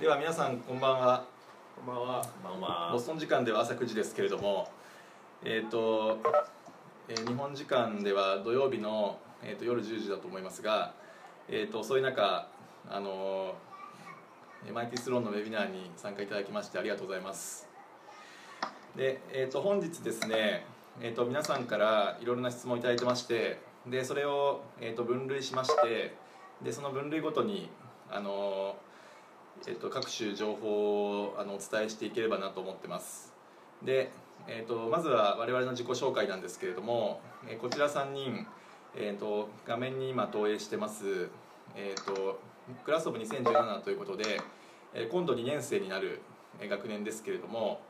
では皆さんこんばんは。こんばんは。こんばんは。ボストン時間では朝9時ですけれどもえっ、と、えー日本時間では土曜日の、えー、と夜10時だと思いますが、えー、とそういう中あのー、MIT スローンのウェビナーに参加いただきましてありがとうございます。で、えー、と本日ですね、えー、と皆さんからいろいろな質問をいただいてましてでそれを、えー、と分類しましてでその分類ごとにあのーえっと、各種情報をあのお伝えしていければなと思ってます。で、えっと、まずは我々の自己紹介なんですけれども、えこちら3人、えっと、画面に今投影してます、えっと、クラスオブ2017ということで、え今度2年生になる学年ですけれども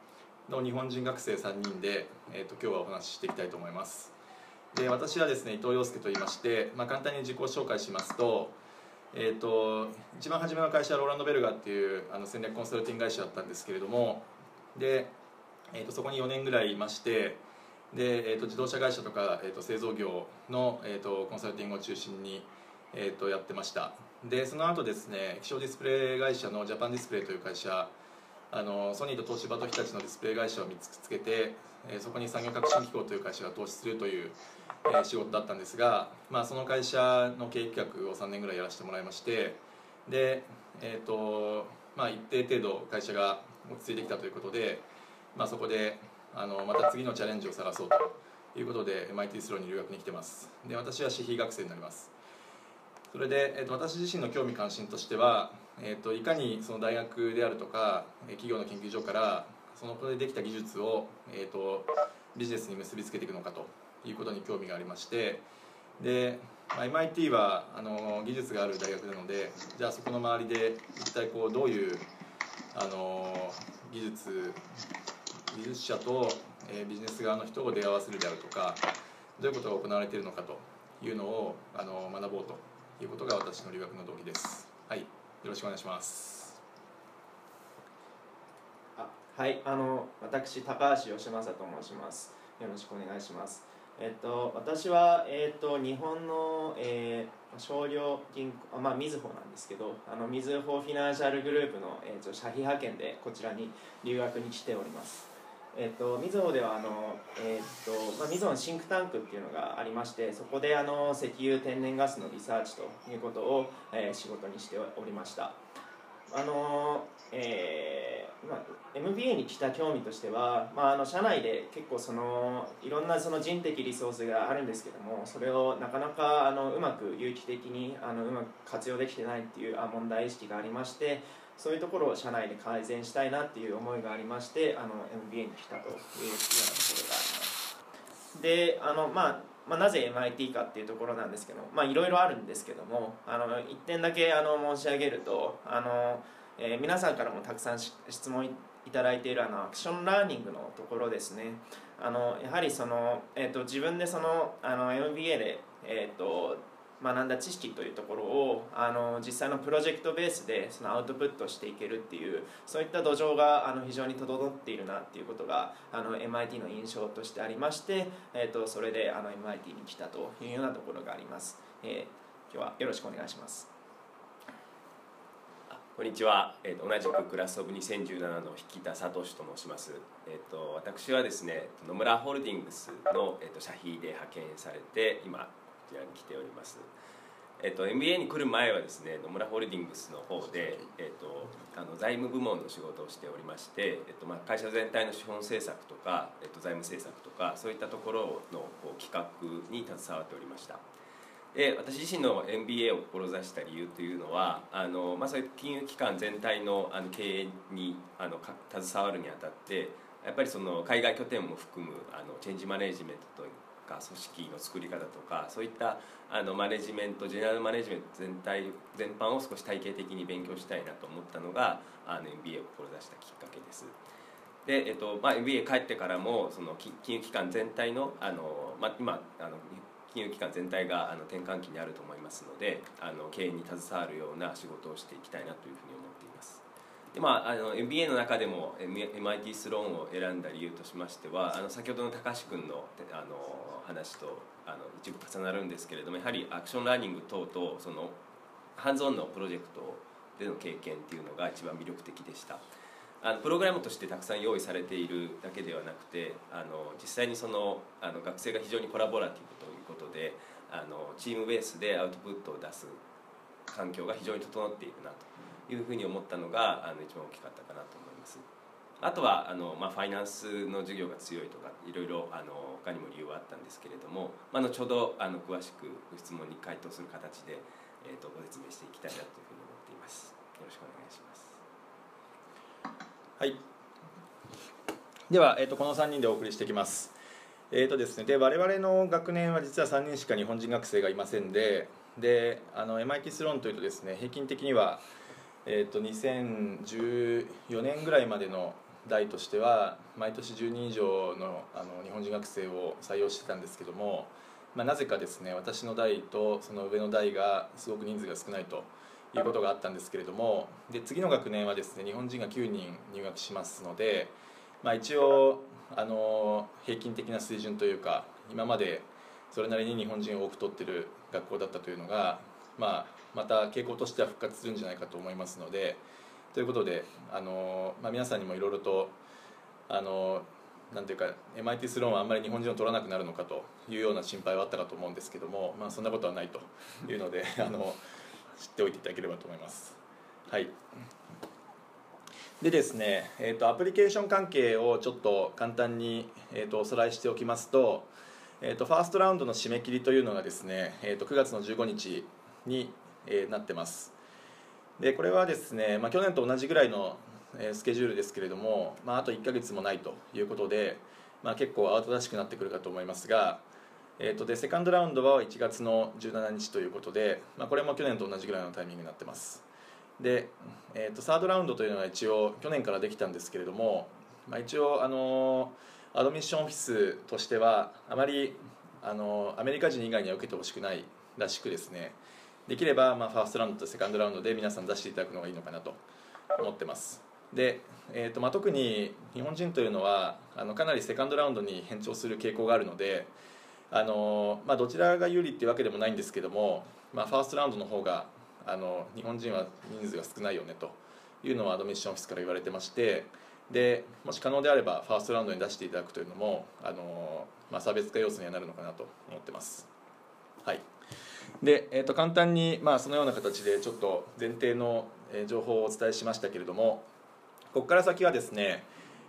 の日本人学生3人で、えっと、今日はお話ししていきたいと思います。で私はですね伊藤陽介と言いまして、まあ、簡単に自己紹介しますとえー、と一番初めの会社はローランド・ベルガーっていうあの戦略コンサルティング会社だったんですけれどもで、えー、とそこに4年ぐらいいましてで、えー、と自動車会社とか、えー、と製造業の、えー、とコンサルティングを中心に、えー、とやってました。でその後ですね気象ディスプレイ会社のジャパンディスプレイという会社あのソニーと東芝と日立のディスプレイ会社を見つけて、えーそこに産業革新機構という会社が投資するという、えー仕事だったんですが、まあ、その会社の経営企画を3年ぐらいやらせてもらいましてで、えーとまあ、一定程度会社が落ち着いてきたということで、まあ、そこであのまた次のチャレンジを探そうということで MIT スローに留学に来てます。で私は私費学生になります。それで、えー、と私自身の興味関心としては、えー、といかにその大学であるとか企業の研究所からそのこでできた技術を、えー、とビジネスに結びつけていくのかと。いうことに興味がありましてで、まあ MIT はあの技術がある大学なのでじゃあそこの周りで一体こうどういうあの技術技術者と、えービジネス側の人を出会わせるであるとかどういうことが行われているのかというのをあの学ぼうということが私の留学の動機です。はい、よろしくお願いします。あはい、あの私高橋義正と申します。よろしくお願いします。えっと私はえっと日本の、えー、商業銀行まあみずほなんですけど、あのみずほフィナンシャルグループのえっと社費派遣でこちらに留学に来ております。えっと、みずほではあの、えっとまあ、みずほのシンクタンクっていうのがありましてそこであの石油天然ガスのリサーチということを、えー仕事にしておりましたあのえーまあ、MBA に来た興味としては、まあ、あの社内で結構そのいろんなその人的リソースがあるんですけどもそれをなかなかあのうまく有機的にあのうまく活用できてないっていう問題意識がありましてそういうところを社内で改善したいなっていう思いがありましてあの MBA に来たというようなところがあります。であの、まあまあ、なぜ MIT かっていうところなんですけどまあいろいろあるんですけどもあの一点だけあの申し上げるとあの、えー皆さんからもたくさん質問いいただいているあのアクションラーニングのところですね。あのやはりその、えー、と自分でそのあの MBA で、えー、と学んだ知識というところをあの実際のプロジェクトベースでそのアウトプットしていけるっていうそういった土壌があの非常に整っているなっていうことがあの MIT の印象としてありまして、えー、とそれであの MIT に来たというようなところがあります、えー今日はよろしくお願いします。こんにちは、えーと同じくクラスオブ2017の引田聡と申します、えー、と私はですね野村ホールディングスの、えー、と社費で派遣されて今ちらに来ております。えっと、MBA に来る前はですね野村ホールディングスの方で、えっと、あの財務部門の仕事をしておりまして、えっとまあ、会社全体の資本政策とか、えっと、財務政策とかそういったところのこう企画に携わっておりました。で私自身の MBA を志した理由というのはあの、まあ、そういう金融機関全体のあの経営にあのか携わるにあたってやっぱりその海外拠点も含むあのチェンジマネジメントとか組織の作り方とかそういったあのマネジメントジェネラルマネジメント全体全般を少し体系的に勉強したいなと思ったのがあの MBA を志したきっかけです。でえっとまあ、MBA 帰ってからもその金融機関全体のあの、まあ、今あの金融機関全体があの転換期にあると思いますのであの経営に携わるような仕事をしていきたいなというふうに思います、まあ、あの MBA の中でも MIT スローンを選んだ理由としましてはあの先ほどの高橋君のあの話とあの一部重なるんですけれどもやはりアクションラーニング等々そのハンズオンのプロジェクトでの経験っていうのが一番魅力的でした。あのプログラムとしてたくさん用意されているだけではなくてあの実際にそのあの学生が非常にコラボラティブということであのチームベースでアウトプットを出す環境が非常に整っているなと。いうふうに思ったのがあの一番大きかったかなと思います。あとはあの、まあ、ファイナンスの授業が強いとかいろいろあの他にも理由はあったんですけれども、まあ、後ほどあの詳しくご質問に回答する形で、えー、とご説明していきたいなというふうに思っています。よろしくお願いします。はい。では、えー、とこの3人でお送りしていきます。えーとですね、で我々の学年は実は3人しか日本人学生がいませんでであの MIT スローンというとですね平均的には、えー、と2014年ぐらいまでの代としては毎年10人以上のあの日本人学生を採用してたんですけども、まあ、なぜかですね私の代とその上の代がすごく人数が少ないということがあったんですけれどもで次の学年はですね日本人が9人入学しますので、まあ、一応あの平均的な水準というか今までそれなりに日本人を多く取ってる学校だったというのが、まあ、また傾向としては復活するんじゃないかと思いますのでということであの、まあ、皆さんにもいろいろとあのなんていうか MIT スローンはあんまり日本人を取らなくなるのかというような心配はあったかと思うんですけども、まあ、そんなことはないというので あの知っておいていただければと思います。はいでですね、えーと、アプリケーション関係をちょっと簡単に、えーと、おさらいしておきますと,、えーと、ファーストラウンドの締め切りというのがですね、えー、と9月の15日に、えー、なってます。でこれはですね、まあ、去年と同じぐらいの、スケジュールですけれども、まあ、あと1か月もないということで、まあ、結構慌ただしくなってくるかと思いますが、えー、とでセカンドラウンドは1月の17日ということで、まあ、これも去年と同じぐらいのタイミングになってます。で、えー、とサードラウンドというのは一応去年からできたんですけれども、まあ、一応あのアドミッションオフィスとしてはあまりあのアメリカ人以外には受けてほしくないらしくですねできれば、まあ、ファーストラウンドとセカンドラウンドで皆さん出していただくのがいいのかなと思ってますで、えーとまあ、特に日本人というのはあのかなりセカンドラウンドに変調する傾向があるのであの、まあ、どちらが有利っていうわけでもないんですけども、まあ、ファーストラウンドの方があの日本人は人数が少ないよねというのをアドミッションオフィスから言われてましてでもし可能であればファーストラウンドに出していただくというのもあの、まあ、差別化要素にはなるのかなと思ってます。はいでえー、と簡単に、まあ、そのような形でちょっと前提の情報をお伝えしましたけれどもここから先はですね、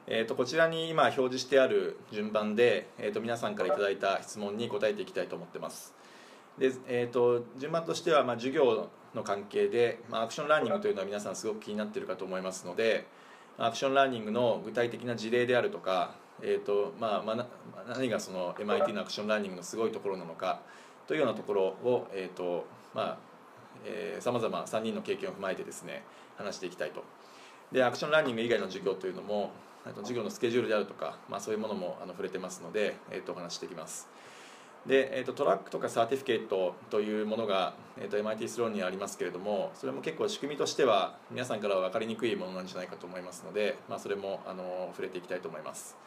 えー、とこちらに今表示してある順番で、えー、と皆さんから頂いた質問に答えていきたいと思ってます。で、えー、と順番としては、まあ、授業の関係で、まあ、アクションラーニングというのは皆さんすごく気になっているかと思いますのでアクションラーニングの具体的な事例であるとか、えーとまあ、何がその MIT のアクションラーニングのすごいところなのかというようなところを、えーとまあさまざま3人の経験を踏まえてですね話していきたいとでアクションラーニング以外の授業というのも授業のスケジュールであるとか、まあ、そういうものもあの触れてますので、えー、とお話していきます。で、えーと、トラックとかサーティフィケートというものが、えーと、MIT スローンにありますけれどもそれも結構仕組みとしては皆さんからは分かりにくいものなんじゃないかと思いますので、まあ、それもあの触れていきたいと思います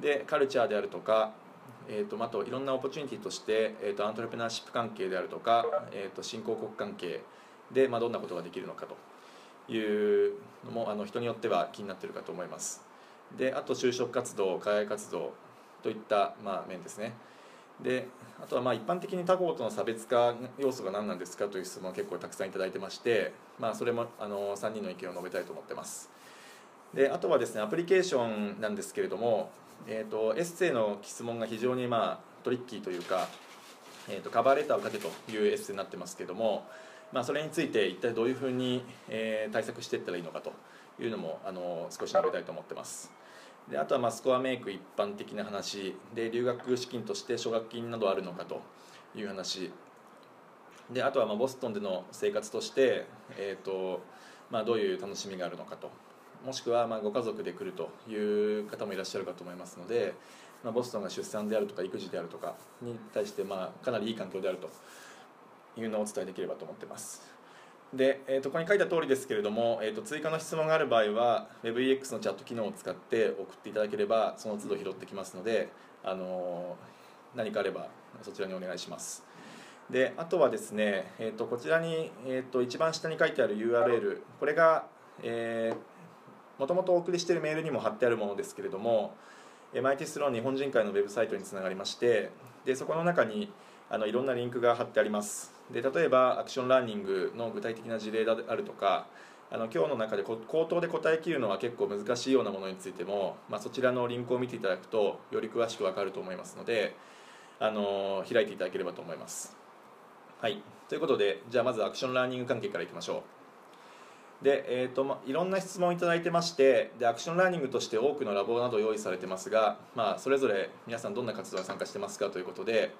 でカルチャーであるとか、えーと、あといろんなオポチュニティとして、えー、とアントレプナーシップ関係であるとか、えー、と新興国関係で、まあ、どんなことができるのかと。いうのもあの人によっては気になってるかと思います。であと就職活動海外活動といった、まあ、面ですね。であとはまあ一般的に他校との差別化要素が何なんですかという質問を結構たくさん頂いてまして、まあ、それもあの3人の意見を述べたいと思ってます。であとはですねアプリケーションなんですけれども、えーと、エッセイの質問が非常にまあトリッキーというか、えーと、カバーレターを書けというエッセイになってますけども、まあ、それについて一体どういうふうに、えー、対策していったらいいのかというのもあの少し述べたいと思ってます。であとはまあスコアメイク一般的な話。で留学資金として奨学金などあるのかという話。であとはまあボストンでの生活として、えーとまあ、どういう楽しみがあるのかと。もしくはまあご家族で来るという方もいらっしゃるかと思いますので、まあ、ボストンが出産であるとか育児であるとかに対してまあかなりいい環境であるというのをお伝えできればと思ってます。で、えー、とここに書いた通りですけれども、えー、と追加の質問がある場合は WebEX のチャット機能を使って送っていただければその都度拾ってきますので、あのー、何かあればそちらにお願いしますであとはですね、えー、とこちらに、えー、と一番下に書いてある URL これが、えー、もともとお送りしているメールにも貼ってあるものですけれども MIT スローン日本人会のウェブサイトにつながりましてでそこの中にあのいろんなリンクが貼ってあります。で例えばアクションラーニングの具体的な事例であるとかあの今日の中で口頭で答えきるのは結構難しいようなものについても、まあ、そちらのリンクを見ていただくとより詳しく分かると思いますのであの開いていただければと思います。はい。ということでじゃあまずアクションラーニング関係からいきましょう。で、えーとま、いろんな質問をいただいてましてでアクションラーニングとして多くのラボなど用意されてますが、まあ、それぞれ皆さんどんな活動に参加してますかということで、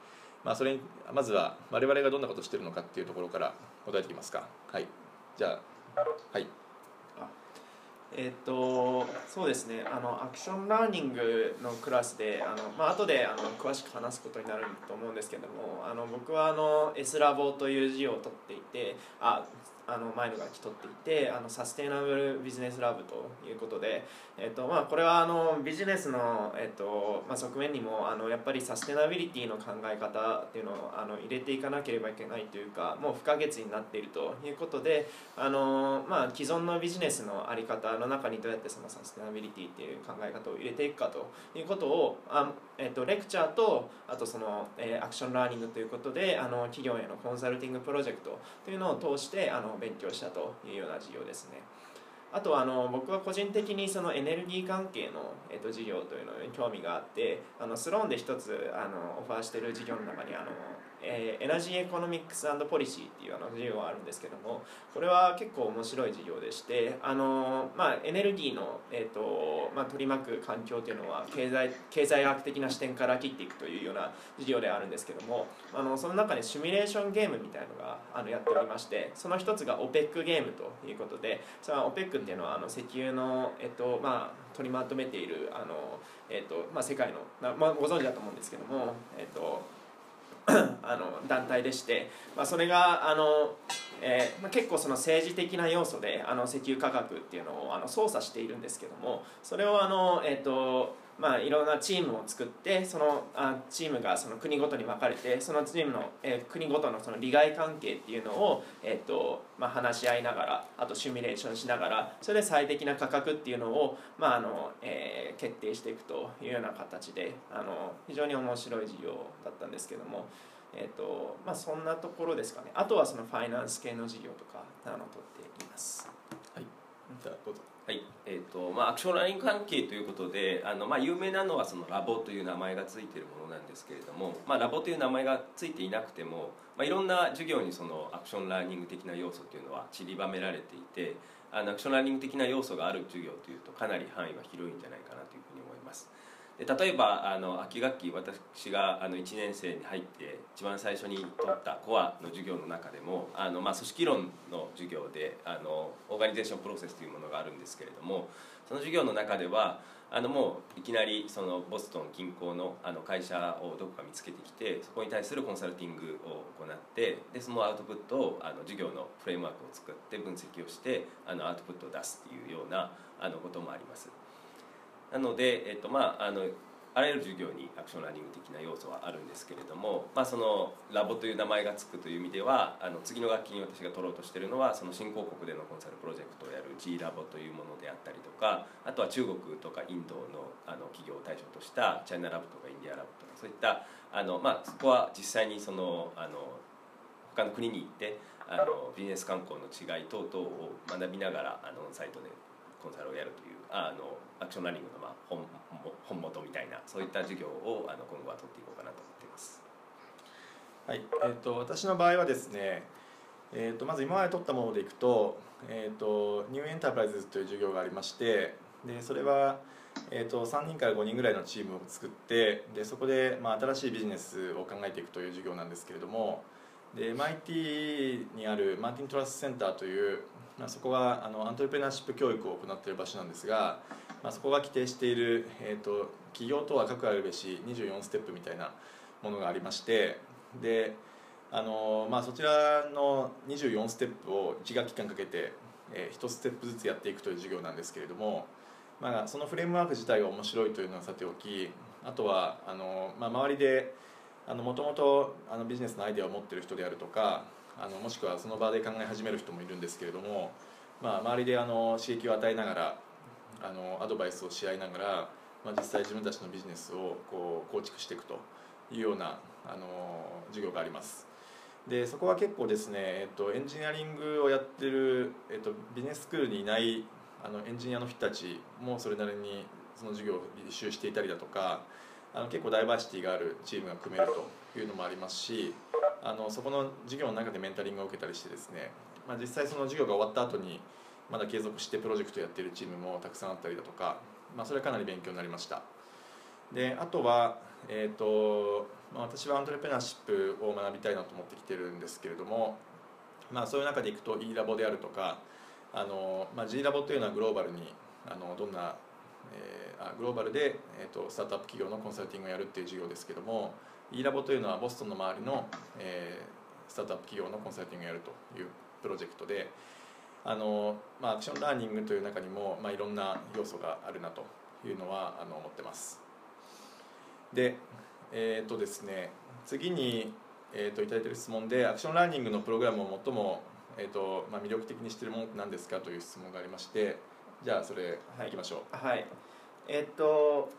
まあ、それにまずは我々がどんなことをしているのかっていうところから答えていきますか。はい。じゃあはい。えっ、とそうですね。あのアクションラーニングのクラスであの、まあ後であの詳しく話すことになると思うんですけどもあの僕はあの S ラボという授業を取っていてああの前の学期取っていてあの Sustainable Business Lab ということで、えっとまあ、これはあのビジネスの、えっとまあ、側面にもあのやっぱりサステナビリティの考え方っていうのをあの入れていかなければいけないというかもう不可欠になっているということであの、まあ、既存のビジネスの在り方の中にどうやってそのサステナビリティっていう考え方を入れていくかということをあ、えっと、レクチャーとあとその、えー、アクションラーニングということであの企業へのコンサルティングプロジェクトというのを通してあの勉強したというような授業ですね。あとあの僕は個人的にそのエネルギー関係の、えっと、授業というのに興味があってあのスローンで一つあのオファーしている授業の中にあのえー、 Energy Economics Policy っていうあの授業があるんですけどもこれは結構面白い授業でしてあの、まあ、エネルギーの、えーとまあ、取り巻く環境というのは経済経済学的な視点から切っていくというような事業であるんですけどもあのその中にシミュレーションゲームみたいのがあのやっておりましてその一つが OPEC ゲームということでその OPEC っていうのはあの石油の、えっとまあ、取りまとめているあの、えっとまあ、世界の、まあ、ご存知だと思うんですけども、えっとあの団体でして、まあ、それがあの、えーまあ、結構その政治的な要素であの石油価格っていうのをあの操作しているんですけどもそれをあの、えーとまあ、いろんなチームを作ってそのあチームがその国ごとに分かれてそのチームの、えー、国ごとのその利害関係っていうのを、えーとまあ、話し合いながらあとシミュレーションしながらそれで最適な価格っていうのを、まああのえー、決定していくというような形であの非常に面白い授業だったんですけども。えーとまあ、そんなところですかね。あとはそのファイナンス系の授業とかあの取っています。はい。じゃあどうぞ。はい。えーとまあ、アクションラーニング関係ということであの、まあ、有名なのはそのラボという名前が付いているものなんですけれども、まあ、ラボという名前が付いていなくても、まあ、いろんな授業にそのアクションラーニング的な要素というのは散りばめられていてあの Action Learning 的な要素がある授業というとかなり範囲は広いんじゃないかなというふうに思います。で例えばあの秋学期私があの1年生に入って一番最初に取ったコアの授業の中でもあの、まあ、組織論の授業であの Organization Process というものがあるんですけれどもその授業の中ではあのもういきなりそのボストン近郊のあの会社をどこか見つけてきてそこに対するコンサルティングを行ってでそのアウトプットをあの授業のフレームワークを使って分析をしてあのアウトプットを出すっていうようなあのこともあります。なので、えっとまあ、あのあらゆる授業に Action Learning 的な要素はあるんですけれども、まあ、そのラボという名前が付くという意味ではあの次の学期に私が取ろうとしているのはその新興国でのコンサルプロジェクトをやる G ラボというものであったりとかあとは中国とかインドのあの企業を対象とした China Lab とか India Lab とかそういったあの、まあ、そこは実際にそのあの他の国に行ってあのビジネス慣行の違い等々を学びながらあのサイトでコンサルをやるというあの Action Learning の、まあ、本本元みたいなそういった授業をあの今後は取っていこうかなと思っています。はいえーと、私の場合はですね、えーと、まず今まで取ったものでいくと,、えーと、 New Enterprises という授業がありましてでそれは、えー、と3人から5人ぐらいのチームを作ってでそこで、まあ、新しいビジネスを考えていくという授業なんですけれどもで MIT にあるマーティン・トラスセンターというまあ、そこはあのアントレプレナーシップ教育を行っている場所なんですが、まあ、そこが規定している、えーと、企業とは各あるべし24ステップみたいなものがありましてであの、まあ、そちらの24ステップを1学期間かけて、えー、1ステップずつやっていくという授業なんですけれども、まあ、そのフレームワーク自体が面白いというのはさておきあとはあの、まあ、周りでもともとビジネスのアイデアを持ってる人であるとかあのもしくはその場で考え始める人もいるんですけれども、まあ、周りであの刺激を与えながらあのアドバイスをし合いながら、まあ、実際自分たちのビジネスをこう構築していくというようなあの授業があります。でそこは結構ですね、えっと、エンジニアリングをやってる、えっと、ビジネススクールにいないあのエンジニアの人たちもそれなりにその授業を履修していたりだとかあの結構ダイバーシティがあるチームが組めるというのもありますしあのそこの授業の中でメンタリングを受けたりしてですね、まあ、実際その授業が終わった後にまだ継続してプロジェクトやってるチームもたくさんあったりだとか、まあ、それはかなり勉強になりました。であとは、えーとまあ、私はアントレプレナーシップを学びたいなと思ってきてるんですけれども、まあ、そういう中でいくと e ラボであるとかあの、まあ、G ラボというのはグローバルにあのどんなえー、あグローバルで、えーと、スタートアップ企業のコンサルティングをやるっていう授業ですけども e ラボというのはボストンの周りの、えー、スタートアップ企業のコンサルティングをやるというプロジェクトであの、まあ、 Action Learning という中にも、まあ、いろんな要素があるなというのはあの思ってます。でえっ、ー、とですね次に、えーと、いただいている質問で Action Learning のプログラムを最も、えーとまあ、魅力的にしているものって何ですかという質問がありましてじゃあそれいきましょう。はい。えっと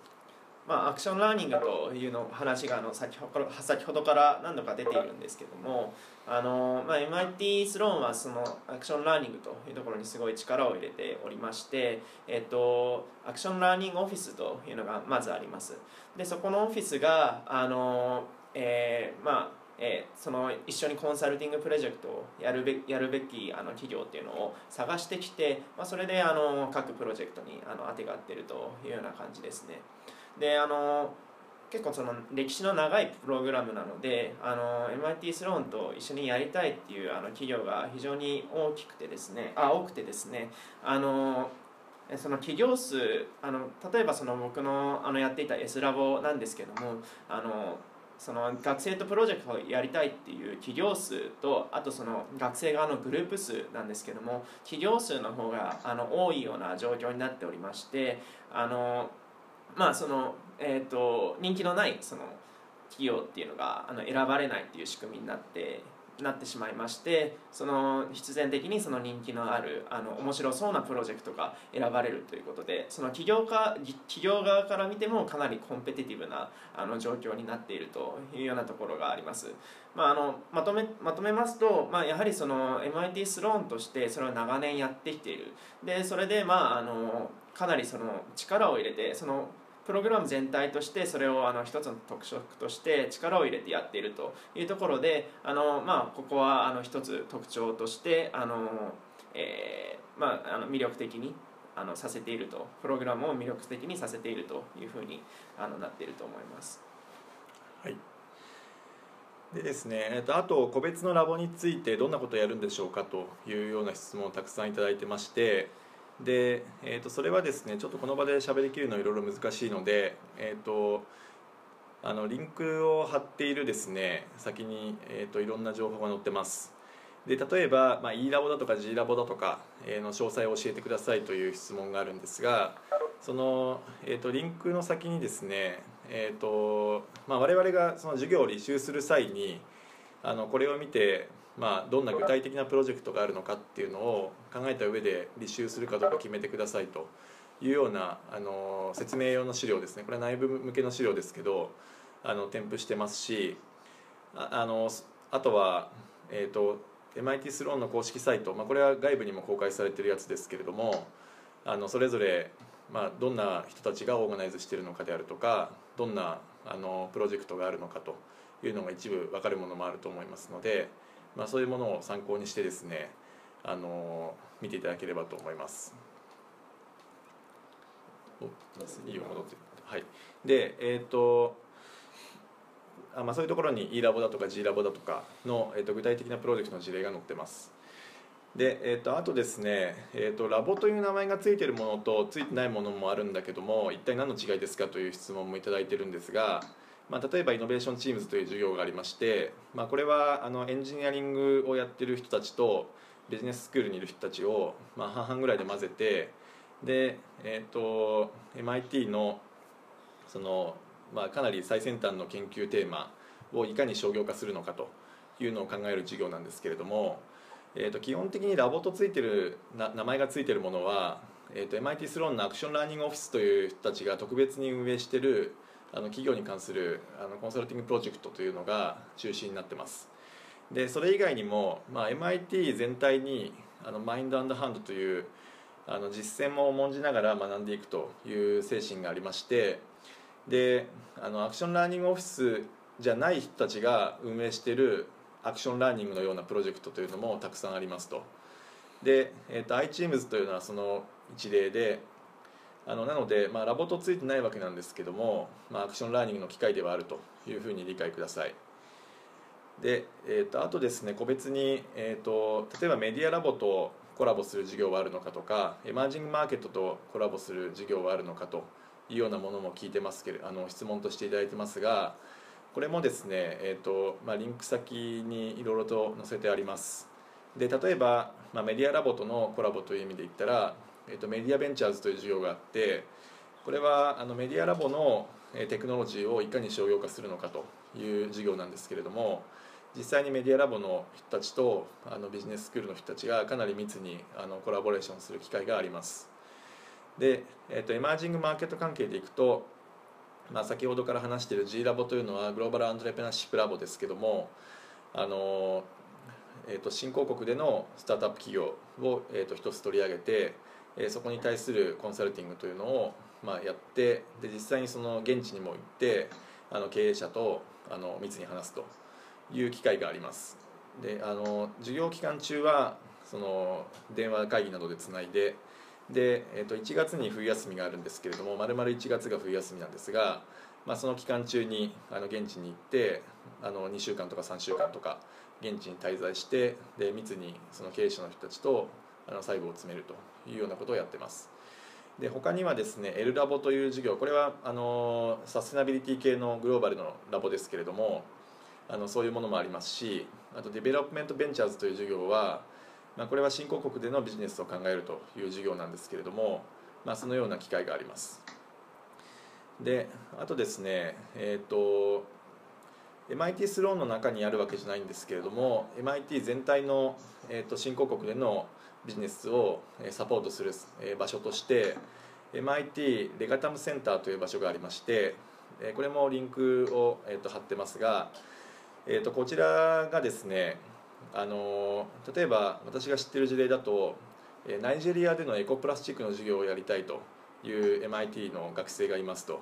まあ、 Action Learning というの話があの先ほど先ほどから何度か出ているんですけどもあの、まあ、MIT スローンはその Action Learning というところにすごい力を入れておりまして、えっと、 Action Learning Office というのがまずありますでそこのオフィスがあの、えー、まあえー、その一緒にコンサルティングプロジェクトをやるべやるべきあの企業っていうのを探してきて、まあ、それであの各プロジェクトにあの当てがってるというような感じですね。であの結構その歴史の長いプログラムなのであの MIT スローンと一緒にやりたいっていうあの企業が非常に大きくてですねあ多くてですねあのその企業数あの例えばその僕のあのやっていた S ラボなんですけどもあのその学生とプロジェクトをやりたいっていう企業数とあとその学生側のグループ数なんですけども企業数の方があの多いような状況になっておりましてあのまあその、えーと、人気のないその企業っていうのがあの選ばれないっていう仕組みになってなってしまいましてその必然的にその人気のあるあの面白そうなプロジェクトが選ばれるということでその企業家企業側から見てもかなりコンペティティブなあの状況になっているというようなところがあります。まあ、あのまとめまとめますと、まあ、やはりその MIT スローンとしてそれを長年やってきているでそれで、まあ、あのかなりその力を入れてそのプログラム全体としてそれをあの一つの特色として力を入れてやっているというところであの、まあ、ここはあの一つ特徴としてあの、えーまあ、あの魅力的にあのさせているとプログラムを魅力的にさせているというふうにあのなっていると思います。はいでですね、えっと、あと個別のラボについてどんなことをやるんでしょうかというような質問をたくさんいただいてましてで、えー、とそれはですねちょっとこの場で喋りきるのいろいろ難しいので、えーと、あのリンクを貼っているですね先に、えーと、いろんな情報が載ってます。で例えば、まあ、E ラボだとか G ラボだとか、えー、の詳細を教えてくださいという質問があるんですがその、えーと、リンクの先にですね、えーとまあ、我々がその授業を履修する際にあのこれを見てまあ、どんな具体的なプロジェクトがあるのかっていうのを考えた上で履修するかどうか決めてくださいというようなあの説明用の資料ですねこれは内部向けの資料ですけどあの添付してますしあのあとは、えーと、MIT スローンの公式サイト、まあ、これは外部にも公開されてるやつですけれどもあのそれぞれ、まあ、どんな人たちがオーガナイズしてるのかであるとかどんなあのプロジェクトがあるのかというのが一部分かるものもあると思いますので。まあ、そういうものを参考にしてですねあの見ていただければと思います。いいよ戻ってはい。でえっ、ー、とあまあ、そういうところに E ラボだとか G ラボだとかの、えーと、具体的なプロジェクトの事例が載ってます。で、えーと、あとですね、えーと、ラボという名前が付いてるものと付いてないものもあるんだけども一体何の違いですかという質問も頂いてるんですがまあ、例えばイノベーションチームズという授業がありまして、まあ、これはあのエンジニアリングをやってる人たちとビジネススクールにいる人たちを、まあ、半々ぐらいで混ぜてで、えーと、MIT のその、まあ、かなり最先端の研究テーマをいかに商業化するのかというのを考える授業なんですけれども、えー、と基本的にラボとついてるな名前がついてるものは、えー、と MIT スローンのアクションラーニングオフィスという人たちが特別に運営してるあの企業に関するあのコンサルティングプロジェクトというのが中心になってます。でそれ以外にも、まあ、MIT 全体にあの Mind Hand というあの実践も重んじながら学んでいくという精神がありましてであの Action Learning Office じゃない人たちが運営している Action Learning のようなプロジェクトというのもたくさんありますと。で、えーと、 iTeams というのはその一例であのなので、まあ、 Lab とついてないわけなんですけども、まあ、 Action Learning の機会ではあるというふうに理解ください。で、えーと、あとですね個別に、えーと、例えばメディアラボとコラボする事業はあるのかとかエマージングマーケットとコラボする事業はあるのかというようなものも聞いてますけれあの質問としていただいてますがこれもですね、えーとまあ、リンク先にいろいろと載せてあります。で例えば、まあ、メディアラボとのコラボという意味で言ったら、えーと、メディアベンチャーズという事業があってこれはあのメディアラボのテクノロジーをいかに商業化するのかという事業なんですけれども実際にメディアラボの人たちとあのビジネススクールの人たちがかなり密にあのコラボレーションする機会があります。で、えーと、エマージングマーケット関係でいくとまあ、先ほどから話している G ラボというのはグローバルアントレプナーシップラボですけどもあの、えーと、新興国でのスタートアップ企業を、えーと、一つ取り上げて、えー、そこに対するコンサルティングというのを、まあ、やってで実際にその現地にも行ってあの経営者とあの密に話すという機会があります。であの授業期間中はその電話会議などでつないでで、えー、と1月に冬休みがあるんですけれども丸々1月が冬休みなんですが、まあ、その期間中にあの現地に行ってあの2週間とか3週間とか現地に滞在してで密にその経営者の人たちとあの細部を詰めるというようなことをやってます。で他にはですね L ラボという授業これはあのサステナビリティ系のグローバルのラボですけれどもあのそういうものもありますしあと Development Ventures という授業はまあ、これは新興国でのビジネスを考えるという授業なんですけれども、まあ、そのような機会があります。であとですねえっ、ー、と MIT スローンの中にあるわけじゃないんですけれども MIT 全体の、えーと、新興国でのビジネスをサポートする場所として MIT レガタムセンターという場所がありましてこれもリンクを、えー、と貼ってますが、えー、とこちらがですねあの例えば私が知ってる事例だとナイジェリアでのエコプラスチックの授業をやりたいという MIT の学生がいますと。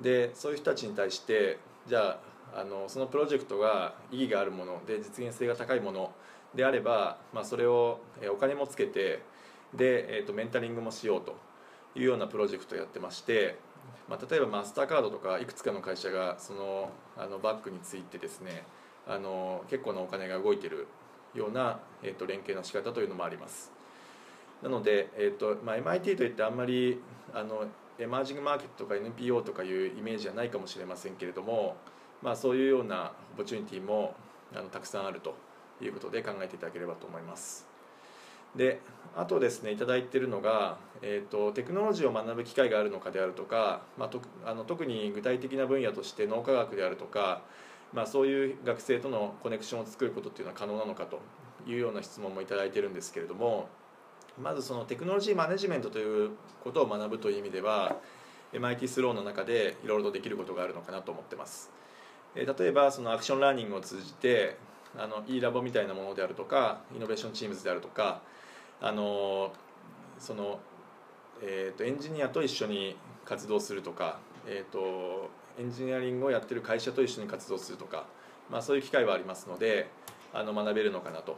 でそういう人たちに対してじゃああのそのプロジェクトが意義があるもので実現性が高いものであれば、まあ、それをお金もつけてで、えーと、メンタリングもしようというようなプロジェクトをやってまして、まあ、例えばマスターカードとかいくつかの会社がそのあのバッグについてですねあの結構なお金が動いてるような、えーと、連携の仕方というのもあります。なので、えーとまあ、MIT といってあんまりあのエマージングマーケットとか NPO とかいうイメージはないかもしれませんけれども、まあ、そういうようなオポチュニティもあのたくさんあると。いうことで考えていただければと思います。であとですね頂いてるのが、えーと、テクノロジーを学ぶ機会があるのかであるとか、まあ、とあの特に具体的な分野として脳科学であるとかまあ、そういう学生とのコネクションを作ることっていうのは可能なのかというような質問も頂いてるんですけれどもまずその Technology Management ということを学ぶという意味では MIT スローの中でいろいろとできることがあるのかなと思ってます。例えばその Action Learning を通じてあの e ラボみたいなものであるとか Innovation Teams であるとかあのその、えーと、エンジニアと一緒に活動するとか、えーとエンジニアリングをやってる会社と一緒に活動するとか、まあ、そういう機会はありますのであの学べるのかなと。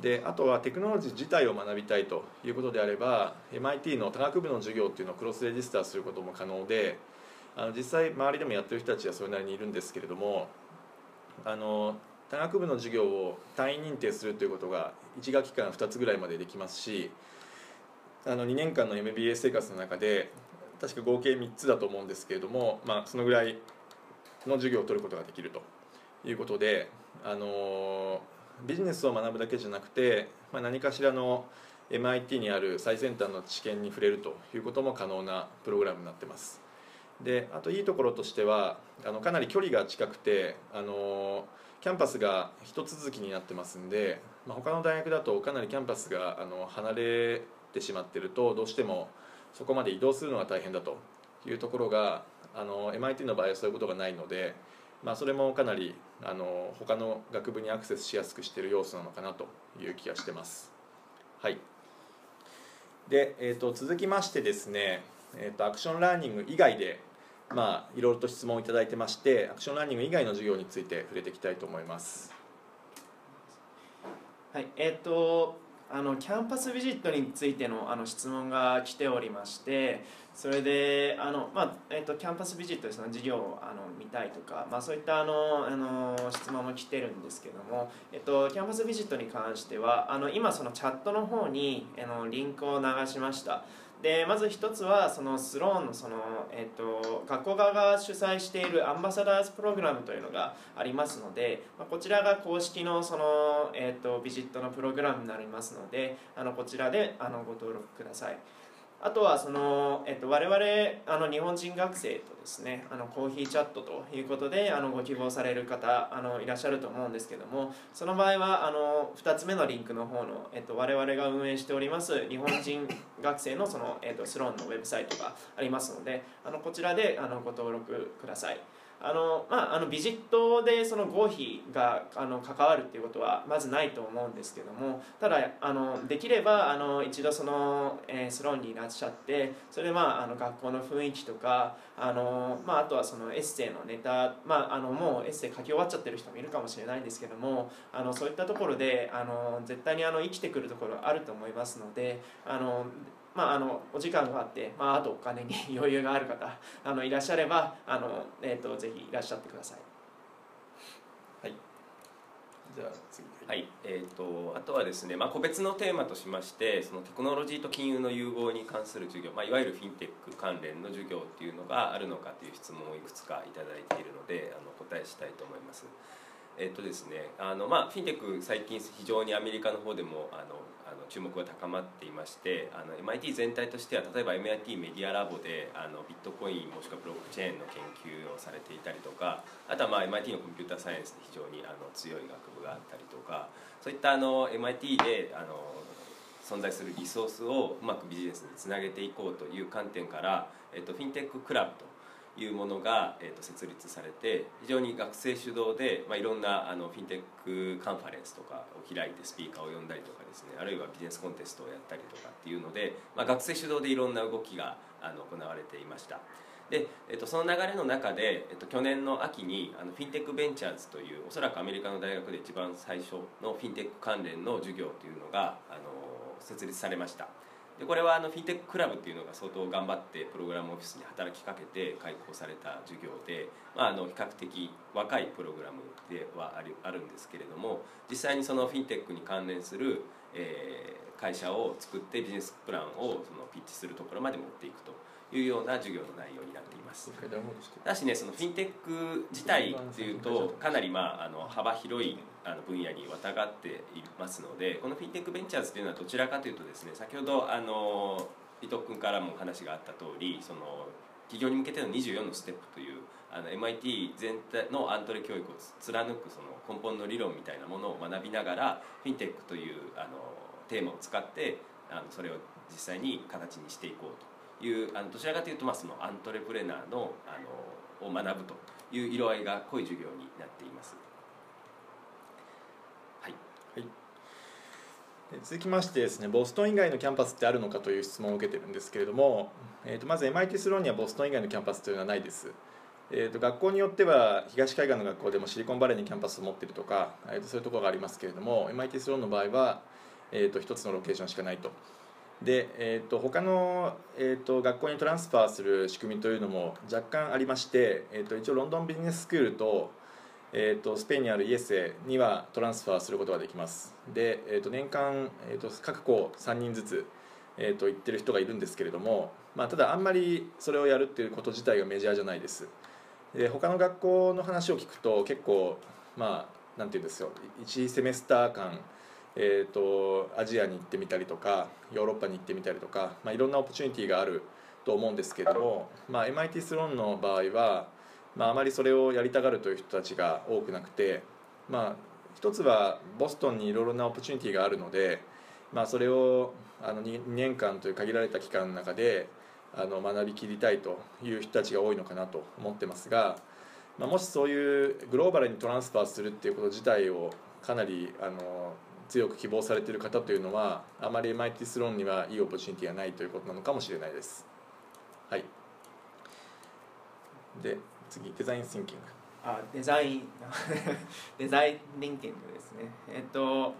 であとはテクノロジー自体を学びたいということであれば MIT の多学部の授業っていうのをクロスレジスターすることも可能であの実際周りでもやってる人たちはそれなりにいるんですけれどもあの多学部の授業を単位認定するということが1学期間2つぐらいまでできますしあの2年間の MBA 生活の中で確か合計3つだと思うんですけれども、まあ、そのぐらいの授業を取ることができるということで、あのビジネスを学ぶだけじゃなくて、まあ、何かしらの MIT にある最先端の知見に触れるということも可能なプログラムになってます。であといいところとしてはあのかなり距離が近くてあのキャンパスが一続きになってますんで、まあ、他の大学だとかなりキャンパスがあの離れてしまってるとどうしてもそこまで移動するのが大変だというところがあの MIT の場合はそういうことがないので、まあ、それもかなりあの他の学部にアクセスしやすくしている要素なのかなという気がしてます。はいでえーと、続きましてですね、えーと、 Action Learning 以外でまあいろいろと質問をいただいてまして Action Learning 以外の授業について触れていきたいと思いますはいえ、ー、とあの Campus Visit についてのあの質問が来ておりましてそれであの、まあえーと、 Campus Visit でその授業をあの見たいとか、まあ、そういったあのあの質問も来てるんですけども、えーと、 Campus Visit に関してはあの今そのチャットの方にあのリンクを流しました。でまず一つはその Sloan のその、えーと、学校側が主催している Ambassadors Program というのがありますので、まあ、こちらが公式のその、えーと、 Visit のプログラムになりますのであのこちらであのご登録ください。あとはその、えっと、我々あの日本人学生とですねあのコーヒーチャットということであのご希望される方あのいらっしゃると思うんですけどもその場合はあの2つ目のリンクの方の、えっと、我々が運営しております日本人学生のその、えっと、スローンのウェブサイトがありますのであのこちらであのご登録ください。あのまあ、あのビジットでその合否があの関わるっていうことはまずないと思うんですけどもただあのできればあの一度その、えー、スローンにいらっしゃってそれで、まあ、あの学校の雰囲気とかあの、まあ、あとはそのエッセイのネタ、まあ、あのもうエッセイ書き終わっちゃってる人もいるかもしれないんですけどもあのそういったところであの絶対にあの生きてくるところあると思いますのであのまあ、あのお時間があって、まあ、あとお金に余裕がある方 あのいらっしゃればあの、えーと、ぜひいらっしゃってください。はいじゃあ次はいえーと、あとはですね、まあ、個別のテーマとしましてそのテクノロジーと金融の融合に関する授業、まあ、いわゆるフィンテック関連の授業っていうのがあるのかという質問をいくつか頂いているのであの答えしたいと思います。えっ、とですねあのまあ、フィンテック最近非常にアメリカの方でもあのあの注目が高まっていましてあの MIT 全体としては例えば MIT メディアラボであのビットコインもしくはブロックチェーンの研究をされていたりとかあとはまあ MIT のコンピューターサイエンスで非常にあの強い学部があったりとかそういったあの MIT であの存在するリソースをうまくビジネスにつなげていこうという観点から、えっと、フィンテッククラブというものが、えー、と設立されて非常に学生主導で、まあ、いろんなあの FinTech Conference とかを開いてスピーカーを呼んだりとかですねあるいはビジネスコンテストをやったりとかっていうので、まあ、学生主導でいろんな動きがあの行われていました。で、えっと、その流れの中で、えっと、去年の秋にあの FinTech Ventures というおそらくアメリカの大学で一番最初のフィンテック関連の授業というのがあの設立されましたでこれはあのフィンテッククラブっていうのが相当頑張ってプログラムオフィスに働きかけて開講された授業で、まあ、あの比較的若いプログラムではあるあるんですけれども実際にそのフィンテックに関連する、えー、会社を作ってビジネスプランをそのピッチするところまで持っていくというような授業の内容になっています。ただしねそのフィンテック自体っていうとかなりまああの幅広いあの分野にまたがっていますのでこの FinTech Ventures というのはどちらかというとですね先ほどあの伊藤君からも話があった通りその企業に向けての24のステップというあの MIT 全体のアントレ教育を貫くその根本の理論みたいなものを学びながらフィンテックというあのテーマを使ってあのそれを実際に形にしていこうというあのどちらかというと、まあ、そのアントレプレナーのあのを学ぶという色合いが濃い授業になっています。はい、はい。続きましてですねボストン以外のキャンパスってあるのかという質問を受けてるんですけれども、えー、とまず MIT Sloan にはボストン以外のキャンパスというのはないです、えー、と学校によっては東海岸の学校でもシリコンバレーにキャンパスを持ってるとか、えー、とそういうところがありますけれども MIT Sloan の場合は、えー、と1つのロケーションしかないと。で、えー、と他の、えー、と学校に transfer する仕組みというのも若干ありまして、えー、と一応ロンドンビジネススクールとえーと、スペインにあるイエスエにはトランスファーすることができます。で、えーと、年間、えーと、各校3人ずつ、えー、と行ってる人がいるんですけれども、まあ、ただあんまりそれをやるっていうこと自体がメジャーじゃないです。で他の学校の話を聞くと結構まあなんていうんですよ。1セメスター間えーと、アジアに行ってみたりとかヨーロッパに行ってみたりとか、まあ、いろんなオポチュニティがあると思うんですけども、まあ、MIT スローンの場合は、まあ、あまりそれをやりたがるという人たちが多くなくて、まあ、一つはボストンにいろいろな opportunity があるので、まあ、それをあの 2, 年間という限られた期間の中であの学びきりたいという人たちが多いのかなと思ってますが、まあ、もしそういうグローバルに transfer するっていうこと自体をかなりあの強く希望されている方というのはあまり MIT Sloan にはいい opportunity がないということなのかもしれないです。はい。で次 design thinking。あデザイン。design thinking ですね。えっと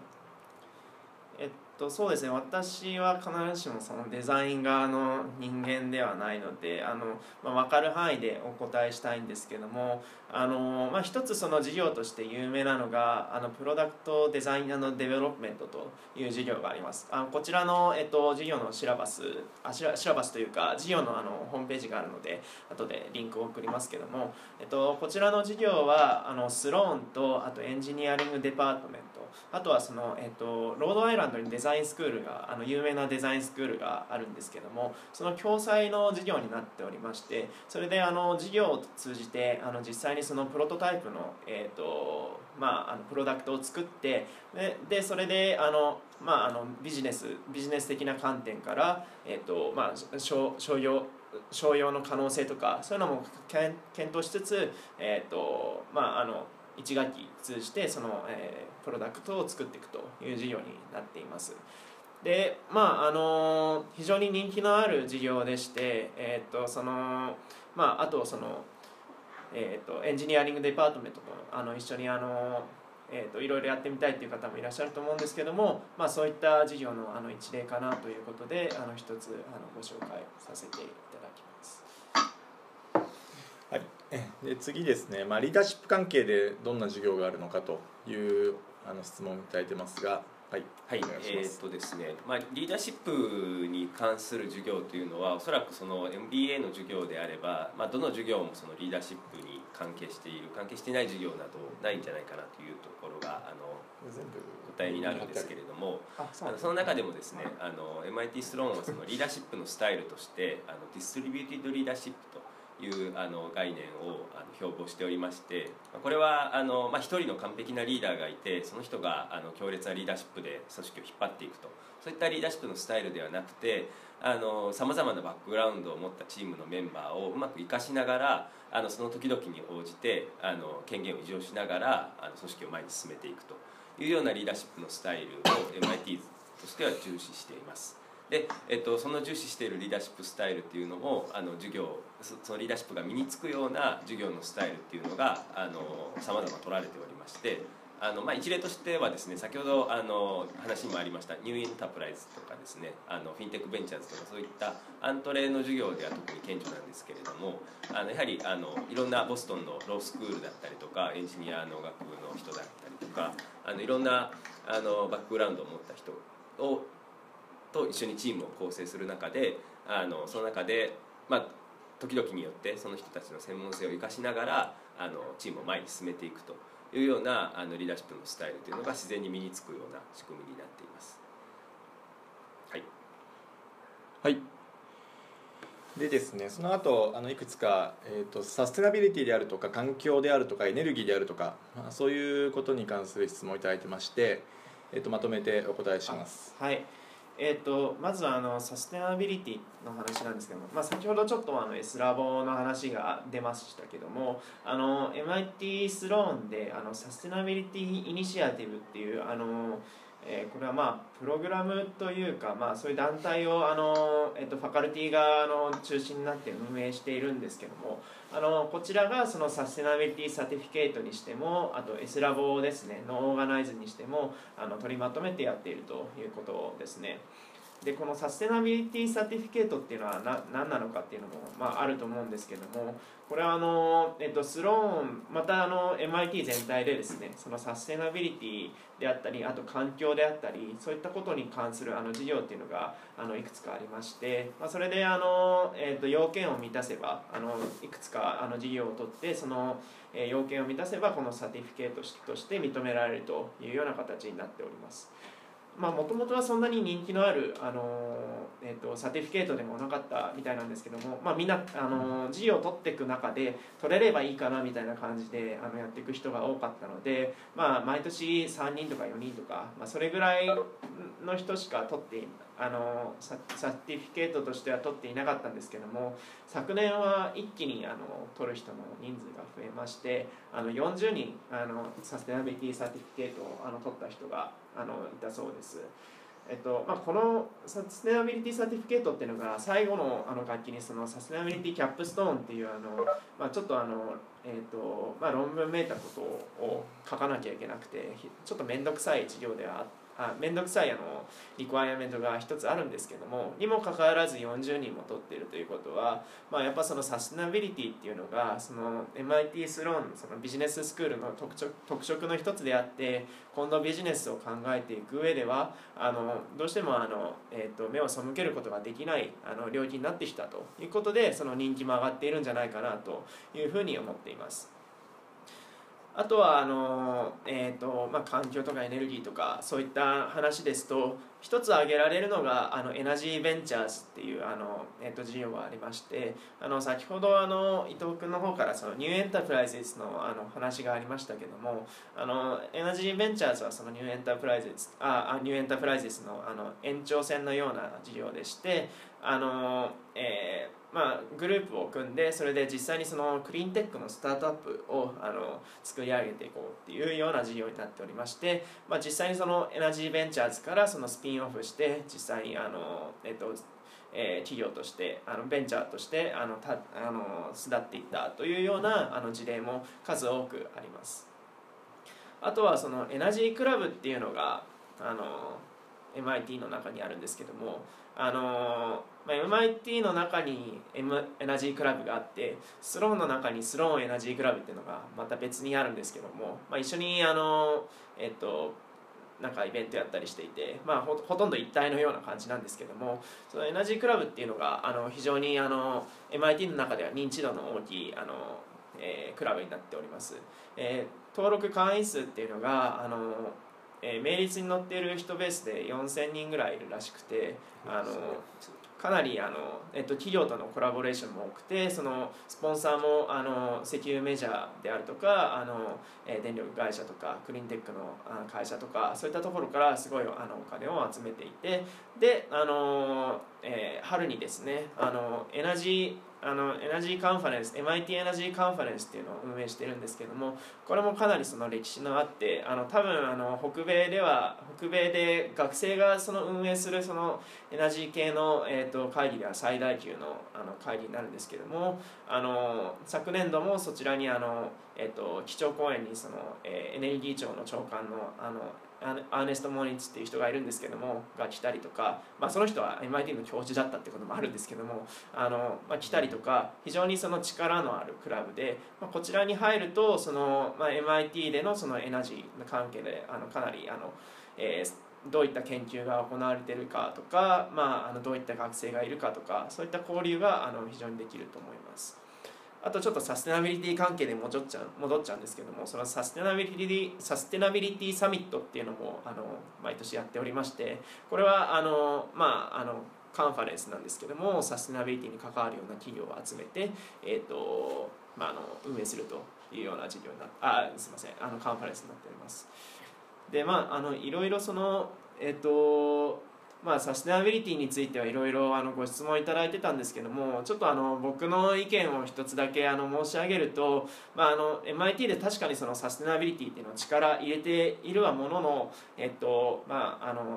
とそうですね。私は必ずしもそのデザイン側の人間ではないのであの、まあ、分かる範囲でお答えしたいんですけどもあの、まあ、一つその授業として有名なのがあの product design の development という授業があります。あのこちらの、えっと、授業のシラバスあシラシラバスというか事業のあのホームページがあるので後でリンクを送りますけども、えっと、こちらの事業はあのスローンとあとエンジニアリングデパートメント。あとはその、えっと、ロードアイランドにデザインザインスクールがあの有名なデザインスクールがあるんですけどもその共催の事業になっておりましてそれであの事業を通じてあの実際にそのプロトタイプの,、えっとまあ、あのプロダクトを作ってででそれであの、まあ、あのビジネスビジネス的な観点から、えっとまあ、商商用商用の可能性とかそういうのも検討しつつ、えっとまあ、あの1学期通じてその、えー、プロダクトを作っていくという事業になっていますでまああの非常に人気のある事業でして、えーとそのまあ、あとその、えーと、エンジニアリングデパートメントとあの一緒にあのえーと、いろいろやってみたいという方もいらっしゃると思うんですけども、まあ、そういった事業のあの一例かなということであの一つあのご紹介させていただきます。はい、で次ですね、まあ、リーダーシップ関係でどんな授業があるのかというあの質問をいただいてますが、はい、はい、えー、っとですね、まあ、リーダーシップに関する授業というのはおそらくその MBA の授業であれば、まあ、どの授業もそのリーダーシップに関係している関係していない授業などないんじゃないかなというところがあの答えになるんですけれどもあのその中でもですねあの MIT Sloan はそのリーダーシップのスタイルとしてあのディストリビューティッドリーダーシップというあの概念をあの標榜しておりましてこれはあの、まあ、一人の完璧なリーダーがいてその人があの強烈なリーダーシップで組織を引っ張っていくとそういったリーダーシップのスタイルではなくてさまざまなバックグラウンドを持ったチームのメンバーをうまく生かしながらあのその時々に応じてあの権限を移譲しながらあの組織を前に進めていくというようなリーダーシップのスタイルを MIT としては重視しています。で、えっと、その重視しているリーダーシップスタイルっていうのもあの授業そのリーダーシップが身につくような授業のスタイルっていうのがさまざま取られておりましてあの、まあ、一例としてはですね先ほどあの話にもありました New Enterprises とかですねあの FinTech Ventures とかそういったアントレの授業では特に顕著なんですけれどもあのやはりあのいろんなボストンのロースクールだったりとかエンジニアの学部の人だったりとかあのいろんなあのバックグラウンドを持った人をと一緒にチームを構成する中であのその中で、まあ、時々によってその人たちの専門性を生かしながらあのチームを前に進めていくというようなあのリーダーシップのスタイルというのが自然に身につくような仕組みになっています。はい、はいでですね、その後あのいくつか、えーと、サステナビリティであるとか環境であるとかエネルギーであるとか、まあ、そういうことに関する質問をいただいてまして、えーとまとめてお答えします。はいえーと、まずはあのサステナビリティの話なんですけども、まあ、先ほどちょっとあの S ラボの話が出ましたけどもあの MIT Sloan であの Sustainability Initiative っていうあのえー、これはまあプログラムというか、まあ、そういう団体をあの、えー、と faculty がの中心になって運営しているんですけどもあのこちらがその sustainability certificate にしてもあと S ラボですねの organize にしてもあの取りまとめてやっているということですね。でこの sustainability certificate っていうのはな何なのかっていうのも、まあ、あると思うんですけどもこれはあの、えっと、 Sloan またあの MIT 全体でですねそのサステナビリティであったりあと環境であったりそういったことに関するあの授業っていうのがあのいくつかありまして、まあ、それであの、えっと、要件を満たせばあのいくつかあの授業を取ってその、え、要件を満たせばこの certificate として認められるというような形になっております。まあもともとはそんなに人気のあるあの、えー、と certificate でもなかったみたいなんですけども、まあ、みんなあの授業を取っていく中で取れればいいかなみたいな感じであのやっていく人が多かったので、まあ、毎年3人とか4人とか、まあ、それぐらいの人しか取ってあのサ certificate としては取っていなかったんですけども昨年は一気にあの取る人の人数が増えましてあの40人あの sustainability certificate をあの取った人があのいたそうです。えっとまあ、この sustainability certificate っていうのが最後のあの学期にその sustainability capstone っていうあの、まあ、ちょっとあの、えっとまあ、論文めいたことを書かなきゃいけなくてちょっと面倒くさい授業ではあって。あ面倒くさいあの requirement が一つあるんですけどもにもかかわらず40人も取っているということは、まあ、やっぱそのサステナビリティっていうのがその MIT Sloan そのビジネススクールの特色特色の一つであって今度ビジネスを考えていく上ではあのどうしてもあの、えーと、目を背けることができないあの領域になってきたということでその人気も上がっているんじゃないかなというふうに思っています。あとはあの、えーとまあ、環境とかエネルギーとかそういった話ですと一つ挙げられるのがあのエナジーベンチャーズっていうあの、えー、と事業がありましてあの先ほどあの伊藤君の方からそのニューエンタープライズのあの話がありましたけどもあのエナジーベンチャーズはそのニューエンタープライズあニューエンタープライズのあの延長線のような事業でしてあの、えーまあ、グループを組んでそれで実際にそのクリーンテックのスタートアップをあの作り上げていこうっていうような事業になっておりまして、まあ、実際にそのエナジーベンチャーズからそのスピンオフして実際にあの、えっとえー、企業としてあのベンチャーとしてあのたあの巣立っていったというようなあの事例も数多くあります。あとはそのエナジークラブっていうのがあの MIT の中にあるんですけどもあのまあ、MIT の中に、M、エナジークラブがあってスローンの中にスローンエナジークラブっていうのがまた別にあるんですけども、まあ、一緒にあの、えっと、なんかイベントやったりしていて、まあ、ほとんど一体のような感じなんですけどもそのエナジークラブっていうのがあの非常にあの MIT の中では認知度の大きいあの、えー、クラブになっております、えー、登録会員数っていうのがあのえー、命率に乗っている人ベースで4000人ぐらいいるらしくてあのかなりあの、えっと、企業とのコラボレーションも多くてそのスポンサーもあの石油メジャーであるとかあの、えー、電力会社とかクリーンテックの会社とかそういったところからすごいあのお金を集めていてであの、えー、春にですねあのエナジーあのエナジーカンファレンス MIT エナジーカンファレンスっていうのを運営してるんですけどもこれもかなりその歴史のあってあの多分あの北米では北米で学生がその運営するそのエナジー系の、えー、と会議では最大級のあの会議になるんですけどもあの昨年度もそちらにあの、えー、と基調講演にその、えー、エネルギー庁の長官のあのアーネスト・モーニッツっていう人がいるんですけどもが来たりとか、まあ、その人は MIT の教授だったってこともあるんですけどもあの、まあ、来たりとか非常にその力のあるクラブで、まあ、こちらに入るとその、まあ、MIT でのそのエナジーの関係であのかなりあの、えー、どういった研究が行われているかとか、まあ、あのどういった学生がいるかとかそういった交流があの非常にできると思います。あとちょっとサステナビリティ関係で戻っちゃう戻っちゃうんですけどもそのサステナビリティ Sustainability Summit っていうのもあの毎年やっておりましてこれはあのまああのカンファレンスなんですけどもサステナビリティに関わるような企業を集めて、えーとまあ、あの運営するというような事業になあすみませんあのカンファレンスになっております。でまああのいろいろそのえっ、ー、とまあ、サステナビリティについてはいろいろあのご質問いただいてたんですけどもちょっとあの僕の意見を一つだけあの申し上げると、まあ、あの MIT で確かにそのサステナビリティっていうのを力入れているはものの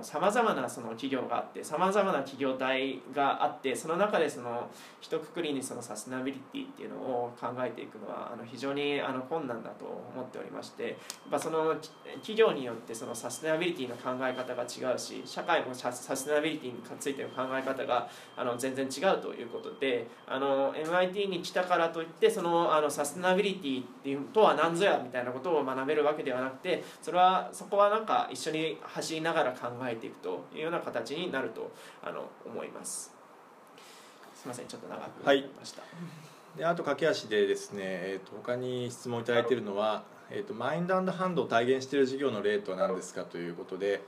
さまざ、まなその企業があってさまざまな企業体があってその中でその一括りにそのサステナビリティっていうのを考えていくのはあの非常にあの困難だと思っておりましてやっぱその企業によってそのサステナビリティの考え方が違うし社会もサスサステナビリティについての考え方があの全然違うということであの MIT に来たからといってそのあのサステナビリティっていうとは何ぞやみたいなことを学べるわけではなくてそれはそこはなんか一緒に走りながら考えていくというような形になるとあの思います。すみませんちょっと長くなりました。はい、であと駆け足でですね、えーと、他に質問いただいているのは、えーと、 Mind Hand を体現している事業の例とは何ですかということで、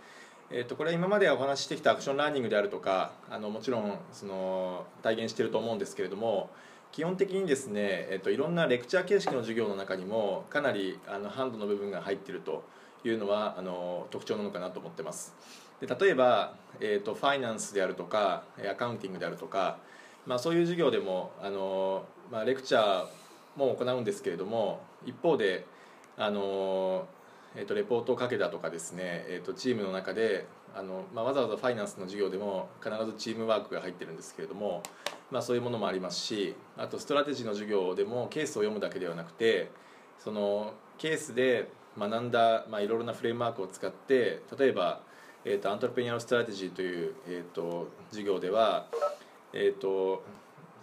えー、とこれは今までお話ししてきた action learning であるとかあのもちろんその体現していると思うんですけれども基本的にですね、えー、といろんなレクチャー形式の授業の中にもかなりあの hand の部分が入っているというのはあの特徴なのかなと思ってます。で例えば、えー、とファイナンスであるとかアカウンティングであるとか、まあ、そういう授業でもあの、まあ、レクチャーも行うんですけれども一方であのえー、とレポートをかけたとかですね、えー、とチームの中であの、まあ、わざわざファイナンスの授業でも必ずチームワークが入ってるんですけれども、まあ、そういうものもありますしあとストラテジーの授業でもケースを読むだけではなくてそのケースで学んだ、まあ、いろいろなフレームワークを使って例えば、えー、と Entrepreneurial Strategy という、えー、と授業では、えー、と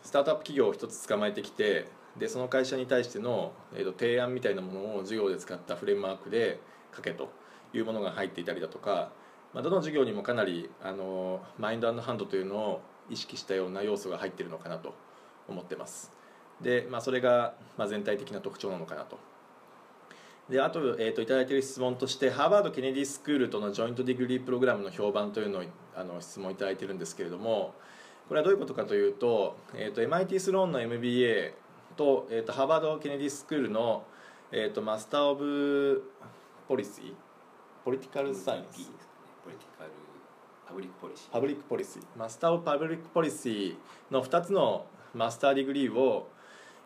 スタートアップ企業を一つ捕まえてきてでその会社に対しての、えー、と提案みたいなものを授業で使ったフレームワークで書けというものが入っていたりだとか、まあ、どの授業にもかなりあの Mind Hand というのを意識したような要素が入っているのかなと思ってます。で、まあ、それがまあ全体的な特徴なのかなと。であと,、えーと、いただいている質問としてハーバード・ケネディスクールとの joint degree program の評判というのをあの質問いただいているんですけれどもこれはどういうことかというと,、えーと、MIT スローンの MBA と,、えーと、ハーバード・ケネディスクールの、えー、と Master of Policy? Political Science? Political Public Policy。Public Policy。Master of Public Policy の2つの master degree を、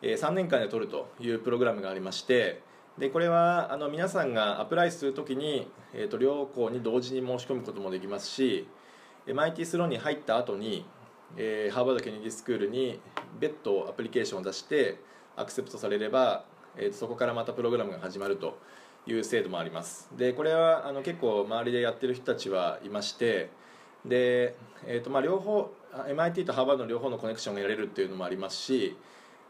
えー、3年間で取るというプログラムがありましてでこれはあの皆さんが apply するときに、えーと、両校に同時に申し込むこともできますし MIT スローに入った後に、えー、ハーバード・ケネディスクールに別途アプリケーションを出して accept されれば、えーそこからまたプログラムが始まるという制度もあります。でこれはあの結構周りでやってる人たちはいましてで、えーとまあ、両方 MIT とハーバードの両方のコネクションが得られるっていうのもありますし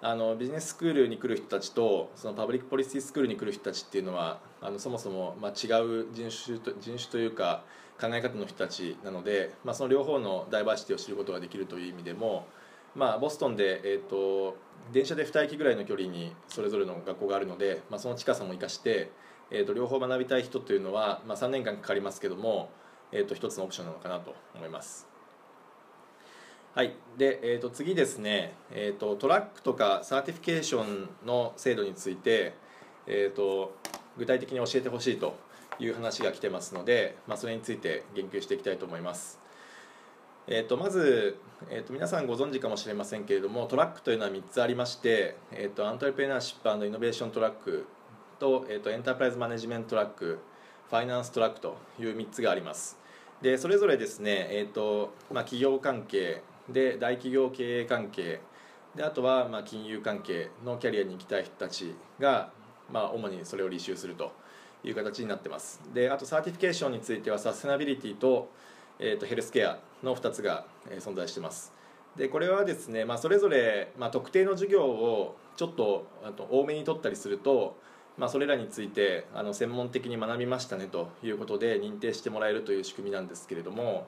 あのビジネススクールに来る人たちとそのパブリックポリシースクールに来る人たちっていうのはあのそもそも、まあ、違う人種と人種というか考え方の人たちなので、まあ、その両方のダイバーシティを知ることができるという意味でも、まあ、ボストンで、えーと、電車で2駅ぐらいの距離にそれぞれの学校があるので、まあ、その近さも生かしてえーと、両方学びたい人というのは、まあ、3年間かかりますけども、えーと、一つのオプションなのかなと思います。はい。で、えーと、次ですね、えー、と track とか certification の制度について、えー、と具体的に教えてほしいという話が来てますので、まあ、それについて言及していきたいと思います。えー、とまず、えー、と皆さんご存知かもしれませんけれども track というのは3つありまして、えー、と Entrepreneurship Innovation Track と,、えーと、 Enterprise Management Track Finance Track という3つがあります。でそれぞれですね、えーとまあ、起業関係で大企業経営関係であとはまあ金融関係のキャリアに行きたい人たちが、まあ、主にそれを履修すると。いう形になってます。であと certification については sustainability と,、えー、と healthcare の2つが、存在してます。でこれはですね、まあ、それぞれ、まあ、特定の授業をちょっとあと多めに取ったりするとまあ、それらについてあの専門的に学びましたねということで認定してもらえるという仕組みなんですけれども、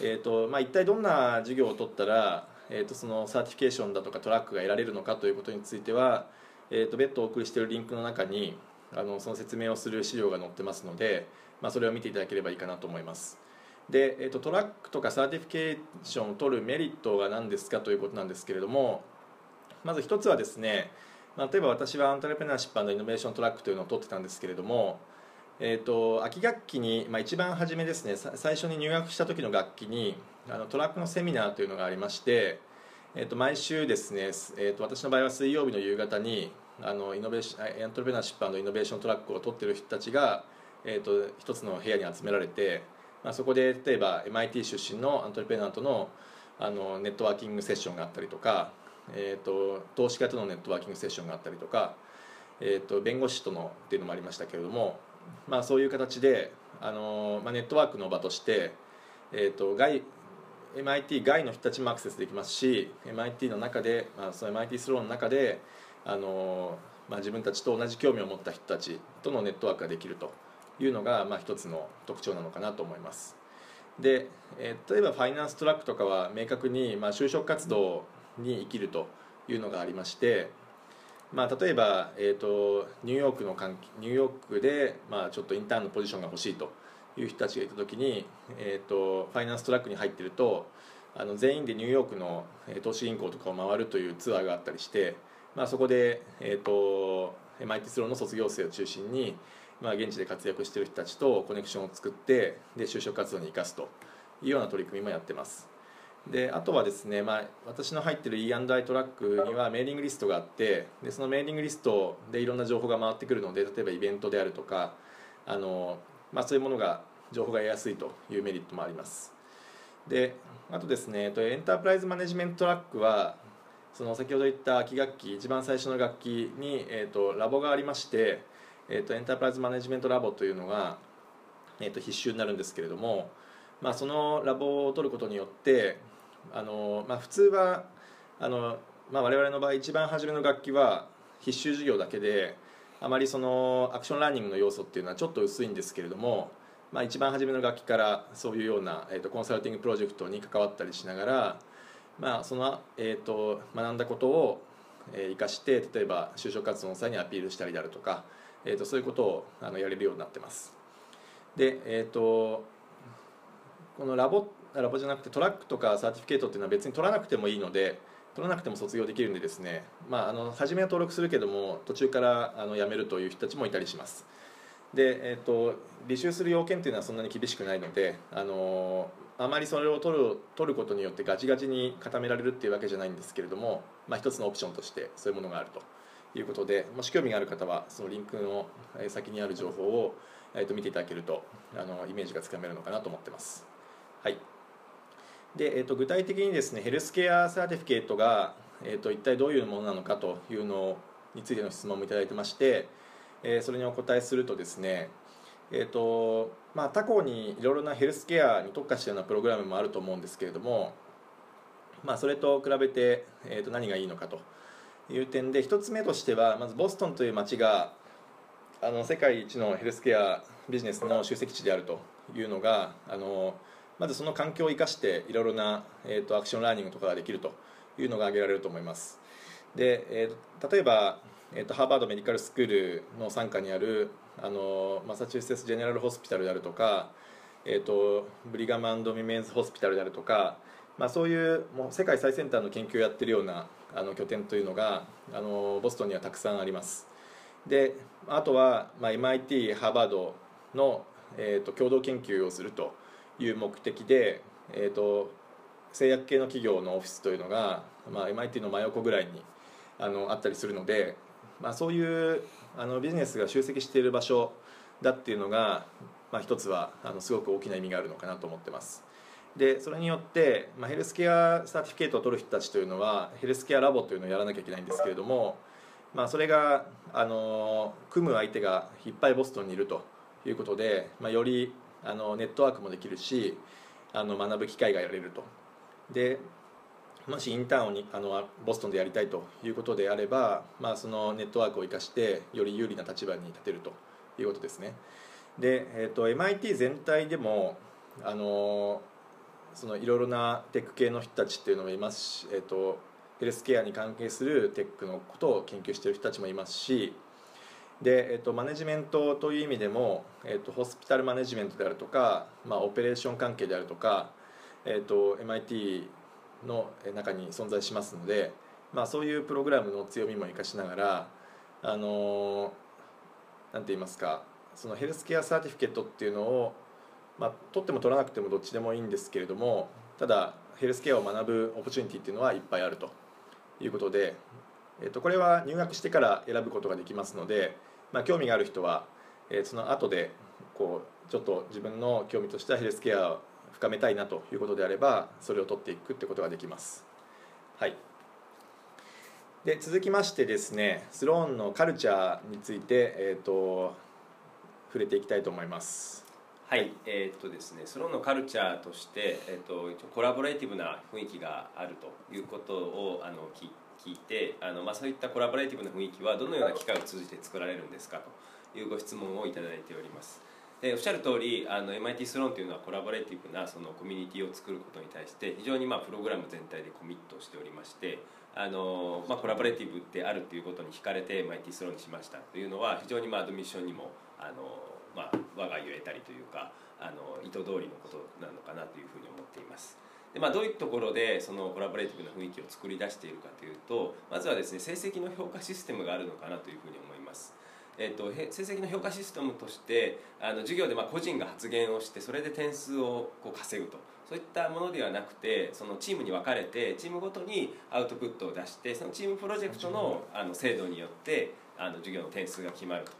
えーとまあ、一体どんな授業を取ったら、えー、とその certification だとか track が得られるのかということについては、えー、と別途お送りしているリンクの中にあのその説明をする資料が載ってますので、まあ、それを見ていただければいいかなと思います。で、えー、と track とか certification を取るメリットが何ですかということなんですけれどもまず一つはですねまあ、例えば私は Entrepreneurship Innovation Track というのを取ってたんですけれども、えーと、秋学期に、まあ、一番初めですね最初に入学した時の学期にあの track のセミナーというのがありまして、えー、と毎週ですね、えーと、私の場合は水曜日の夕方にあの innovation, Entrepreneurship Innovation Track を取ってる人たちが、えーと、一つの部屋に集められて、まあ、そこで例えば MIT 出身の entrepreneur とのあの networking session があったりとかえーと、投資家との networking session があったりとか、えーと、弁護士とのっていうのもありましたけれども、まあ、そういう形で、あのまあ、ネットワークの場として、えーと、外 MIT 外の人たちもアクセスできますし MIT の中で、まあ、その MIT スローの中で、あのまあ、自分たちと同じ興味を持った人たちとのネットワークができるというのが、まあ、一つの特徴なのかなと思います。で、えー、例えばファイナンストラックとかは明確に、まあ、就職活動に生きるというのがありまして、まあ、例えば、えーと、ニューヨークのニューヨークで、まあ、ちょっとインターンのポジションが欲しいという人たちがいた時に、えーと、ファイナンストラックに入ってるとあの全員でニューヨークの投資銀行とかを回るというツアーがあったりして、まあ、そこで、えーと、MIT スローの卒業生を中心に、まあ、現地で活躍している人たちとコネクションを作ってで就職活動に生かすというような取り組みもやってます。であとはですね、まあ、私の入ってる E&I トラックにはメーリングリストがあってでそのメーリングリストでいろんな情報が回ってくるので例えばイベントであるとかあの、まあ、そういうものが情報が得やすいというメリットもありますであとですねエンタープライズマネジメントトラックはその先ほど言った秋学期一番最初の学期に、えーと、ラボがありまして、えーと、エンタープライズマネジメントラボというのが、えーと、必修になるんですけれども、まあ、そのラボを取ることによってあの、まあ、普通はあの、まあ、我々の場合一番初めの学期は必修授業だけであまりその action learning の要素っていうのはちょっと薄いんですけれども、まあ、一番初めの学期からそういうような、えーと、 consulting project に関わったりしながら、まあ、その、えーと、学んだことを、えー、生かして例えば就職活動の際にアピールしたりであるとか、えーと、そういうことをあのやれるようになってます。で、えー、とこの lab lab じゃなくて track とか certificate っていうのは別に取らなくてもいいので取らなくても卒業できるんでですね、まあ、あの初めは登録するけども途中からあの辞めるという人たちもいたりします。で、えーと、履修する要件っていうのはそんなに厳しくないのであのあまりそれを取る取ることによってガチガチに固められるっていうわけじゃないんですけれども、まあ、一つのオプションとしてそういうものがあるということでもし興味がある方はそのリンクの先にある情報を、えー、と見ていただけるとあのイメージがつかめるのかなと思ってます。はいでえー、と具体的にですね healthcare certificate が、えー、と一体どういうものなのかというのについての質問もいただいてまして、えー、それにお答えするとですねえーとまあ、他校にいろいろなヘルスケアに特化したようなプログラムもあると思うんですけれども、まあ、それと比べて、えー、と何がいいのかという点で1つ目としてはまずボストンという街があの世界一のヘルスケアビジネスの集積地であるというのがあのまずその環境を生かしていろいろな、えーと、 action learning とかができるというのが挙げられると思います。で、えー、例えば、えーと、ハーバードメディカルスクールの傘下にあるあのマサチューセッツ・ジェネラル・ホスピタルであるとか、えーと、ブリガム・ウィメンズ・ホスピタルであるとか、まあ、そういうもう世界最先端の研究をやってるようなあの拠点というのがあのボストンにはたくさんあります。であとは、まあ、MIT ハーバードの、えーと共同研究をするという目的で、えーと、製薬系の企業のオフィスというのが、まあ、MIT の真横ぐらいにあのあったりするので、まあ、そういうあのビジネスが集積している場所だっていうのが、まあ、一つはあのすごく大きな意味があるのかなと思ってます。でそれによって、まあ、 Healthcare Certificate を取る人たちというのは Healthcare Lab というのをやらなきゃいけないんですけれども、まあ、それがあの組む相手がいっぱいボストンにいるということで、まあ、よりあのネットワークもできるしあの学ぶ機会が得られると。でもしインターンをにあのボストンでやりたいということであれば、まあ、そのネットワークを生かしてより有利な立場に立てるということですね。で、えーと、MIT 全体でもあのそのいろいろなテック系の人たちっていうのもいますし、えーとヘルスケアに関係するテックのことを研究している人たちもいますしで、えっと、マネジメントという意味でも、えっと、 hospital management であるとか、まあ、オペレーション関係であるとか、えっと、MIT の中に存在しますので、まあ、そういうプログラムの強みも生かしながらあのなんて言いますかその Healthcare Certificate っていうのを、まあ、取っても取らなくてもどっちでもいいんですけれどもただヘルスケアを学ぶオポチュニティっていうのはいっぱいあるということで、えっと、これは入学してから選ぶことができますのでまあ、興味がある人は、えー、その後でこうちょっと自分の興味としてはヘルスケアを深めたいなということであればそれを取っていくってことができます。はいで続きましてですねスローンのカルチャーについて、えーと、触れていきたいと思います。はい、えー、っとですね、スローンのカルチャーとして、えー、っとコラボレーティブな雰囲気があるということをあの聞聞いてあの、まあ、そういったコラボレーティブな雰囲気はどのような機会を通じて作られるんですかというご質問をいただいておりますでおっしゃる通りあの MIT スローンというのはコラボレーティブなそのコミュニティを作ることに対して非常にまあプログラム全体でコミットしておりましてあの、まあ、コラボレーティブであるということに惹かれて MIT スローンにしましたというのは非常にまあアドミッションにもあの、まあ、我が言えたりというかあの意図通りのことなのかなというふうに思っています。で、まあ、どういうところでそのコラボレーティブな雰囲気を作り出しているかというとまずはですね成績の評価システムがあるのかなというふうに思います。えっと、成績の評価システムとしてあの授業でまあ個人が発言をしてそれで点数をこう稼ぐと。そういったものではなくてそのチームに分かれてチームごとにアウトプットを出してそのチームプロジェクトのあの制度によってあの授業の点数が決まると。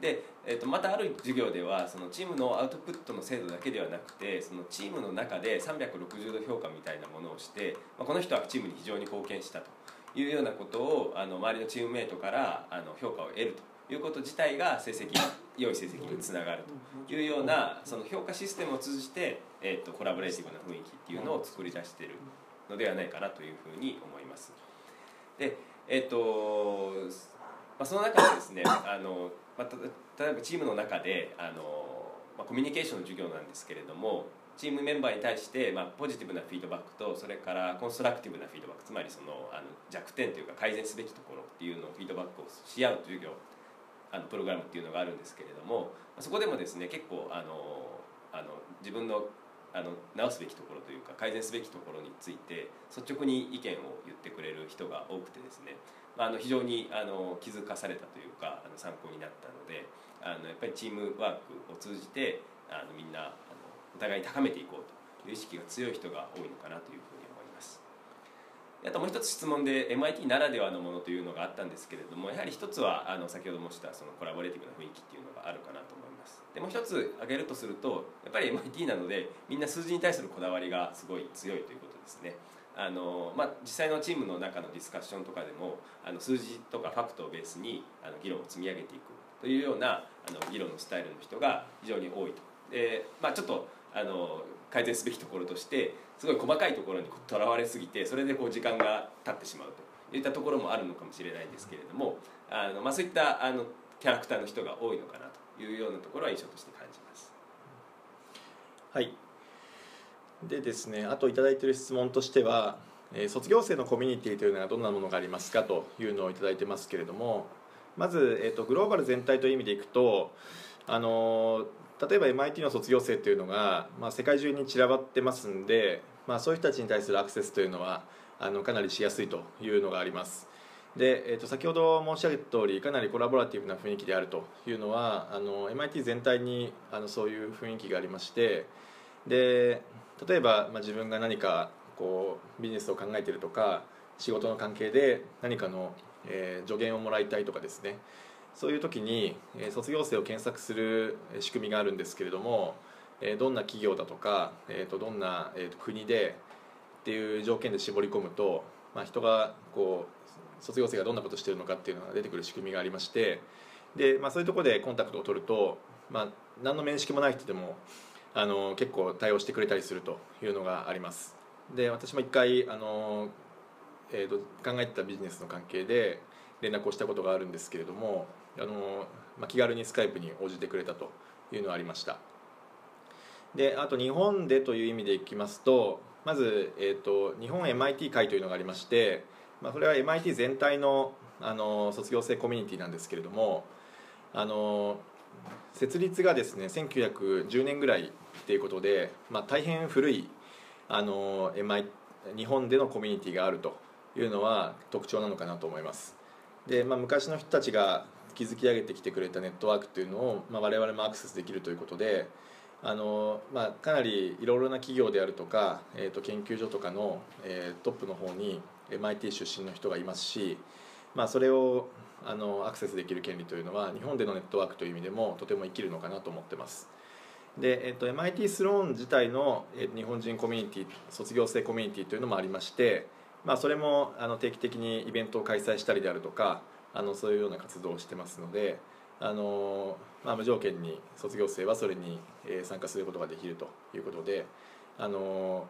で、えー、とまたある授業ではそのチームのアウトプットの制度だけではなくてそのチームの中で360度評価みたいなものをして、まあ、この人はチームに非常に貢献したというようなことをあの周りのチームメイトからあの評価を得るということ自体が成績良い成績につながるというようなその評価システムを通じて、えー、とコラボレーティブな雰囲気っていうのを作り出しているのではないかなというふうに思います。でえーとまあ、その中でですね あのまあ、例えばチームの中であの、まあ、コミュニケーションの授業なんですけれどもチームメンバーに対して、まあ、ポジティブなフィードバックとそれからコンストラクティブなフィードバックつまりそのあの弱点というか改善すべきところっていうのをフィードバックをし合う授業あのプログラムっていうのがあるんですけれどもそこでもですね結構あのあの自分のあの直すべきところというか改善すべきところについて率直に意見を言ってくれる人が多くてですねあの非常にあの気づかされたというかあの参考になったのであのやっぱりチームワークを通じてあのみんなあのお互いに高めていこうという意識が強い人が多いのかなというふうにあともう一つ質問で MIT ならではのものというのがあったんですけれどもやはり一つはあの先ほど申したそのコラボレーティブな雰囲気っていうのがあるかなと思います。でもう一つ挙げるとするとやっぱり MIT なのでみんな数字に対するこだわりがすごい強いということですね。あのまあ、実際のチームの中のディスカッションとかでもあの数字とかファクトをベースにあの議論を積み上げていくというようなあの議論のスタイルの人が非常に多いと。で、まあ、ちょっとあの改善すべきところとしてすごい細かいところにとらわれすぎてそれでこう時間が経ってしまうといったところもあるのかもしれないんですけれどもあの、まあ、そういったあのキャラクターの人が多いのかなというようなところは印象として感じます。はいでですねあと頂いてる質問としては、えー、卒業生のコミュニティというのはどんなものがありますかというのを頂いてますけれどもまず、えーと、グローバル全体という意味でいくとあの例えば MIT の卒業生というのが、まあ、世界中に散らばってますんで、まあ、そういう人たちに対するアクセスというのはあのかなりしやすいというのがあります。で、えーと、先ほど申し上げた通りかなりコラボラティブな雰囲気であるというのはあの MIT 全体にあのそういう雰囲気がありましてで例えば、まあ、自分が何かこうビジネスを考えてるとか仕事の関係で何かの、えー、助言をもらいたいとかですね。そういう時に、えー、卒業生を検索する仕組みがあるんですけれども、え、どんな企業だとか、えーと、どんな、えーと、国でっていう条件で絞り込むと、まあ、人がこう卒業生がどんなことしてるのかっていうのが出てくる仕組みがありましてで、まあ、そういうところでコンタクトを取ると、まあ、何の面識もない人でもあの結構対応してくれたりするというのがあります。で私も一回あの、えーと、考えてたビジネスの関係で連絡をしたことがあるんですけれどもあの、まあ、気軽にスカイプに応じてくれたというのはありました。であと日本でという意味でいきますとまず、えーと、日本 MIT 会というのがありまして、まあ、それは MIT 全体のあの卒業生コミュニティなんですけれどもあの設立がですね1910年ぐらいっていうことで、まあ、大変古いあの MI 日本でのコミュニティがあるというのは特徴なのかなと思います。で、まあ、昔の人たちが築き上げてきてくれたネットワークというのを、まあ、我々もアクセスできるということであの、まあ、かなりいろいろな企業であるとか、えー、と研究所とかの、えー、トップの方に MIT 出身の人がいますし、まあ、それをあのアクセスできる権利というのは日本でのネットワークという意味でもとても生きるのかなと思ってます。で、えっと、MIT スローン自体の日本人コミュニティ卒業生コミュニティというのもありまして、まあ、それもあの定期的にイベントを開催したりであるとかあのそういうような活動をしてますのであの、まあ、無条件に卒業生はそれに参加することができるということであの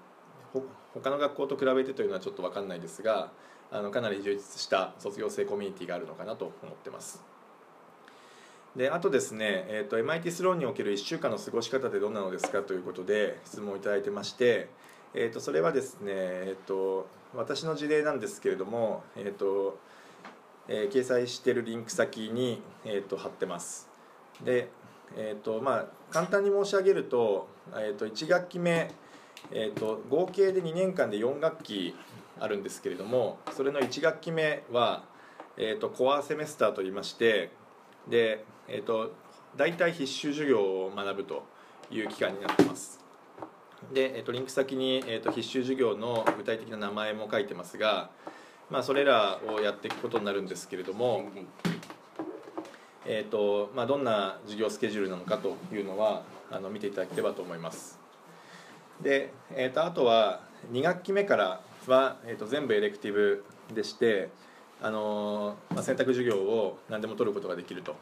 他の学校と比べてというのはちょっと分かんないですがあのかなり充実した卒業生コミュニティがあるのかなと思ってます。であとですね、えーと、MIT スローンにおける1週間の過ごし方ってどんなのですかということで質問をいただいてまして、えーと、それはですね、えーと、私の事例なんですけれども、えーとえー、掲載しているリンク先に、えー、と貼ってます。で、えーとまあ、簡単に申し上げると,、えー、と1学期目、えー、と合計で2年間で4学期あるんですけれどもそれの1学期目は、えー、とコアセメスターといいましてで、えー、と大体必修授業を学ぶという期間になってます。で、えー、とリンク先に、えー、と必修授業の具体的な名前も書いてますが、まあ、それらをやっていくことになるんですけれども、えーとまあ、どんな授業スケジュールなのかというのはあの見ていただければと思います。で、えー、とあとは2学期目からは、えー、と全部エレクティブでしてあの、まあ、選択授業を何でも取ることができると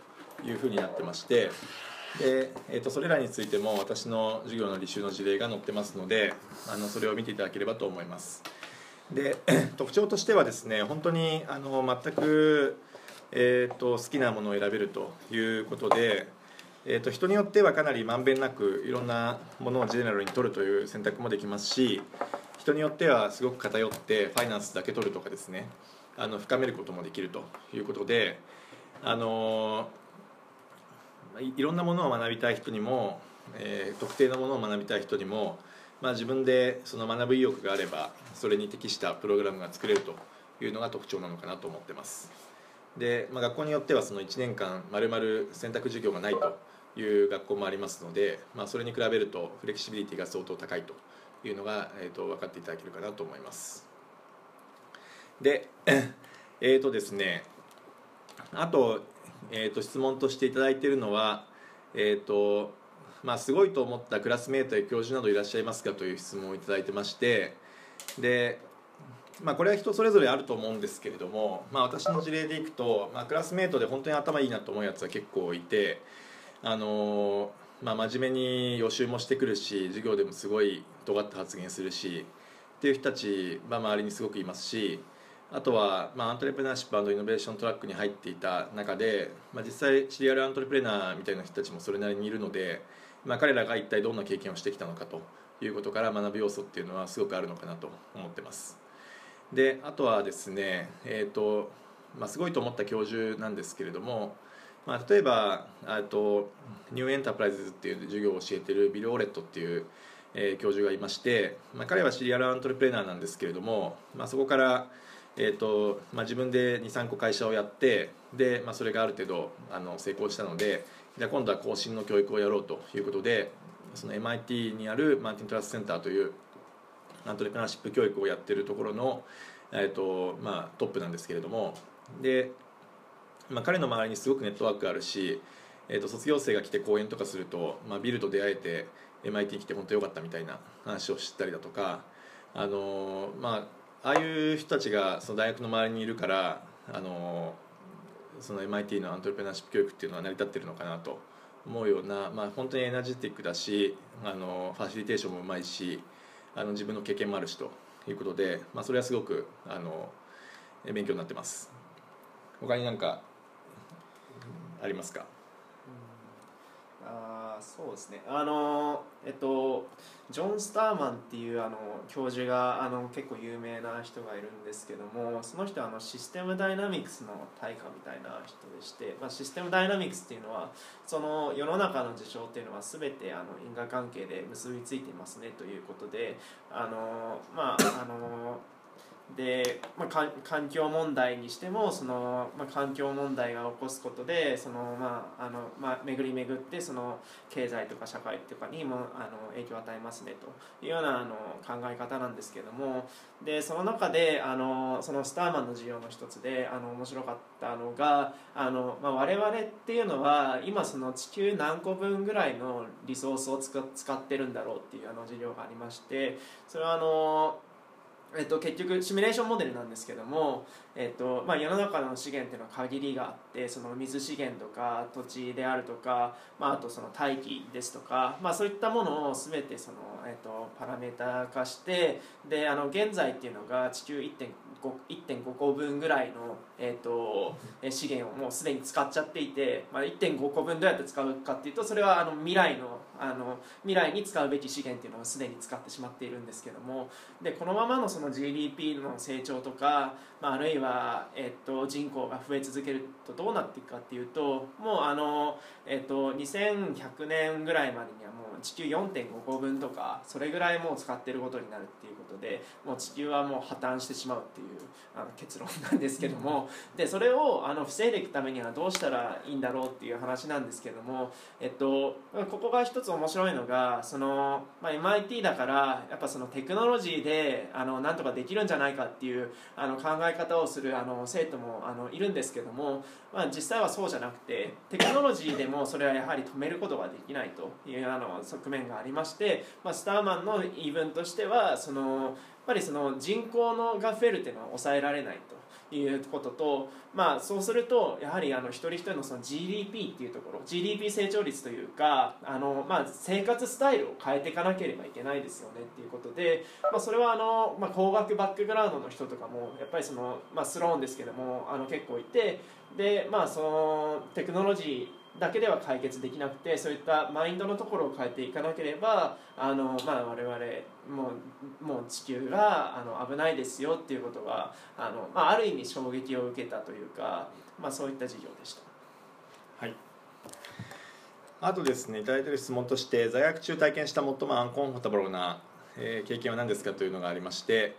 いうふうになってましてで、えー、とそれらについても私の授業の履修の事例が載ってますのであのそれを見ていただければと思います。で 特徴としてはですね本当にあの全く、えーと、好きなものを選べるということで、えーと、人によってはかなりまんべんなくいろんなものをジェネラルに取るという選択もできますし人によってはすごく偏ってファイナンスだけ取るとかですねあの深めることもできるということであのいろんなものを学びたい人にも、えー、特定のものを学びたい人にも、まあ、自分でその学ぶ意欲があればそれに適したプログラムが作れるというのが特徴なのかなと思ってます。で、まあ、学校によってはその1年間まるまる選択授業がないという学校もありますので、まあ、それに比べるとフレキシビリティが相当高いというのが、えー、と分かっていただけるかなと思います。で えっ、とですねあと,、えー、と質問としていただいているのはえっ、ー、とまあ、すごいと思ったクラスメートや教授などいらっしゃいますかという質問をいただいてましてで、まあ、これは人それぞれあると思うんですけれども、まあ、私の事例でいくと、まあ、クラスメートで本当に頭いいなと思うやつは結構いてあのまあ、真面目に予習もしてくるし授業でもすごい尖った発言するしっていう人たちは周りにすごくいますしあとは、まあ、アントレプレナーシップイノベーショントラックに入っていた中で、まあ、実際シリアルアントレプレナーみたいな人たちもそれなりにいるので、まあ、彼らが一体どんな経験をしてきたのかということから学ぶ要素っていうのはすごくあるのかなと思ってます。であとはですねえ、ー、と、まあ、すごいと思った教授なんですけれども、まあ、例えばあとニューエンタープライズっていう授業を教えてるビル・オレットっていうえー、教授がいまして、まあ、彼はシリアルアントレプレーナーなんですけれども、まあ、そこからえーとまあ、自分で23個会社をやってで、まあ、それがある程度あの成功したのでじゃ今度は更新の教育をやろうということでその MIT にあるマーティン・トラスセンターというアントレプナーシップ教育をやってるところの、えーとまあ、トップなんですけれどもで、まあ、彼の周りにすごくネットワークあるし、えー、と卒業生が来て講演とかすると、まあ、ビルと出会えて MIT 来て本当よかったみたいな話を知ったりだとかあのまあああいう人たちがその大学の周りにいるからあのその MIT のアントレプレナーシップ教育っていうのは成り立ってるのかなと思うような、まあ、本当にエナジティックだしあのファシリテーションもうまいしあの自分の経験もあるしということで、まあ、それはすごくあの勉強になってます。他に何かありますか？あそうですね。あのえっとジョン・スターマンっていうあの教授があの結構有名な人がいるんですけどもその人はあのシステムダイナミクスの大家みたいな人でして、まあ、システムダイナミクスっていうのはその世の中の事象っていうのは全てあの因果関係で結びついていますねということであのまああので、まあ、環境問題にしてもその、まあ、環境問題が起こすことでその、まああのまあ、巡り巡ってその経済とか社会とかにもあの影響を与えますねというようなあの考え方なんですけども。でその中であのそのスターマンの授業の一つであの面白かったのがあの、まあ、我々っていうのは今その地球何個分ぐらいのリソースを使ってるんだろうっていうあの授業がありましてそれはあのえっと、結局シミュレーションモデルなんですけども、えっとまあ、世の中の資源っていうのは限りがあってその水資源とか土地であるとか、まあ、あとその大気ですとか、まあ、そういったものを全てその、えー、とパラメータ化してであの現在っていうのが地球1.5 1.5個分ぐらいの、えーと、資源をもうすでに使っちゃっていて、まあ、1.5個分どうやって使うかっていうとそれはあの未来のあの未来に使うべき資源っていうのをすでに使ってしまっているんですけども。でこのままのその GDP の成長とか、まあ、あるいは、えっと、人口が増え続けるとどうなっていくかっていうともうあの、えっと、2100年ぐらいまでにはもう地球4.5個分とかそれぐらいもう使ってることになるっていうことでもう地球はもう破綻してしまうっていうあの結論なんですけども。でそれをあの防いでいくためにはどうしたらいいんだろうっていう話なんですけども、えっと、ここが一つ面白いのがその、まあ、MIT だからやっぱそのテクノロジーであのなんとかできるんじゃないかっていうあの考え方をするあの生徒もあのいるんですけども、まあ、実際はそうじゃなくてテクノロジーでもそれはやはり止めることができないというあの側面がありまして、まあ、スターマンの言い分としてはそのやっぱりその人口のが増えるっていうのは抑えられないと。いうことと、まあ、そうするとやはりあの一人一人のその GDP っていうところ GDP 成長率というかあの、まあ、生活スタイルを変えていかなければいけないですよねっていうことで、まあ、それはあの、まあ、工学バックグラウンドの人とかもやっぱりその、まあ、スローンですけどもあの結構いてで、まあ、そのテクノロジーだけでは解決できなくてそういったマインドのところを変えていかなければあの、まあ、我々もうもう地球があの危ないですよっていうことがあの、まあ、ある意味衝撃を受けたというか、まあ、そういった授業でした。はいあとですねいただいている質問として在学中体験した最もアンコンフォタブルな、えー、経験は何ですかというのがありまして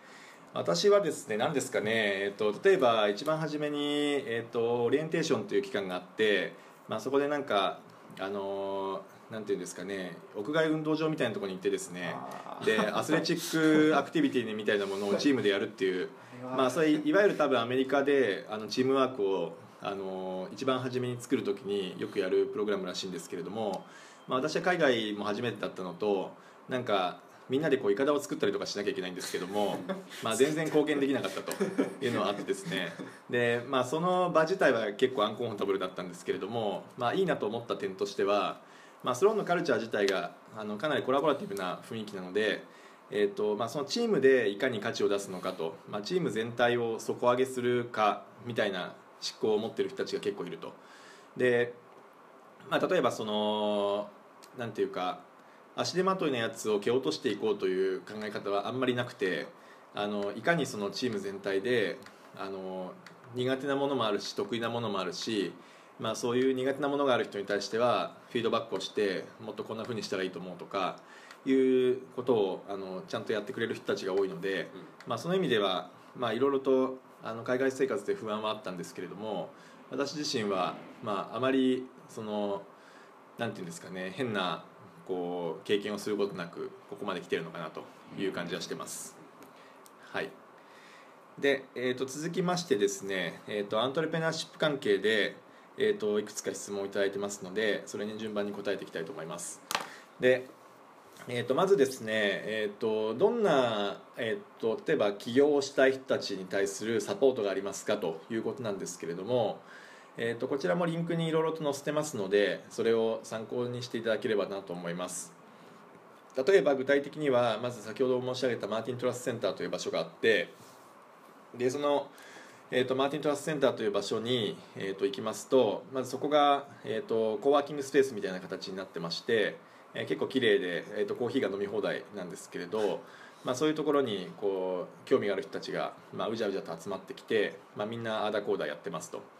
私はですね何ですかね、えっと、例えば一番初めに、えっと、オリエンテーションという期間があってまあ、そこでなんかあのなんていうんですかね屋外運動場みたいなところに行ってですねでアスレチックアクティビティみたいなものをチームでやるっていうまあそれいわゆる多分アメリカであのチームワークをあの一番初めに作る時によくやるプログラムらしいんですけれども、まあ、私は海外も初めてだったのとなんかみんなでこういかだを作ったりとかしなきゃいけないんですけども、まあ、全然貢献できなかったというのはあってですねで、まあ、その場自体は結構アンコンフォタブルだったんですけれども、まあ、いいなと思った点としては、まあ、スローンのカルチャー自体があのかなりコラボラティブな雰囲気なので、えーとまあ、そのチームでいかに価値を出すのかと、まあ、チーム全体を底上げするかみたいな思考を持ってる人たちが結構いると。でまあ、例えばそのなんていうか足手まといのやつを蹴落としていこうという考え方はあんまりなくてあのいかにそのチーム全体であの苦手なものもあるし得意なものもあるし、まあ、そういう苦手なものがある人に対してはフィードバックをしてもっとこんなふうにしたらいいと思うとかいうことをあのちゃんとやってくれる人たちが多いので、まあ、その意味ではいろいろとあの海外生活で不安はあったんですけれども私自身は、まあ、あまりそのなんていうんですかね変なこう経験をすることなくここまで来てるのかなという感じはしてます。はいで、えー、と続きましてですね、えー、とアントレプレナーシップ関係で、えー、といくつか質問をいいてますのでそれに順番に答えていきたいと思います。でえー、とまずですね、えー、とどんな、えー、と例えば起業をしたい人たちに対するサポートがありますかということなんですけれども、えーと、こちらもリンクにいろいろと載せてますのでそれを参考にしていただければなと思います。例えば具体的にはまず先ほど申し上げたマーティントラスセンターという場所があってでその、えーと、マーティントラスセンターという場所に、えーと、行きますとまずそこが、えー、とコワーキングスペースみたいな形になってまして、えー、結構綺麗で、えー、とコーヒーが飲み放題なんですけれどまあ、そういうところにこう興味がある人たちが、まあ、うじゃうじゃと集まってきて、まあ、みんなあだこーだやってますと。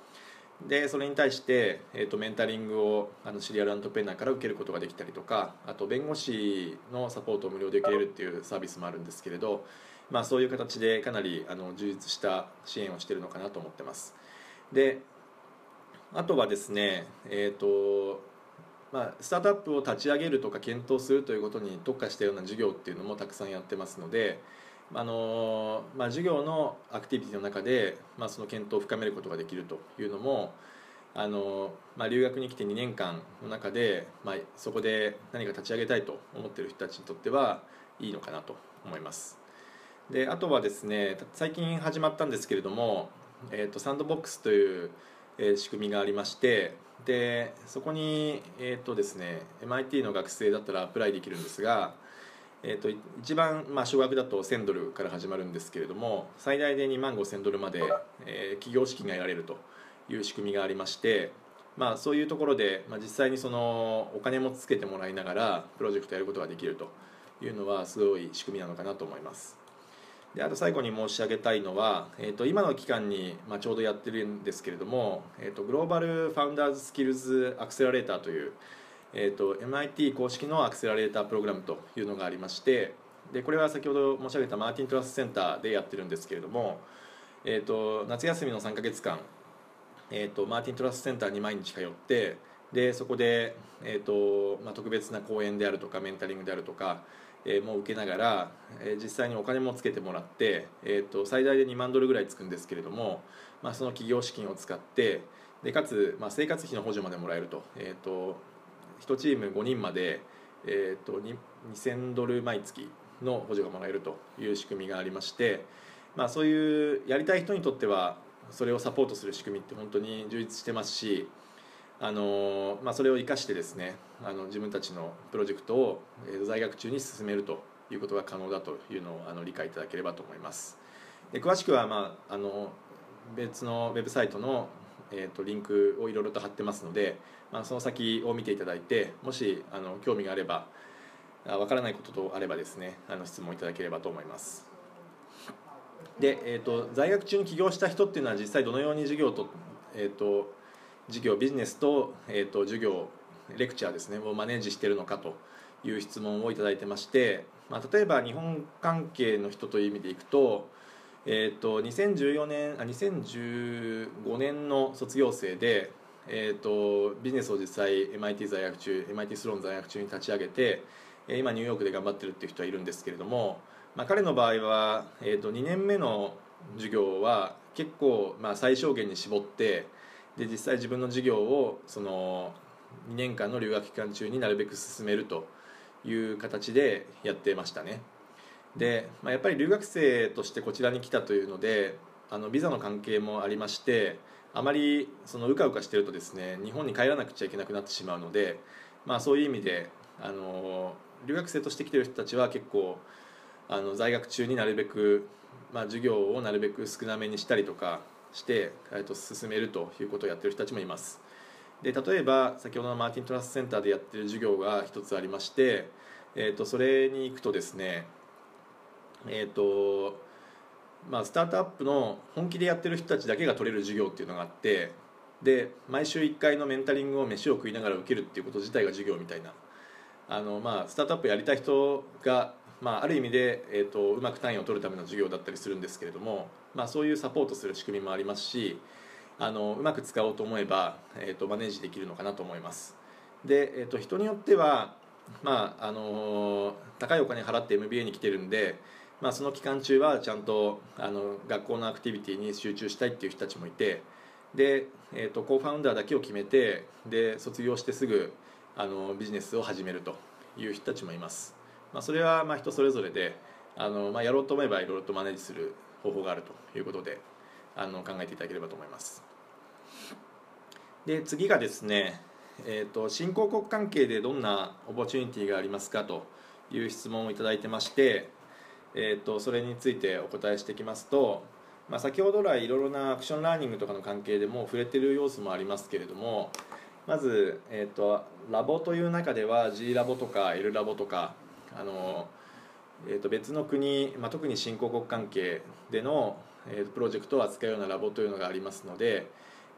でそれに対して、えーと、メンタリングをあのシリアルアントペナーから受けることができたりとかあと弁護士のサポートを無料で受けれるっていうサービスもあるんですけれど、まあ、そういう形でかなりあの充実した支援をしてるのかなと思ってます。であとはですねえっ、ー、とまあ、スタートアップを立ち上げるとか検討するということに特化したような授業っていうのもたくさんやってますので、あのまあ、授業のアクティビティの中で、まあ、その検討を深めることができるというのもあの、まあ、留学に来て2年間の中で、まあ、そこで何か立ち上げたいと思ってる人たちにとってはいいのかなと思います。であとはですね最近始まったんですけれども、えーと、サンドボックスという、仕組みがありましてでそこに、えーとですね、MIT の学生だったらアプライできるんですがえー、と一番、まあ、少額だと1000ドルから始まるんですけれども最大で2万5000ドルまで、えー、企業資金が得られるという仕組みがありまして、まあ、そういうところで、まあ、実際にそのお金もつけてもらいながらプロジェクトやることができるというのはすごい仕組みなのかなと思います。であと最後に申し上げたいのは、えー、と今の期間に、まあ、ちょうどやってるんですけれども、えー、とグローバルファウンダーズスキルズアクセラレーターというえーと、MIT 公式のアクセラレータープログラムというのがありましてでこれは先ほど申し上げたマーティン・トラスセンターでやってるんですけれども、えーと、夏休みの3か月間、えーと、マーティン・トラスセンターに毎日通ってでそこで、えーとまあ、特別な講演であるとかメンタリングであるとか、えー、も受けながら、えー、実際にお金もつけてもらって、えー、と最大で2万ドルぐらいつくんですけれども、まあ、その企業資金を使ってでかつ、まあ、生活費の補助までもらえると,、えー、と1チーム5人まで、えーと、2000ドル毎月の補助がもらえるという仕組みがありまして、まあ、そういうやりたい人にとってはそれをサポートする仕組みって本当に充実してますしあの、まあ、それを生かしてですねあの自分たちのプロジェクトを在学中に進めるということが可能だというのをあの理解いただければと思います。で詳しくは、まあ、あの別のウェブサイトのえーと、リンクをいろいろと貼ってますので、まあ、その先を見ていただいてもしあの興味があればわからないこととあればですねあの質問いただければと思います。で、えーと、在学中に起業した人っていうのは実際どのように授業と,、えーと、授業ビジネスと,、えー、と授業レクチャーですねをマネージしているのかという質問をいただいてまして、まあ、例えば日本関係の人という意味でいくとえーと、2014年あ2015年の卒業生で、えーと、ビジネスを実際 MIT 在学中 MIT スローン在学中に立ち上げて今ニューヨークで頑張ってるっていう人はいるんですけれども、まあ、彼の場合は、えーと、2年目の授業は結構、まあ、最小限に絞ってで実際自分の授業をその2年間の留学期間中になるべく進めるという形でやってましたね。で、まあ、やっぱり留学生としてこちらに来たというのであのビザの関係もありましてあまりそのうかうかしてるとですね日本に帰らなくちゃいけなくなってしまうので、まあ、そういう意味であの留学生として来てる人たちは結構あの在学中になるべく、まあ、授業をなるべく少なめにしたりとかして、えっと、進めるということをやってる人たちもいます。で例えば先ほどのマーティン・トラスセンターでやってる授業が一つありまして、えっと、それに行くとですねえーとまあ、スタートアップの本気でやってる人たちだけが取れる授業っていうのがあってで毎週1回のメンタリングを飯を食いながら受けるっていうこと自体が授業みたいなあの、まあ、スタートアップやりたい人が、まあ、ある意味で、えーと、うまく単位を取るための授業だったりするんですけれども、まあ、そういうサポートする仕組みもありますしあのうまく使おうと思えば、えーと、マネージできるのかなと思います。で、えーと人によっては、まああの高いお金払って MBA に来てるんでまあ、その期間中はちゃんとあの学校のアクティビティに集中したいっていう人たちもいてで、えーと、コーファウンダーだけを決めてで卒業してすぐあのビジネスを始めるという人たちもいます、まあ、それはまあ人それぞれであの、まあ、やろうと思えばいろいろとマネージする方法があるということであの考えていただければと思います。で次がですね、えーと、新興国関係でどんな opportunity がありますかという質問をいただいてましてえーと、それについてお答えしていきますと、まあ、先ほど来いろいろな action learning とかの関係でも触れてる要素もありますけれどもまず、えーと、ラボという中では G ラボとか L ラボとかあの、えー、と別の国、まあ、特に新興国関係での、えー、プロジェクトを扱うようなラボというのがありますので、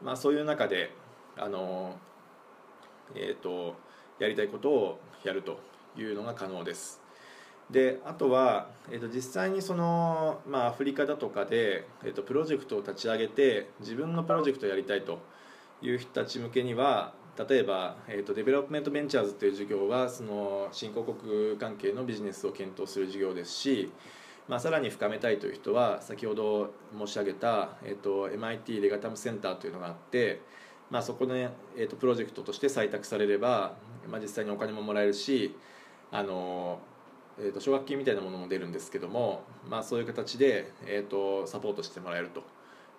まあ、そういう中であの、えーとやりたいことをやるというのが可能です。であとは、えー、と実際にその、まあ、アフリカだとかで、えー、とプロジェクトを立ち上げて自分のプロジェクトをやりたいという人たち向けには例えば、えーと、 Development Ventures という授業はその新興国関係のビジネスを検討する授業ですし、まあ、さらに深めたいという人は先ほど申し上げた、えーと、MIT レガタムセンターというのがあって、まあ、そこで、えーと、とプロジェクトとして採択されれば、まあ、実際にお金ももらえるしあのえーと、奨学金みたいなものも出るんですけども、まあ、そういう形で、えーと、サポートしてもらえると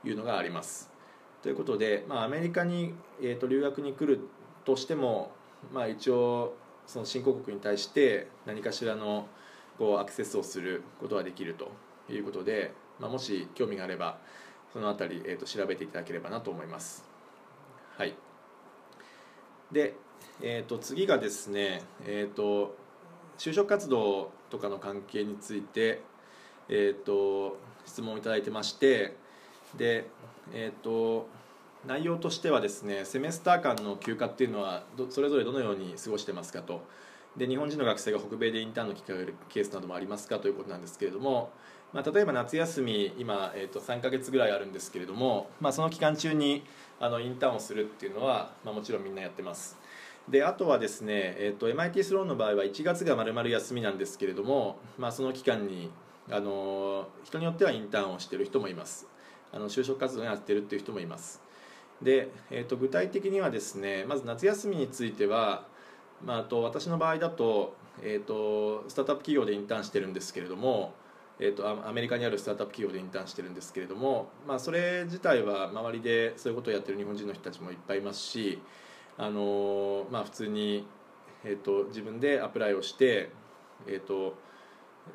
いうのがあります。ということで、まあ、アメリカに、えーと、留学に来るとしても、まあ、一応その新興国に対して何かしらの、こうアクセスをすることができるということで、まあ、もし興味があればそのあたり、えー、と調べていただければなと思います。はい、で、えー、と次がですね、えー、と就職活動とかの関係について、えー、と質問をいただいてましてで、えー、と内容としてはですねセメスター間の休暇っていうのはどそれぞれどのように過ごしてますかと。で日本人の学生が北米でインターンの機会を得るケースなどもありますかということなんですけれども、まあ、例えば夏休み今、えー、と3ヶ月ぐらいあるんですけれども、まあ、その期間中にあのインターンをするっていうのは、まあ、もちろんみんなやってます。であとはですね、えー、と MIT スローンの場合は1月がまるまる休みなんですけれども、まあ、その期間にあの人によってはインターンをしている人もいます。あの就職活動をやってるっていう人もいます。で、えー、と具体的にはですねまず夏休みについては、まあ、あと私の場合だと,、えー、とスタートアップ企業でインターンしてるんですけれども、えー、とアメリカにあるスタートアップ企業でインターンしてるんですけれども、まあ、それ自体は周りでそういうことをやってる日本人の人たちもいっぱいいますし、あのまあ、普通に、えー、と自分でアプライをして、えーと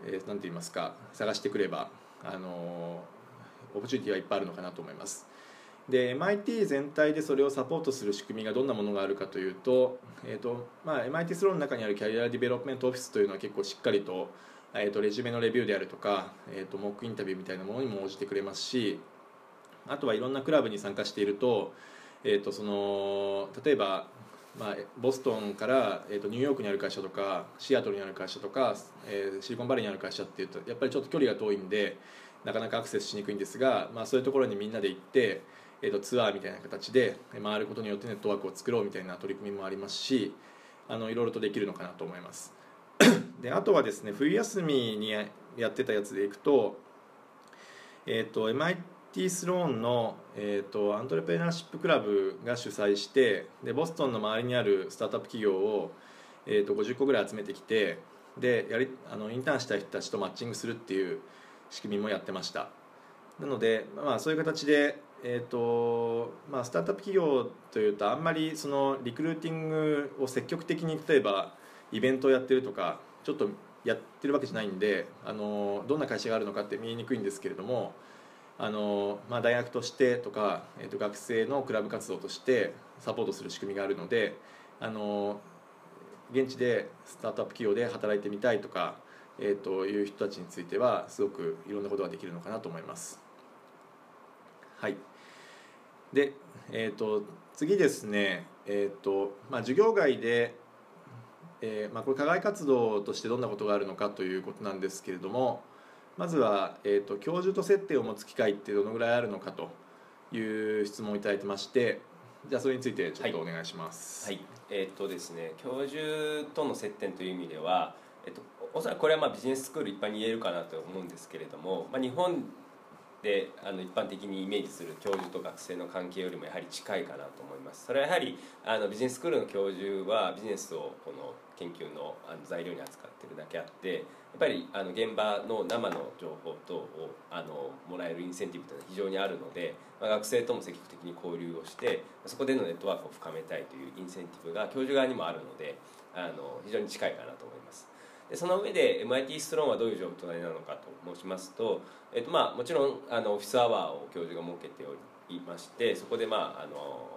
えー、なんて言いますか探してくれば、あのオプチュニティはいっぱいあるのかなと思います。で MIT 全体でそれをサポートする仕組みがどんなものがあるかというと,、えーとまあ、MIT スローの中にある Career Development Office というのは結構しっかりと,、えー、とレジュメの review であるとか、えー、と mock interview みたいなものにも応じてくれますしあとはいろんなクラブに参加していると,、えー、とその例えば、まあ、ボストンから、えー、とニューヨークにある会社とかシアトルにある会社とか、えーシリコンバレーにある会社っていうとやっぱりちょっと距離が遠いんでなかなかアクセスしにくいんですが、まあ、そういうところにみんなで行ってえー、とツアーみたいな形で回ることによってネットワークを作ろうみたいな取り組みもありますしあのいろいろとできるのかなと思います。であとはですね冬休みにやってたやつでいくと,、えー、と MIT スローンの、えー、とアントレプレナーシップクラブが主催してでボストンの周りにあるスタートアップ企業を、えー、と50個ぐらい集めてきてでやりあのインターンした人たちとマッチングするっていう仕組みもやってました。なので、まあ、そういう形でえーとまあ、スタートアップ企業というとあんまりそのリクルーティングを積極的に例えばイベントをやってるとかちょっとやってるわけじゃないんであのどんな会社があるのかって見えにくいんですけれどもあの、まあ、大学としてとか、えー、と学生のクラブ活動としてサポートする仕組みがあるのであの現地でスタートアップ企業で働いてみたいとか、えー、という人たちについてはすごくいろんなことができるのかなと思います。はい、で、えー、と次ですね、えーとまあ、授業外で、えーまあ、これ課外活動としてどんなことがあるのかということなんですけれどもまずは、えー、と教授と接点を持つ機会ってどのぐらいあるのかという質問をいただいてましてじゃあそれについてちょっとお願いします。はい、えーっとですね教授との接点という意味では、えっと、おそらくこれはまあビジネススクール一般に言えるかなと思うんですけれども、まあ、日本であの一般的にイメージする教授と学生の関係よりもやはり近いかなと思います。それはやはりあのビジネススクールの教授はビジネスをこの研究のあの材料に扱ってるだけあってやっぱりあの現場の生の情報等をあのもらえるインセンティブというのは非常にあるので、まあ、学生とも積極的に交流をしてそこでのネットワークを深めたいというインセンティブが教授側にもあるのであの非常に近いかなと思います。でその上で MIT ストローンはどういう状態なのかと申しますと、えっとまあ、もちろんあのオフィスアワーを教授が設けておりましてそこで、まあ、あの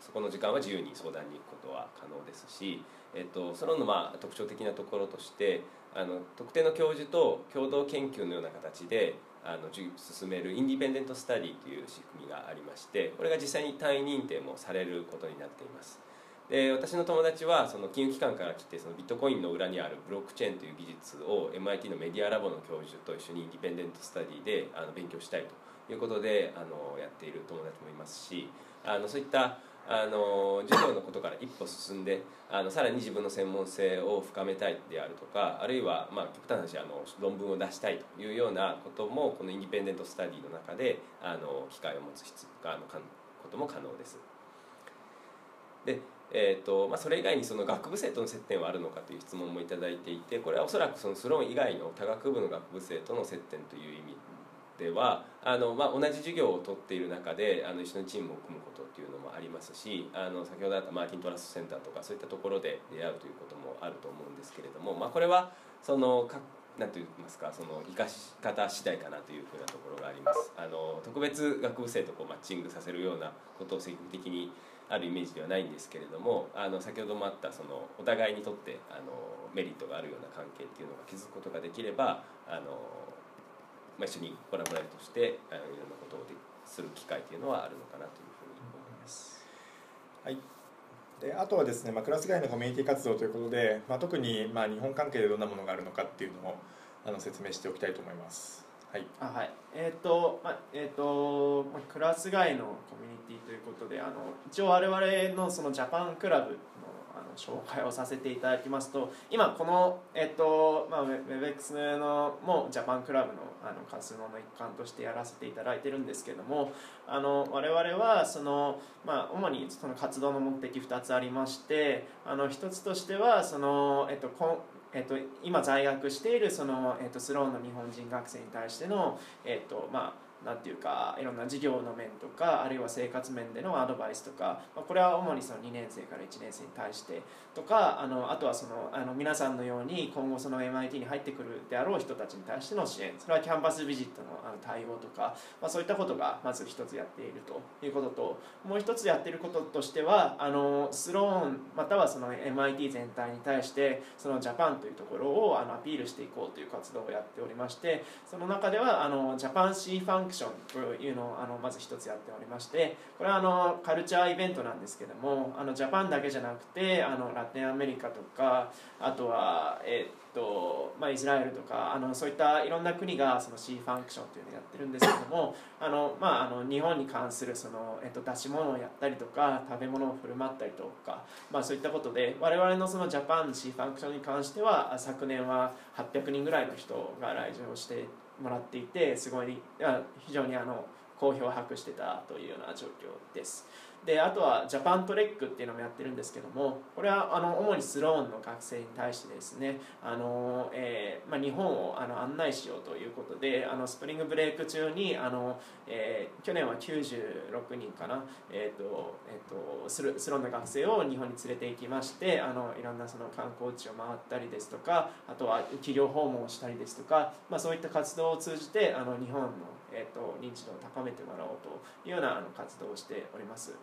そこの時間は自由に相談に行くことは可能ですし、えっと、そののまあ特徴的なところとしてあの特定の教授と共同研究のような形であの進めるインディペンデント・スタディという仕組みがありましてこれが実際に単位認定もされることになっています。で私の友達はその金融機関から来てそのビットコインの裏にあるブロックチェーンという技術を MIT のメディアラボの教授と一緒にインディペンデント・スタディであの勉強したいということであのやっている友達もいますしあのそういったあの授業のことから一歩進んであのさらに自分の専門性を深めたいであるとかあるいは、まあ、極端な話あの論文を出したいというようなこともこのインディペンデント・スタディの中であの機会を持つ必あのかことも可能です。でえーとまあ、それ以外にその学部生との接点はあるのかという質問もいいていてこれはおそらくそのスローン以外の他学部の学部生との接点という意味ではあの、まあ、同じ授業を取っている中であの一緒にチームを組むことっていうのもありますしあの先ほどあったマーティン・トラストセンターとかそういったところで出会うということもあると思うんですけれども、まあ、これはそのかなんと言いますかその生かし方次第かなというふうなところがあります。あの特別学部生とこうマッチングさせるようなことを積極的にあるイメージではないんですけれどもあの先ほどもあったそのお互いにとってあのメリットがあるような関係っていうのが築くことができればあの、まあ、一緒にコラボライトしてあのいろんなことをする機会っていうのはあるのかなというふうに思います。はいであとはですね、まあ、クラス外のコミュニティ活動ということで、まあ、特にまあ日本関係でどんなものがあるのかっていうのをあの説明しておきたいと思います。はい、あはいえっ、ー、と,、まあえーとまあ、クラス外のコミュニティということであの一応我々のそのジャパンクラブ紹介をさせていただきますと今この、えっとまあ、WebX のもジャパンクラブのあの活動の一環としてやらせていただいてるんですけどもあの我々はその、まあ、主にその活動の目的2つありましてあの1つとしてはその、えっとこえっと、今在学しているその、えっと、スローンの日本人学生に対しての、えっとまあなんていうかいろんな事業の面とかあるいは生活面でのアドバイスとか、まあ、これは主にその2年生から1年生に対してとかあのあとはそのあの皆さんのように今後その MIT に入ってくるであろう人たちに対しての支援それは campus visit のあの対応とか、まあ、そういったことがまず一つやっているということともう一つやっていることとしてはあのスローンまたはその MIT 全体に対してその Japan というところをあのアピールしていこうという活動をやっておりましてその中ではあのジャパン C ファンクションというのをあのまず一つやっておりましてこれはあの culture event なんですけどもあのジャパンだけじゃなくてあのラテンアメリカとかあとは、え、っとまあ、イスラエルとかあのそういったいろんな国がその C ファンクションというのをやってるんですけどもあの、まあ、あの日本に関するその、えっと、出し物をやったりとか食べ物を振る舞ったりとか、まあ、そういったことで我々のそのジャパンの C ファンクションに関しては昨年は800人ぐらいの人が来場してもらっていてすごい非常にあの好評を博してたというような状況です。であとは Japan Trek っていうのもやってるんですけどもこれはあの主にスローンの学生に対してですねあの、えーまあ、日本をあの案内しようということであの spring break 中にあの、えー、去年は96人かな、えーとえーと、スロスローンの学生を日本に連れて行きましてあのいろんなその観光地を回ったりですとかあとは企業訪問をしたりですとか、まあ、そういった活動を通じてあの日本のえーと、認知度を高めてもらおうというようなあの活動をしております。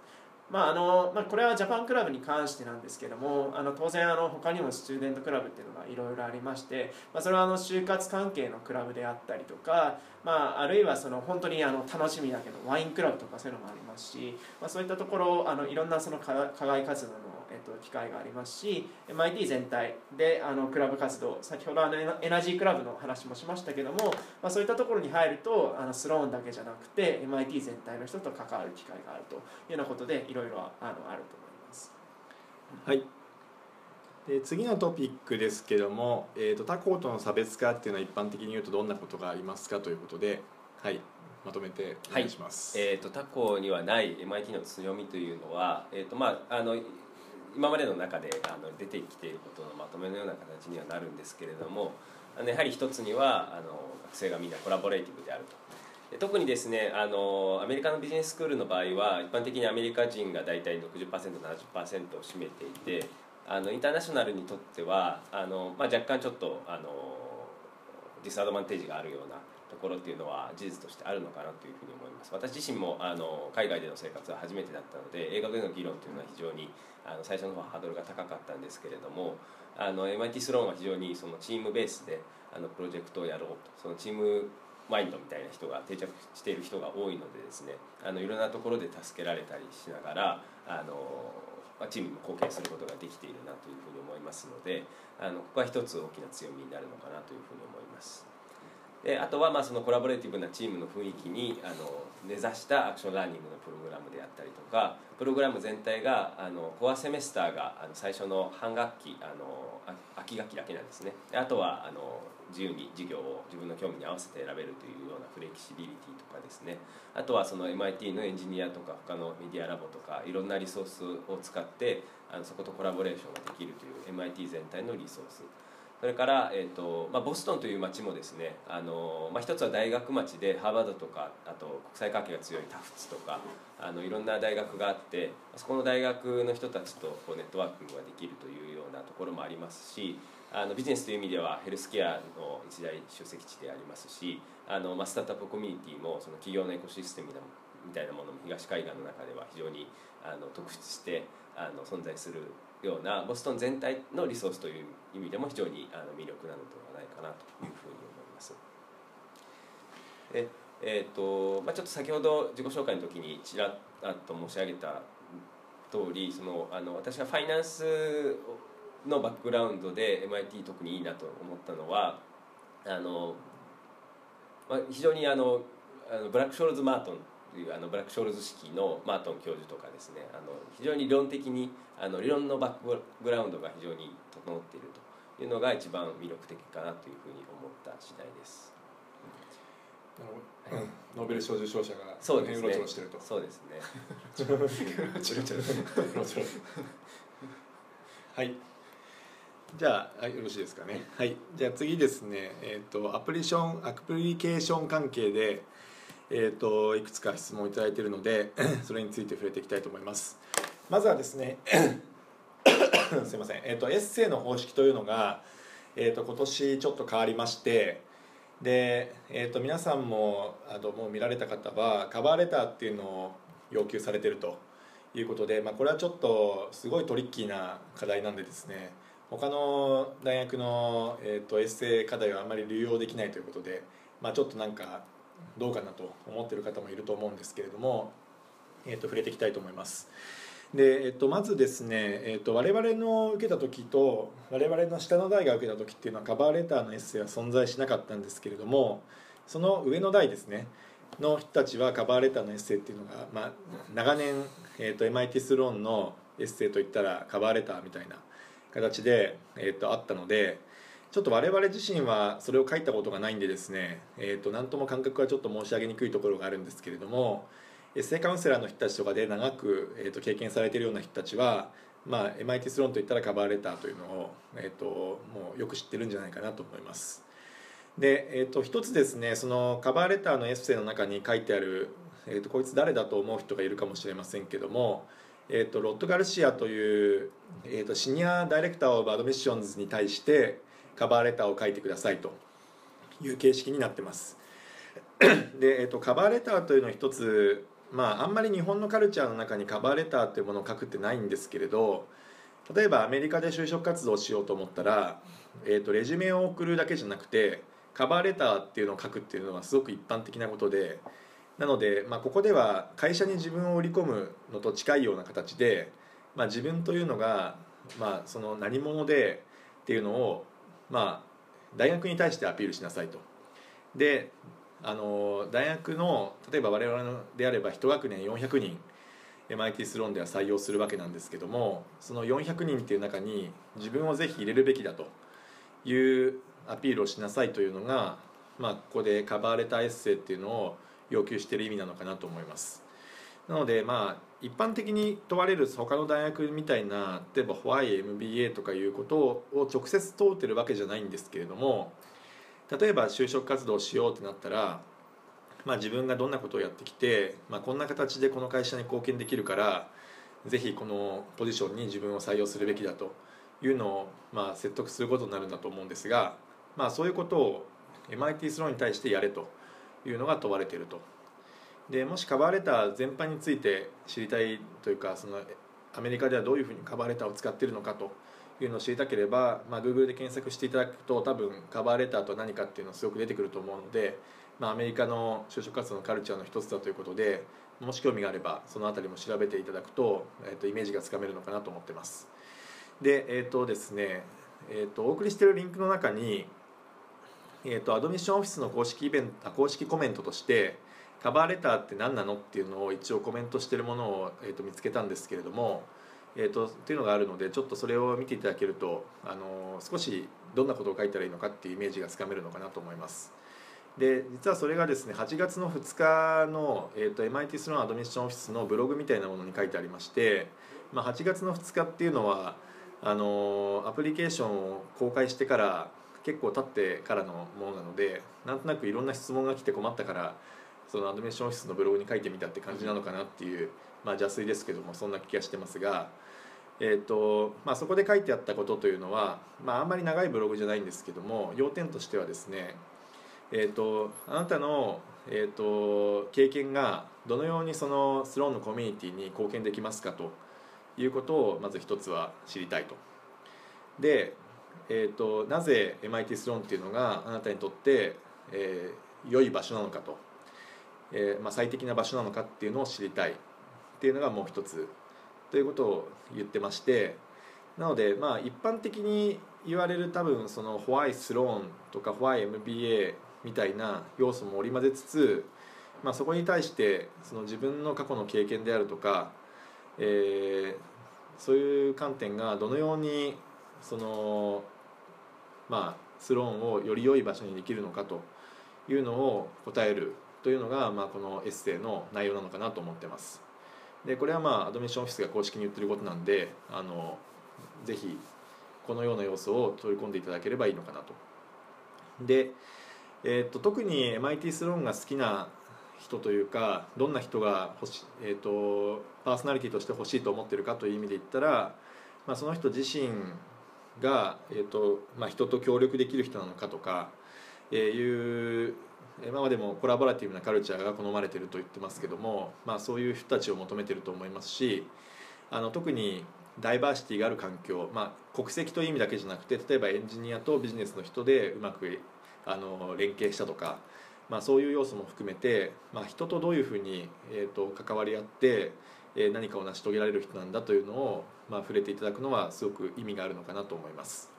まああのまあ、これはジャパンクラブに関してなんですけどもあの当然あの他にもスチューデントクラブっていうのがいろいろありまして、まあ、それはあの就活関係のクラブであったりとか、まあ、あるいはその本当にあの楽しみだけどワインクラブとかそういうのもありますし、まあ、そういったところあのいろんなその課外活動のえっと、機会がありますし MIT 全体であのクラブ活動先ほどあのエナジークラブの話もしましたけども、まあ、そういったところに入るとあのスローンだけじゃなくて MIT 全体の人と関わる機会があるというようなことでいろいろあのあると思います。はいで次のトピックですけども、えーと、他校との差別化っていうのは一般的に言うとどんなことがありますかということで、はい、まとめてお願いします。はい、えーと、他校にはない MIT の強みというのは、えーとまあ、あの今までの中であの出てきていることのまとめのような形にはなるんですけれどもあのやはり一つにはあの学生がみんなコラボレーティブであると。特にですねあのアメリカのビジネススクールの場合は一般的にアメリカ人が大体 60%70% を占めていてあのインターナショナルにとってはあの、まあ、若干ちょっとあのディスアドバンテージがあるようなところっていうのは事実としてあるのかなというふうに思います私自身もあの海外での生活は初めてだったので英語での議論というのは非常にあの最初の方はハードルが高かったんですけれどもあの MIT スローンは非常にそのチームベースであのプロジェクトをやろうとその team mind みたいな人が定着している人が多いのでですねあのいろんなところで助けられたりしながらあのチームに貢献することができているなというふうに思いますのであのここは一つ大きな強みになるのかなというふうに思います。であとはまあその collaborative なチームの雰囲気にあの根ざした action learning のプログラムであったりとかプログラム全体があの core semester があの最初の半学期あの秋学期だけなんですね。あとはあの自由に授業を自分の興味に合わせて選べるというようなフレキシビリティとかですね。あとはその MIT のエンジニアとか他のメディアラボとかいろんなリソースを使ってあのそことコラボレーションができるという MIT 全体のリソース。それから、えーとまあ、ボストンという町もですねあの、まあ、一つは大学町でハーバードとかあと国際関係が強いタフツとかあのいろんな大学があってそこの大学の人たちとこうネットワークができるというようなところもありますしあのビジネスという意味ではヘルスケアの一大集積地でありますしあの、まあ、スタートアップコミュニティもその企業のエコシステムみたいなものも東海岸の中では非常にあの特筆してあの存在するようなボストン全体のリソースという意味でも非常にあの魅力なのではないかなというふうに思います。ええーとまあ、ちょっと先ほど自己紹介の時にちらっと申し上げた通りそりあの私がファイナンスのバックグラウンドで MIT 特にいいなと思ったのはあの、まあ、非常にあのあのブラック・ショールズ・マートンというあのブラック・ショールズ式のマートン教授とかですねあの非常に理論的にあの理論のバックグラウンドが非常に整っているというのが一番魅力的かなというふうに思った次第です。ノーベル賞受賞者がそうですね。そうですね。はい。じゃあよろしいですかね。はい。じゃあ次ですね。えっ、ー、とアプリションアプリケーション関係でえっ、ー、といくつか質問いただいているので それについて触れていきたいと思います。まずはですね。すいません。えっ、ー、とエッセイの方式というのがえっ、と今年ちょっと変わりまして。で、えー、と皆さんもあのもう見られた方はカバーレターっていうのを要求されてるということで、まあ、これはちょっとすごいトリッキーな課題なんでですね他の大学の、えー、とエッセイ課題はあんまり流用できないということで、まあ、ちょっとなんかどうかなと思ってる方もいると思うんですけれども、えー、と触れていきたいと思います。で、えっと、まずですね、えっと、我々の受けた時と我々の下の代が受けた時っていうのはカバーレターのエッセイは存在しなかったんですけれどもその上の代ですねの人たちはカバーレターのエッセイっていうのが、まあ、長年、えっと、MIT スローンのエッセイといったらカバーレターみたいな形で、えっと、あったのでちょっと我々自身はそれを書いたことがないんでですね、えっと、何とも感覚はちょっと申し上げにくいところがあるんですけれどもエッセイカウンセラーの人たちとかで長く、えーと、経験されているような人たちは、まあ、MIT スローンといったらカバーレターというのを、えーと、もうよく知ってるんじゃないかなと思います。で、えーと、一つですねその cover letter のエッセイの中に書いてある、えー、とこいつ誰だと思う人がいるかもしれませんけども、えー、とロッド・ガルシアという、えー、と Senior Director of Admissions に対して cover letter を書いてくださいという形式になってます。で、えー、と cover letter というのを一つまああんまり日本のカルチャーの中に cover letter っていうものを書くってないんですけれど例えばアメリカで就職活動しようと思ったら、えーと、レジュメを送るだけじゃなくてカバーレターっていうのを書くっていうのはすごく一般的なことでなので、まあ、ここでは会社に自分を売り込むのと近いような形で、まあ、自分というのが、まあ、その何者でっていうのを、まあ、大学に対してアピールしなさいと。であの大学の例えば我々であれば1学年400人 MIT スローンでは採用するわけなんですけどもその400人っていう中に自分をぜひ入れるべきだというアピールをしなさいというのが、まあ、ここでカバーレターエッセイっていうのを要求している意味なのかなと思います。なのでまあ一般的に問われる他の大学みたいな例えばホワイ MBA とかいうことを直接問うてるわけじゃないんですけれども例えば就職活動をしようってなったら、まあ、自分がどんなことをやってきて、まあ、こんな形でこの会社に貢献できるからぜひこのポジションに自分を採用するべきだというのを、まあ、説得することになるんだと思うんですが、まあ、そういうことを MIT スローに対してやれというのが問われていると。でもしカバーレター全般について知りたいというかそのアメリカではどういうふうにカバーレターを使っているのかというのを知りたければ、まあ、Google で検索していただくと多分カバーレターと何かっていうのはすごく出てくると思うので、まあ、アメリカの就職活動のカルチャーの一つだということでもし興味があればその辺りも調べていただくと,、えー、とイメージがつかめるのかなと思ってます。でえっ、ー、とですね、えー、とお送りしているリンクの中に、えー、とアドミッションオフィスの公式イベント公式コメントとしてカバーレターって何なのっていうのを一応コメントしてるものを、えー、と見つけたんですけれどもえーと、っていうのがあるのでちょっとそれを見ていただけるとあの少しどんなことを書いたらいいのかっていうイメージがつかめるのかなと思います。で実はそれがですね8月の2日の、えーと、MIT スローンアドミッションオフィスのブログみたいなものに書いてありまして、まあ、8月の2日っていうのはあのアプリケーションを公開してから結構経ってからのものなのでなんとなくいろんな質問が来て困ったからそのアドミッションオフィスのブログに書いてみたって感じなのかなっていうまあ、邪推ですけどもそんな気がしてますが、えーとまあ、そこで書いてあったことというのは、まあ、あんまり長いブログじゃないんですけども要点としてはですね、えーと、あなたの、えーと、経験がどのようにそのスローンのコミュニティに貢献できますかということをまず一つは知りたいと。で、えーと、なぜ MIT スローンっていうのがあなたにとって、えー、良い場所なのかと、えーまあ、最適な場所なのかっていうのを知りたいっていうのがもう一つということを言ってましてなのでまあ一般的に言われる多分そのホワイスローンとかホワイ MBA みたいな要素も織り交ぜつつ、まあ、そこに対してその自分の過去の経験であるとか、えー、そういう観点がどのようにそのまあスローンをより良い場所にできるのかというのを答えるというのが、まあ、このエッセイの内容なのかなと思ってます。でこれはまあアドミッションオフィスが公式に言ってることなんであのぜひこのような要素を取り込んでいただければいいのかなと。で、えーと、特に MIT スローンが好きな人というかどんな人が欲し、えーと、パーソナリティとして欲しいと思ってるかという意味で言ったら、まあ、その人自身が、えーとまあ、人と協力できる人なのかとか、えー、いう今までもコラボラティブなカルチャーが好まれてると言ってますけども、まあ、そういう人たちを求めてると思いますしあの特にダイバーシティがある環境、まあ、国籍という意味だけじゃなくて例えばエンジニアとビジネスの人でうまくあの連携したとか、まあ、そういう要素も含めて、まあ、人とどういうふうに、えーと、関わり合って、え、何かを成し遂げられる人なんだというのを、まあ、触れていただくのはすごく意味があるのかなと思います。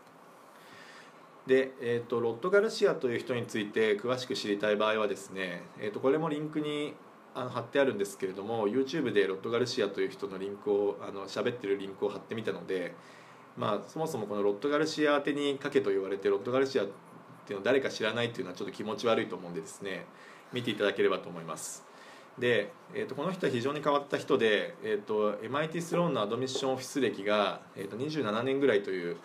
で、えーと、ロッド・ガルシアという人について詳しく知りたい場合はですね、えーと、これもリンクにあの貼ってあるんですけれども YouTube でロッド・ガルシアという人のリンクをあの喋ってるリンクを貼ってみたので、まあ、そもそもこのロッド・ガルシア宛てに書けと言われてロッド・ガルシアっていうのを誰か知らないっていうのはちょっと気持ち悪いと思うんでですね見ていただければと思います。で、えーと、この人は非常に変わった人で、えーと、MIT スローンのアドミッションオフィス歴が、えーと27年ぐらいという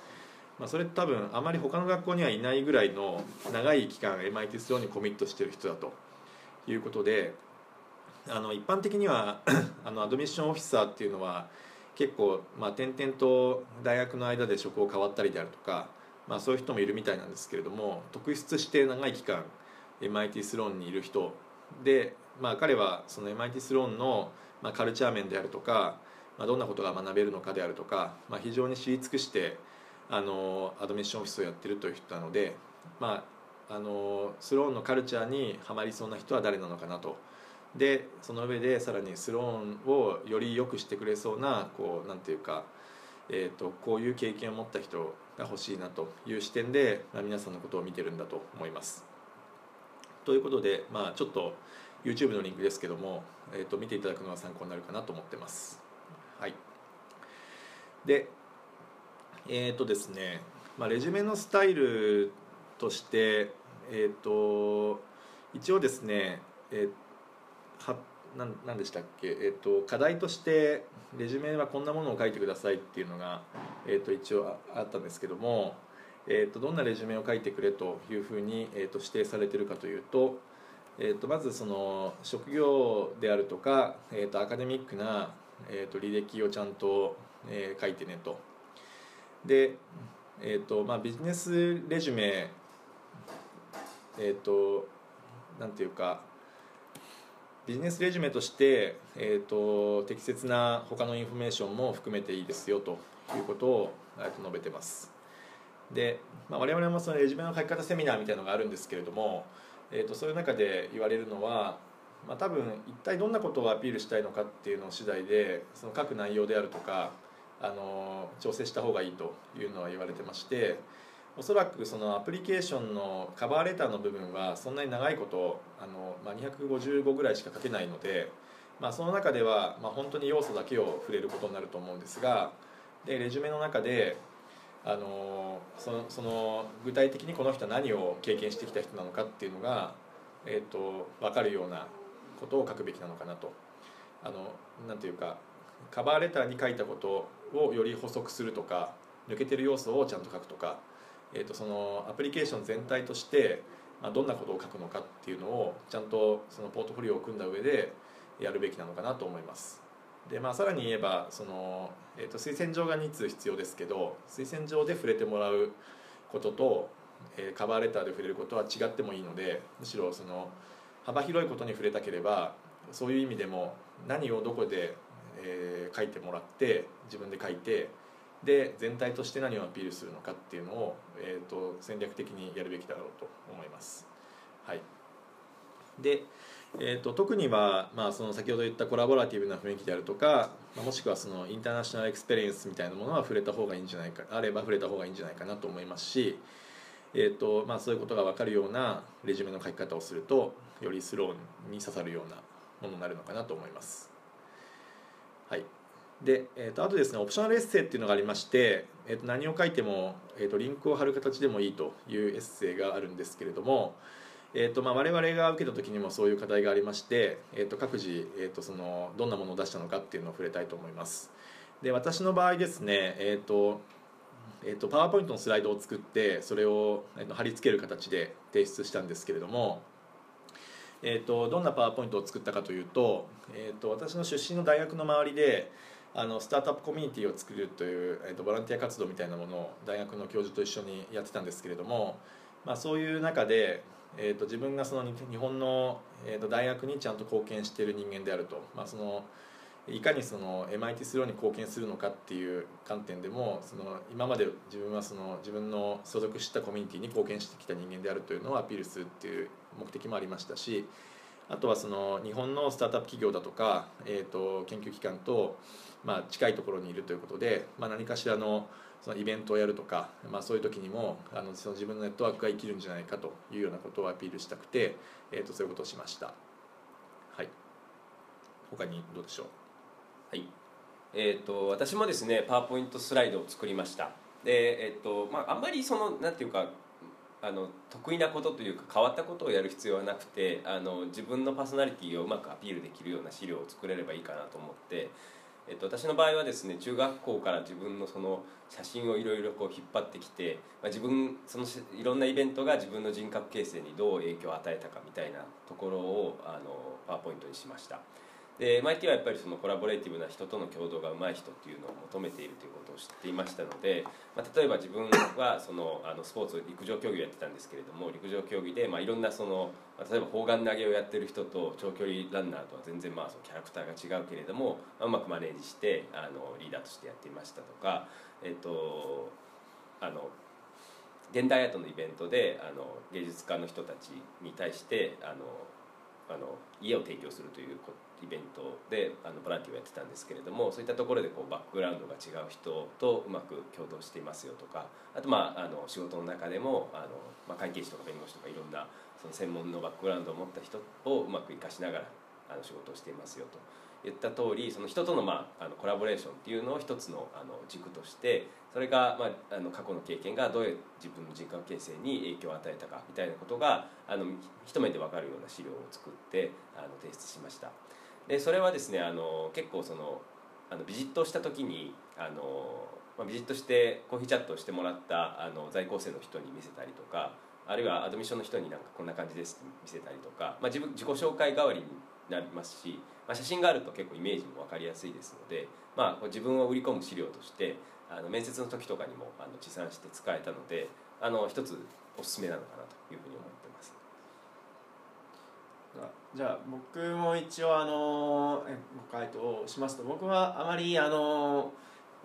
まあ、それ多分あまり他の学校にはいないぐらいの長い期間 MIT スローにコミットしてる人だと。いうことであの一般的には あのアドミッションオフィサーっていうのは結構、まあ、点々と大学の間で職を変わったりであるとか、まあ、そういう人もいるみたいなんですけれども特筆して長い期間 MIT スローンにいる人。で、まあ、彼はその MIT スローンの、まあ、カルチャー面であるとか、まあ、どんなことが学べるのかであるとか、まあ、非常に知り尽くしてあのアドミッションオフィスをやってるという人なので、まあ、あのスローンのカルチャーにはまりそうな人は誰なのかなとでその上でさらにスローンをより良くしてくれそうなこうなんていうか、えーと、こういう経験を持った人が欲しいなという視点で、まあ、皆さんのことを見てるんだと思います。ということで、まあ、ちょっと YouTube のリンクですけども、えーと、見ていただくのが参考になるかなと思ってます。はい、でえっ、ー、とですね、まあ、レジュメのスタイルとして、えーと、一応ですね、えー、はなんなんでしたっけ、えーと、課題としてレジュメはこんなものを書いてくださいっていうのが、えーと、一応あったんですけども、えー、とどんなレジュメを書いてくれというふうに、えー、と指定されてるかというと,、えー、とまずその職業であるとか、えー、とアカデミックな、えー、と履歴をちゃんと、えー、書いてねと。で、えーとまあ、 business resume えっ、ー、となんていうか business resume として、えーと、適切な他のインフォメーションも含めていいですよということを、述べてます。で、まあ、我々もそのレジュメの書き方セミナーみたいなのがあるんですけれども、えーと、そういう中で言われるのは、まあ、多分一体どんなことをアピールしたいのかっていうの次第でその書く内容であるとかあの調整した方がいいというのは言われてましておそらくそのアプリケーションのカバーレターの部分はそんなに長いことあの、まあ、255ぐらいしか書けないので、まあ、その中では、まあ、本当に要素だけを触れることになると思うんですがでレジュメの中であのそのその具体的にこの人は何を経験してきた人なのかっていうのが、えーと、分かるようなことを書くべきなのかなと。あのなんていうかカバーレターに書いたことをより補足するとか抜けてる要素をちゃんと書くとか、えー、とそのアプリケーション全体として、まあ、どんなことを書くのかっていうのをちゃんとそのポートフォリオを組んだ上でやるべきなのかなと思います。でまあ、さらに言えばその、えー、と推薦状が2通必要ですけど推薦状で触れてもらうことと、えー、 cover letter で触れることは違ってもいいのでむしろその幅広いことに触れたければそういう意味でも何をどこで、えー、書いてもらって自分で書いてで全体として何をアピールするのかっていうのを、えーと、戦略的にやるべきだろうと思います。はい、でえーと、特には、まあ、その先ほど言った collaborative な雰囲気であるとか、まあ、もしくはその international experience みたいなものは触れた方がいいんじゃないかあれば触れた方がいいんじゃないかなと思いますし、えーとまあ、そういうことが分かるようなレジュメの書き方をするとよりスローに刺さるようなものになるのかなと思います。はい。で、えー、とあとですねオプショナルエッセイっていうのがありまして、えー、と何を書いても、えー、とリンクを貼る形でもいいというエッセイがあるんですけれども、えーとまあ、我々が受けた時にもそういう課題がありまして、えー、と各自、えー、とそのどんなものを出したのかっていうのを触れたいと思います。で私の場合ですね、えーとえー、とパワーポイントのスライドを作ってそれを、えー、と貼り付ける形で提出したんですけれども、えー、とどんなパワーポイントを作ったかというと,、えー、と私の出身の大学の周りであのスタートアップコミュニティを作るという、えー、とボランティア活動みたいなものを大学の教授と一緒にやってたんですけれども、まあ、そういう中でえーと、自分がその日本の、えーと、大学にちゃんと貢献している人間であると、まあ、そのいかにその MIT スローに貢献するのかっていう観点でもその今まで自分はその自分の所属したコミュニティに貢献してきた人間であるというのをアピールするっていう目的もありましたしあとはその日本のスタートアップ企業だとか、えーと研究機関と、まあ、近いところにいるということで、まあ、何かしらのそのイベントをやるとか、まあ、そういう時にもあのその自分のネットワークが生きるんじゃないかというようなことをアピールしたくて、えー、とそういうことをしました。はい。他にどうでしょう？はい。えーと、私もですねパワーポイントスライドを作りました。でえっ、ー、とまああんまりそのなんていうかあの得意なことというか変わったことをやる必要はなくてあの自分のパーソナリティをうまくアピールできるような資料を作れればいいかなと思ってえっと、私の場合はですね中学校から自分のその写真をいろいろこう引っ張ってきて、まあ、自分そのいろんなイベントが自分の人格形成にどう影響を与えたかみたいなところをあのパワーポイントにしました。で MIT はやっぱりそのコラボレーティブな人との共同がうまい人っていうのを求めているということを知っていましたので、まあ、例えば自分はそのあのスポーツ陸上競技をやってたんですけれども陸上競技で、まあ、いろんなその例えば砲丸投げをやってる人と長距離ランナーとは全然まあそのキャラクターが違うけれども、うまくマネージしてあのリーダーとしてやっていましたとか、えっと、あの現代アートのイベントであの芸術家の人たちに対してあのあの家を提供するということイベントであのボランティアをやってたんですけれどもそういったところでこうバックグラウンドが違う人とうまく共同していますよとかあとまああの仕事の中でもあの、まあ、会計士とか弁護士とかいろんなその専門のバックグラウンドを持った人をうまく生かしながらあの仕事をしていますよと。言った通りその人との,、まあ、あのコラボレーションっていうのを一つのあの軸としてそれが、まあ、あの過去の経験がどういう自分の人格形成に影響を与えたかみたいなことがあの一目で分かるような資料を作ってあの提出しましたでそれはですねあの結構そのあのビジットした時にあの、まあ、ビジットしてコーヒーチャットをしてもらったあの在校生の人に見せたりとかあるいはアドミッションの人になんかこんな感じですって見せたりとか、まあ、自分自己紹介代わりになりますし、まあ、写真があると結構イメージも分かりやすいですので、まあ、自分を売り込む資料としてあの面接の時とかにもあの持参して使えたのであの一つおすすめなのかなというふうに思ってます。じゃあ僕も一応あのご回答しますと。僕はあまりあの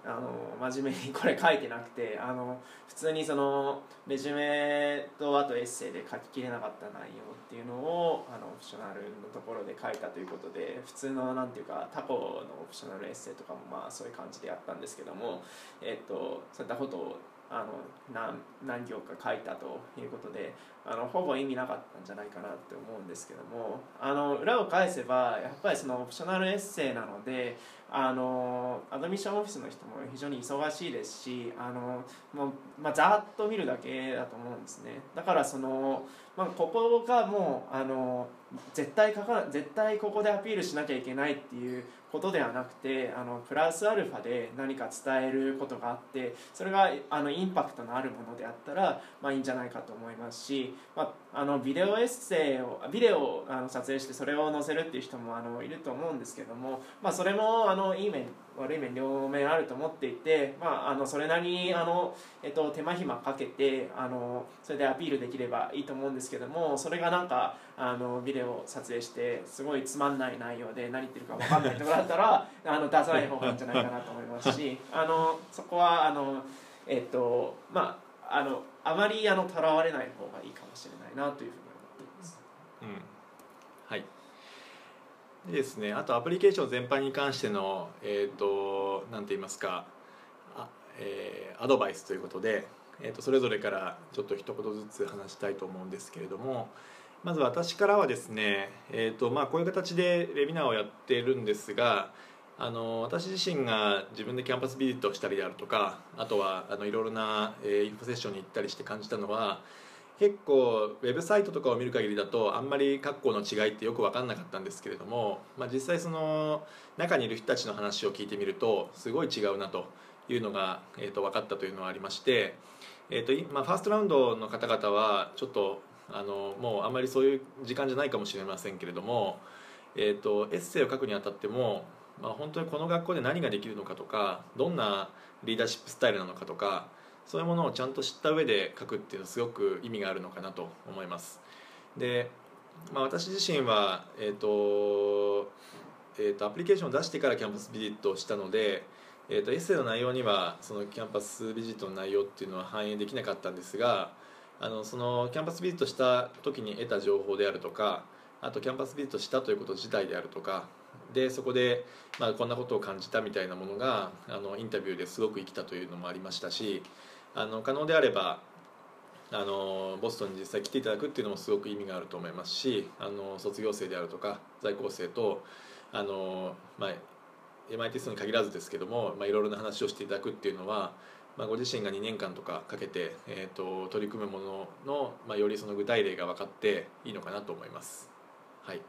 あの真面目にこれ書いてなくて あの普通にそのレジュメとあとエッセイで書ききれなかった内容っていうのをあのオプショナルのところで書いたということで普通のなんていうか他校のオプショナルエッセイとかもまあそういう感じでやったんですけども、えっとそういったことをあの何何行か書いたということであのほぼ意味なかったんじゃないかなって思うんですけどもあの裏を返せばやっぱりそのオプショナルエッセイなのであのアドミッションオフィスの人も非常に忙しいですしあのもう、まあ、ざっと見るだけだと思うんですね。だからその、まあ、ここがもうあの絶対書か絶対ここでアピールしなきゃいけないっていうことではなくてあのプラスアルファで何か伝えることがあってそれがあのインパクトのあるものであったら、まあ、いいんじゃないかと思いますし、まあ、あのビデオエッセイをビデオをあの撮影してそれを載せるっていう人もあのいると思うんですけども、まあ、それもあのいい面悪い面両面あると思っていて、まあ、あのそれなりにあの、えっと、手間暇かけてあのそれでアピールできればいいと思うんですけどもそれがなんかあのビデオを撮影してすごいつまんない内容で何言ってるか分かんないところだったらあの出さない方がいいんじゃないかなと思いますしあのそこはあの、えっとまあ、あのあまりあのとらわれない方がいいかもしれない。なというふうに思っています。うんはいでですね、あとアプリケーション全般に関しての、えーと、なんて言いますかあ、えー、アドバイスということで、えーと、それぞれからちょっと一言ずつ話したいと思うんですけれどもまず私からはですね、えーとまあ、こういう形でレビナーをやっているんですがあの私自身が自分でキャンパスビジットをしたりであるとかあとはあのいろいろな、えー、インフォセッションに行ったりして感じたのは結構ウェブサイトとかを見る限りだとあんまり括弧の違いってよく分かんなかったんですけれども、まあ、実際その中にいる人たちの話を聞いてみるとすごい違うなというのが、えー、と分かったというのはありまして、えーとまあ、ファーストラウンドの方々はちょっとあのもうあんまりそういう時間じゃないかもしれませんけれども、えーと、エッセイを書くにあたっても、まあ、本当にこの学校で何ができるのかとかどんなリーダーシップスタイルなのかとかそういうものをちゃんと知った上で書くっていうのはすごく意味があるのかなと思います。で、まあ、私自身は、えーとえーと、アプリケーションを出してから campus visit をしたので、えーと、エッセイの内容にはその campus visit の内容っていうのは反映できなかったんですがあのその campus visit した時に得た情報であるとかあとキャンパスビジットしたということ自体であるとかでそこで、まあ、こんなことを感じたみたいなものがあのインタビューですごく生きたというのもありましたしあの可能であればあのボストンに実際来ていただくっていうのもすごく意味があると思いますしあの卒業生であるとか在校生とあの、まあ、MIT に限らずですけども、まあ、いろいろな話をしていただくっていうのは、まあ、ご自身が2年間とかかけて、えーと、取り組むものの、まあ、よりその具体例が分かっていいのかなと思います。はい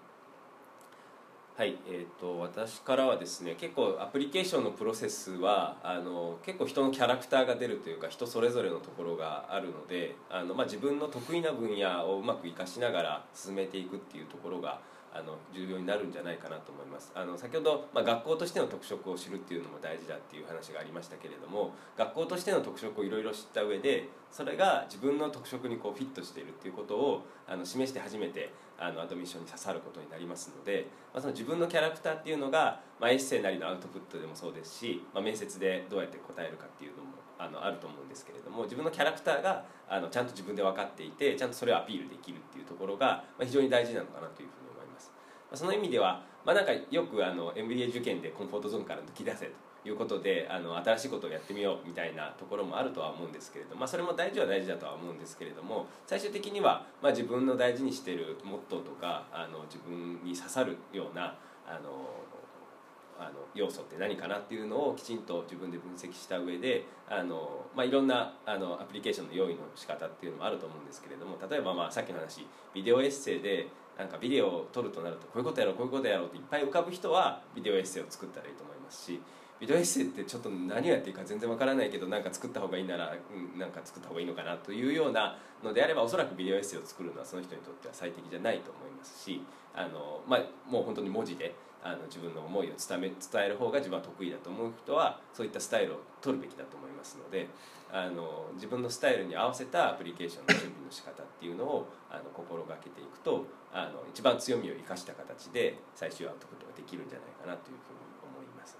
はい、えーと、私からはですね結構アプリケーションのプロセスはあの結構人のキャラクターが出るというか人それぞれのところがあるのであの、まあ、自分の得意な分野をうまく活かしながら進めていくっていうところがあの重要になるんじゃないかなと思います。あの先ほど、まあ、学校としての特色を知るっていうのも大事だっていう話がありましたけれども学校としての特色をいろいろ知った上でそれが自分の特色にこうフィットしているっていうことをあの示して初めてあのアドミッションに刺さることになりますので、まあ、その自分のキャラクターっていうのが、まあ、エッセイなりのアウトプットでもそうですし、まあ、面接でどうやって答えるかっていうのもあのあると思うんですけれども自分のキャラクターがあのちゃんと自分で分かっていてちゃんとそれをアピールできるっていうところが、まあ、非常に大事なのかなというふうにその意味では、まあ、なんかよくあの MBA 受験でコンフォートゾーンから抜き出せということであの新しいことをやってみようみたいなところもあるとは思うんですけれども、まあ、それも大事は大事だとは思うんですけれども最終的には、まあ、自分の大事にしているモットーとかあの自分に刺さるようなあのあの要素って何かなっていうのをきちんと自分で分析した上であの、まあ、いろんなあのアプリケーションの用意の仕方っていうのもあると思うんですけれども例えばまあさっきの話ビデオエッセイでなんかビデオを撮るとなるとこういうことやろうこういうことやろうっていっぱい浮かぶ人はビデオエッセイを作ったらいいと思いますしビデオエッセイってちょっと何をやっていいか全然わからないけどなんか作った方がいいなら、うん、なんか作った方がいいのかなというようなのであればおそらくビデオエッセイを作るのはその人にとっては最適じゃないと思いますしあの、まあ、もう本当に文字であの自分の思いを伝め伝える方が自分は得意だと思う人はそういったスタイルを取るべきだと思いますのであの自分のスタイルに合わせたアプリケーションの準備の仕方っていうのをあの心がけていくとあの一番強みを生かした形で最終アウトプットができるんじゃないかなというふうに思います。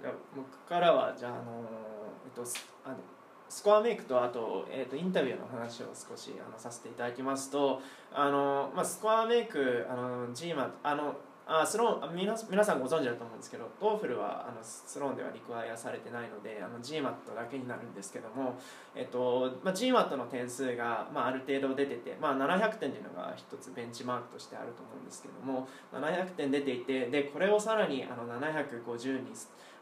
じゃ僕からはじゃあ、あのえっと、あのスコアメイクとあと,、えー、とインタビューの話を少しあのさせていただきますとあの、まあ、スコアメイクあの GMAT あのあスローン皆皆さんご存知だと思うんですけど TOEFL はあのスローンでは require されてないのであの GMAT だけになるんですけども、えっとまあ、GMAT の点数が、まあ、ある程度出てて、まあ、700点というのが一つベンチマークとしてあると思うんですけども700点出ていてでこれをさらにあの750に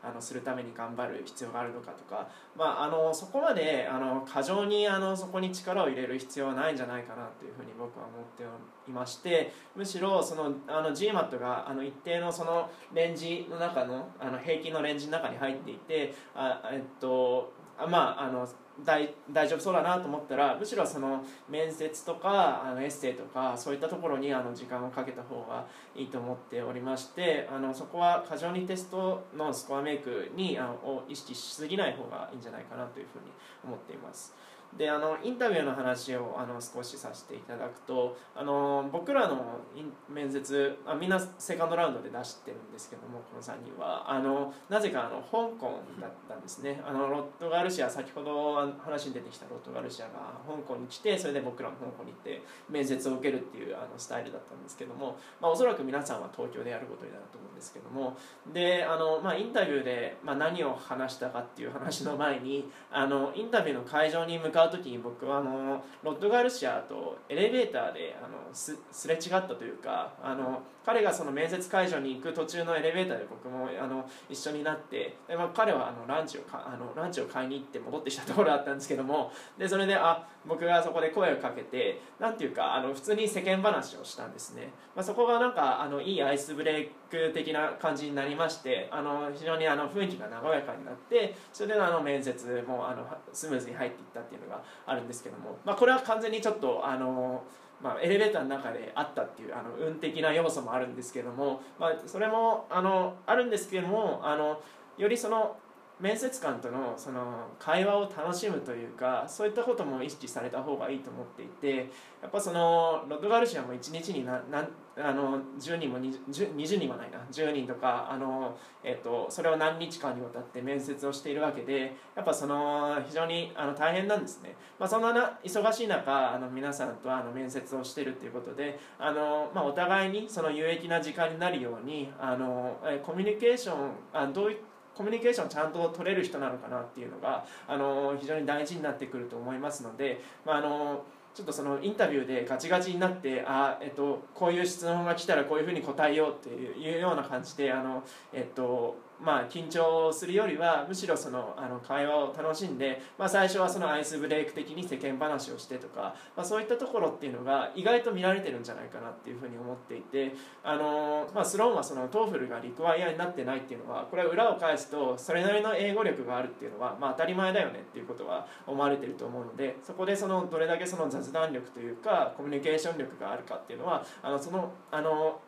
あのするために頑張る必要があるのかとか、まあ、あのそこまであの過剰にあのそこに力を入れる必要はないんじゃないかなというふうに僕は思っていましてむしろそのあの GMAT があの一定のそのレンジの中のあの平均のレンジの中に入っていてあ、えっとまああの大大丈夫そうだなと思ったらむしろその面接とかあのエッセイとかそういったところにあの時間をかけた方がいいと思っておりましてあのそこは過剰にテストのスコアメイクにあのを意識しすぎない方がいいんじゃないかなというふうに思っています。であのインタビューの話をあの少しさせていただくとあの僕らの面接あみんなセカンドラウンドで出してるんですけどもこの3人は。あのなぜかあの香港だったんですね。あのロットガルシア先ほど話に出てきたロットガルシアが香港に来てそれで僕らも香港に行って面接を受けるっていうあのスタイルだったんですけども、まあ、おそらく皆さんは東京でやることになると思うんですけどもであの、まあ、インタビューで、まあ、何を話したかっていう話の前にあのインタビューの会場に向かう時に僕はあのロッドガルシアとエレベーターであのすれ違ったというかあの彼がその面接会場に行く途中のエレベーターで僕もあの一緒になってで、まあ、彼はあのランチをかあのランチを買いに行って戻ってきたところだったんですけどもでそれであ僕がそこで声をかけてなんていうかあの普通に世間話をしたんですね、まあ、そこがなんかあのいいアイスブレイク的な感じになりましてあの非常にあの雰囲気が和やかになってそれであの面接もあのスムーズに入っていったっていうのがあるんですけども、まあ、これは完全にちょっとあのまあ、エレベーターの中であったっていうあの運的な要素もあるんですけども、まあ、それもあのあるんですけどもあのよりその面接官とのその会話を楽しむというかそういったことも意識された方がいいと思っていてやっぱそのロッドガルシアも1日にななあの10人も 20, 人はないな10人とかあの、えーと、それを何日間にわたって面接をしているわけでやっぱその非常にあの大変なんですね、まあ、そんなな忙しい中あの皆さんとあの面接をしているということであの、まあ、お互いにその有益な時間になるようにあのコミュニケーションあどういったコミュニケーションちゃんと取れる人なのかなっていうのがあの非常に大事になってくると思いますので、まあ、あのちょっとそのインタビューでガチガチになってあ、えっと、こういう質問が来たらこういうふうに答えようっていうような感じであの、えっと、まあ、緊張するよりはむしろそのあの会話を楽しんで、まあ、最初はそのアイスブレイク的に世間話をしてとか、まあ、そういったところっていうのが意外と見られてるんじゃないかなっていうふうに思っていてあの、まあ、スローンはその TOEFL が require になってないっていうのはこれは裏を返すとそれなりの英語力があるっていうのは、まあ、当たり前だよねっていうことは思われてると思うのでそこでそのどれだけその雑談力というかコミュニケーション力があるかっていうのはあのそのあの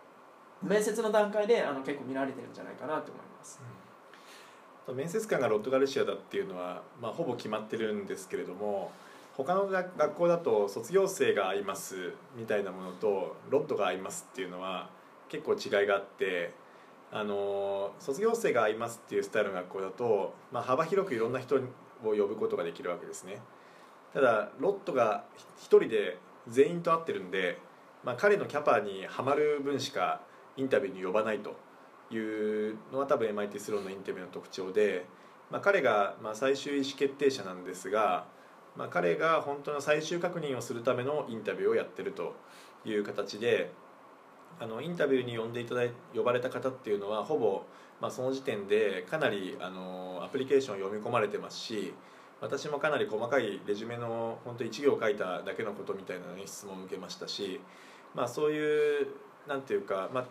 面接の段階であの結構見られてるんじゃないかなと思います。面接官が Rod Garcia だっていうのは、まあ、ほぼ決まってるんですけれども他の学校だと卒業生が会いますみたいなものと Rod が会いますっていうのは結構違いがあってあの卒業生が合いますっていうスタイルの学校だと、まあ、幅広くいろんな人を呼ぶことができるわけですね。ただロットが1人で全員と会ってるんで、まあ、彼のキャパにはまる分しかインタビューに呼ばないと。いうのは多分 MIT スローのインタビューの特徴で、まあ、彼がまあ最終意思決定者なんですが、まあ、彼が本当の最終確認をするためのインタビューをやってるという形であのインタビューに呼んでいただい呼ばれた方っていうのはほぼ、まあ、その時点でかなりあのアプリケーションを読み込まれてますし私もかなり細かいレジュメの本当1行書いただけのことみたいな、ね、質問を受けましたし、まあ、そういうなんていうか、まあ、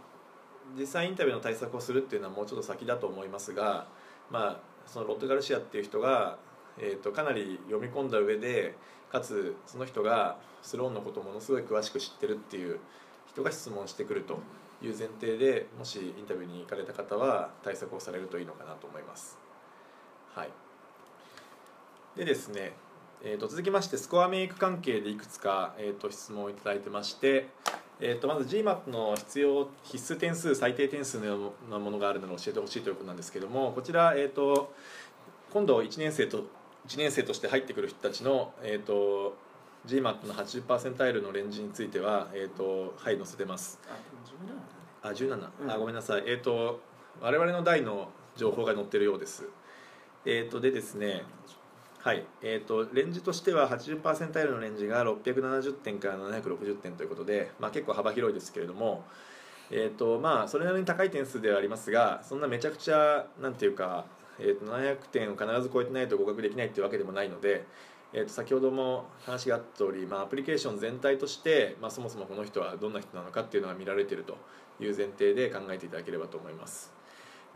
実際インタビューの対策をするっていうのはもうちょっと先だと思いますが、まあ、そのロッド・ガルシアっていう人が、えーと、かなり読み込んだ上でかつその人がスローンのことをものすごい詳しく知ってるっていう人が質問してくるという前提でもしインタビューに行かれた方は対策をされるといいのかなと思います。はい、でですね、えー、と続きましてスコアメイク関係でいくつか、えー、と質問をいただいてまして、えー、とまず GMAT の必要必須点数最低点数のようなものがあるのを教えてほしいということなんですけどもこちら、えー、と今度1年生と1年生として入ってくる人たちの、えー、と GMAT の80%パーセンタイルのレンジについては、えー、とはい載せてます。あ17、うん、あごめんなさい。えっ、ー、と我々の代の情報が載ってるようです。えっ、ー、とでですねはいえーと、レンジとしては80%パーセンタイルのレンジが670点から760点ということで、まあ、結構幅広いですけれども、えーとまあ、それなりに高い点数ではありますがそんなめちゃくちゃなんていうか、えー、と700点を必ず超えてないと合格できないっていうわけでもないので、えー、と先ほども話があった通り、まあ、アプリケーション全体として、まあ、そもそもこの人はどんな人なのかっていうのが見られているという前提で考えていただければと思います。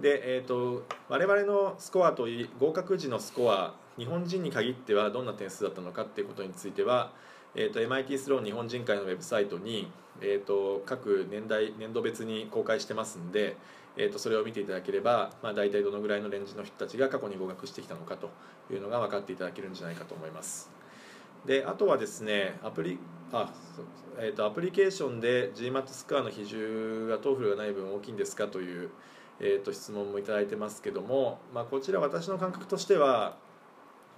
で、えーと、我々のスコアとい合格時のスコア日本人に限ってはどんな点数だったのかっていうことについては、えーと、MIT スロー日本人会のウェブサイトに、えーと、各年代年度別に公開してますんで、えー、とそれを見ていただければ、まあ、大体どのぐらいのレンジの人たちが過去に合格してきたのかというのが分かっていただけるんじゃないかと思います。であとはですねアプリあえー、とアプリケーションで GMAT スコアの比重が TOEFL がない分大きいんですかというえー、と質問も頂いてますけども、まあ、こちら私の感覚としては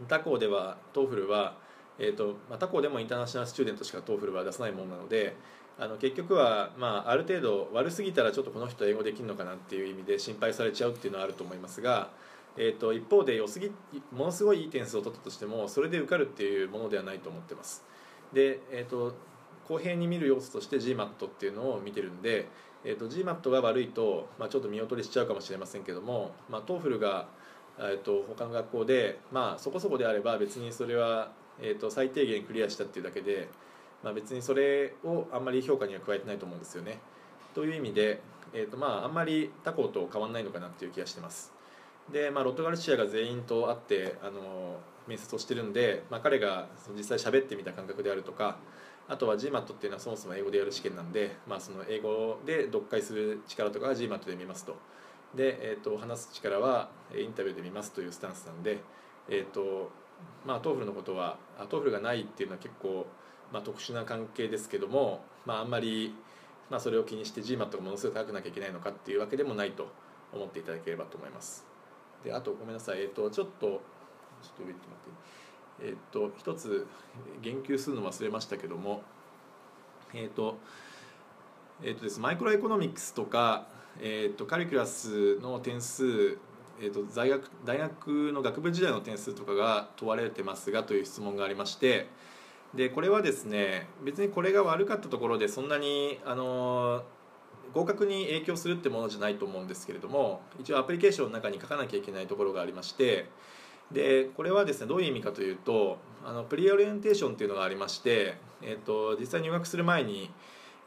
他校では TOEFL は、えーとまあ、他校でもインターナショナルスチューデントしか TOEFL は出さないものなのであの結局は、まあ、ある程度悪すぎたらちょっとこの人英語できるのかなっていう意味で心配されちゃうっていうのはあると思いますが、えー、と一方で良すぎものすごいいい点数を取ったとしてもそれで受かるっていうものではないと思ってます。で、えーと公平に見る要素として GMAT っていうのを見てるんでえーと、GMAT が悪いと、まあ、ちょっと見劣りしちゃうかもしれませんけども、まあ、TOEFL が、えーと、他の学校で、まあ、そこそこであれば別にそれは、えーと、最低限クリアしたっていうだけで、まあ、別にそれをあんまり評価には加えてないと思うんですよね。という意味で、えーとまあ、あんまり他校と変わらないのかなっていう気がしてます。で、まあ、ロットガルシアが全員と会ってあの面接をしてるんで、まあ、彼が実際喋ってみた感覚であるとかあとは GMAT っていうのはそもそも英語でやる試験なんで、まあ、その英語で読解する力とかは GMAT で見ますとで、えー、と話す力はインタビューで見ますというスタンスなんで、えーとまあ、TOEFL のことは TOEFL がないっていうのは結構、まあ、特殊な関係ですけども、まあ、あんまり、まあ、それを気にして GMAT がものすごい高くなきゃいけないのかっていうわけでもないと思っていただければと思います。であとごめんなさい、えー、とちょっとちょっと上ってもらってえっと一つ言及するの忘れましたけどもえっとえっとです。マイクロエコノミクスとか、えっとカリキュラスの点数えっと大学大学の学部時代の点数とかが問われてますがという質問がありましてでこれはですね別にこれが悪かったところでそんなにあの合格に影響するってものじゃないと思うんですけれども一応アプリケーションの中に書かなきゃいけないところがありましてでこれはですねどういう意味かというとあのプリオリエンテーションっていうのがありまして、えーと、実際入学する前に、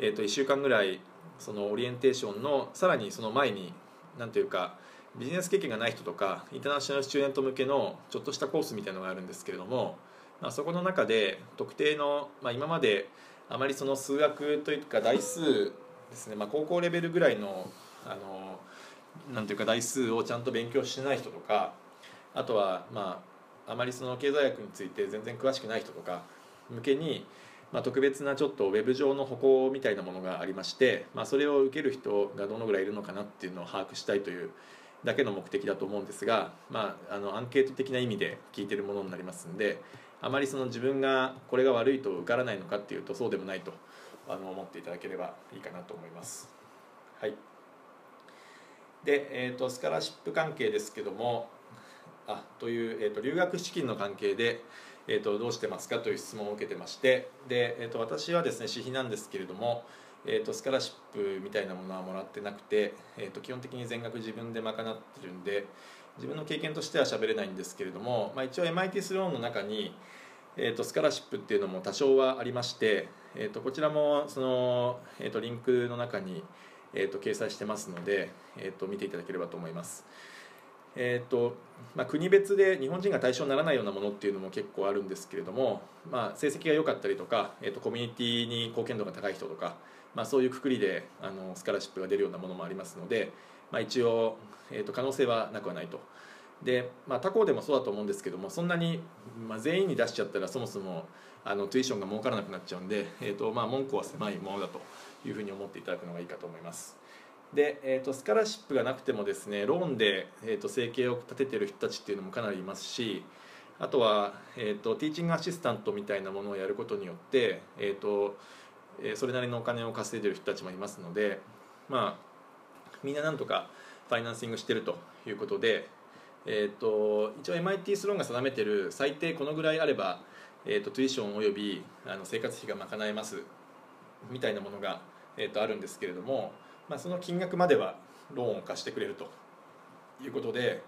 えーと、1週間ぐらいそのオリエンテーションのさらにその前に何ていうかビジネス経験がない人とかインターナショナルスチューデント向けのちょっとしたコースみたいなのがあるんですけれども、まあ、そこの中で特定の、まあ、今まであまりその数学というか代数ですね、まあ、高校レベルぐらいのあのなんていうか代数をちゃんと勉強してない人とかあとはまああまりその経済学について全然詳しくない人とか向けに、まあ、特別なちょっとウェブ上の歩行みたいなものがありまして、まあ、それを受ける人がどのぐらいいるのかなっていうのを把握したいというだけの目的だと思うんですが、まあ、あのアンケート的な意味で聞いてるものになりますんであまりその自分がこれが悪いと受からないのかっていうとそうでもないとあの思っていただければいいかなと思います。はいで、えーとスカラシップ関係ですけども、あという、えーと、留学資金の関係で、えーと、どうしてますかという質問を受けてましてで、えーと、私はですね私費なんですけれども、えー、とスカラシップみたいなものはもらってなくて、えー、と基本的に全額自分で賄ってるんで自分の経験としては喋れないんですけれども、まあ、一応 MIT スローンの中に、えー、とスカラシップっていうのも多少はありまして、えー、とこちらもその、えー、とリンクの中に、えー、と掲載してますので、えー、と見ていただければと思います。えーとまあ、国別で日本人が対象にならないようなものっていうのも結構あるんですけれども、まあ、成績が良かったりとか、えーと、コミュニティに貢献度が高い人とか、まあ、そういうくくりであのスカラシップが出るようなものもありますので、まあ、一応、えーと、可能性はなくはないと。で、まあ、他校でもそうだと思うんですけどもそんなに、まあ、全員に出しちゃったらそもそもあのトゥイションが儲からなくなっちゃうんで、えーとまあ、文句は狭いものだというふうに思っていただくのがいいかと思います。で、えーと、スカラシップがなくてもですねローンで、えーと、生計を立ててる人たちっていうのもかなりいますしあとは、えーと、ティーチングアシスタントみたいなものをやることによって、えーとえー、それなりのお金を稼いでる人たちもいますのでまあみんななんとかファイナンシングしてるということで、えー、と一応 MIT スローンが定めてる最低このぐらいあれば、えー、とトゥイションおよびあの生活費が賄えますみたいなものが、えー、とあるんですけれどもまあ、その金額まではローンを貸してくれるということで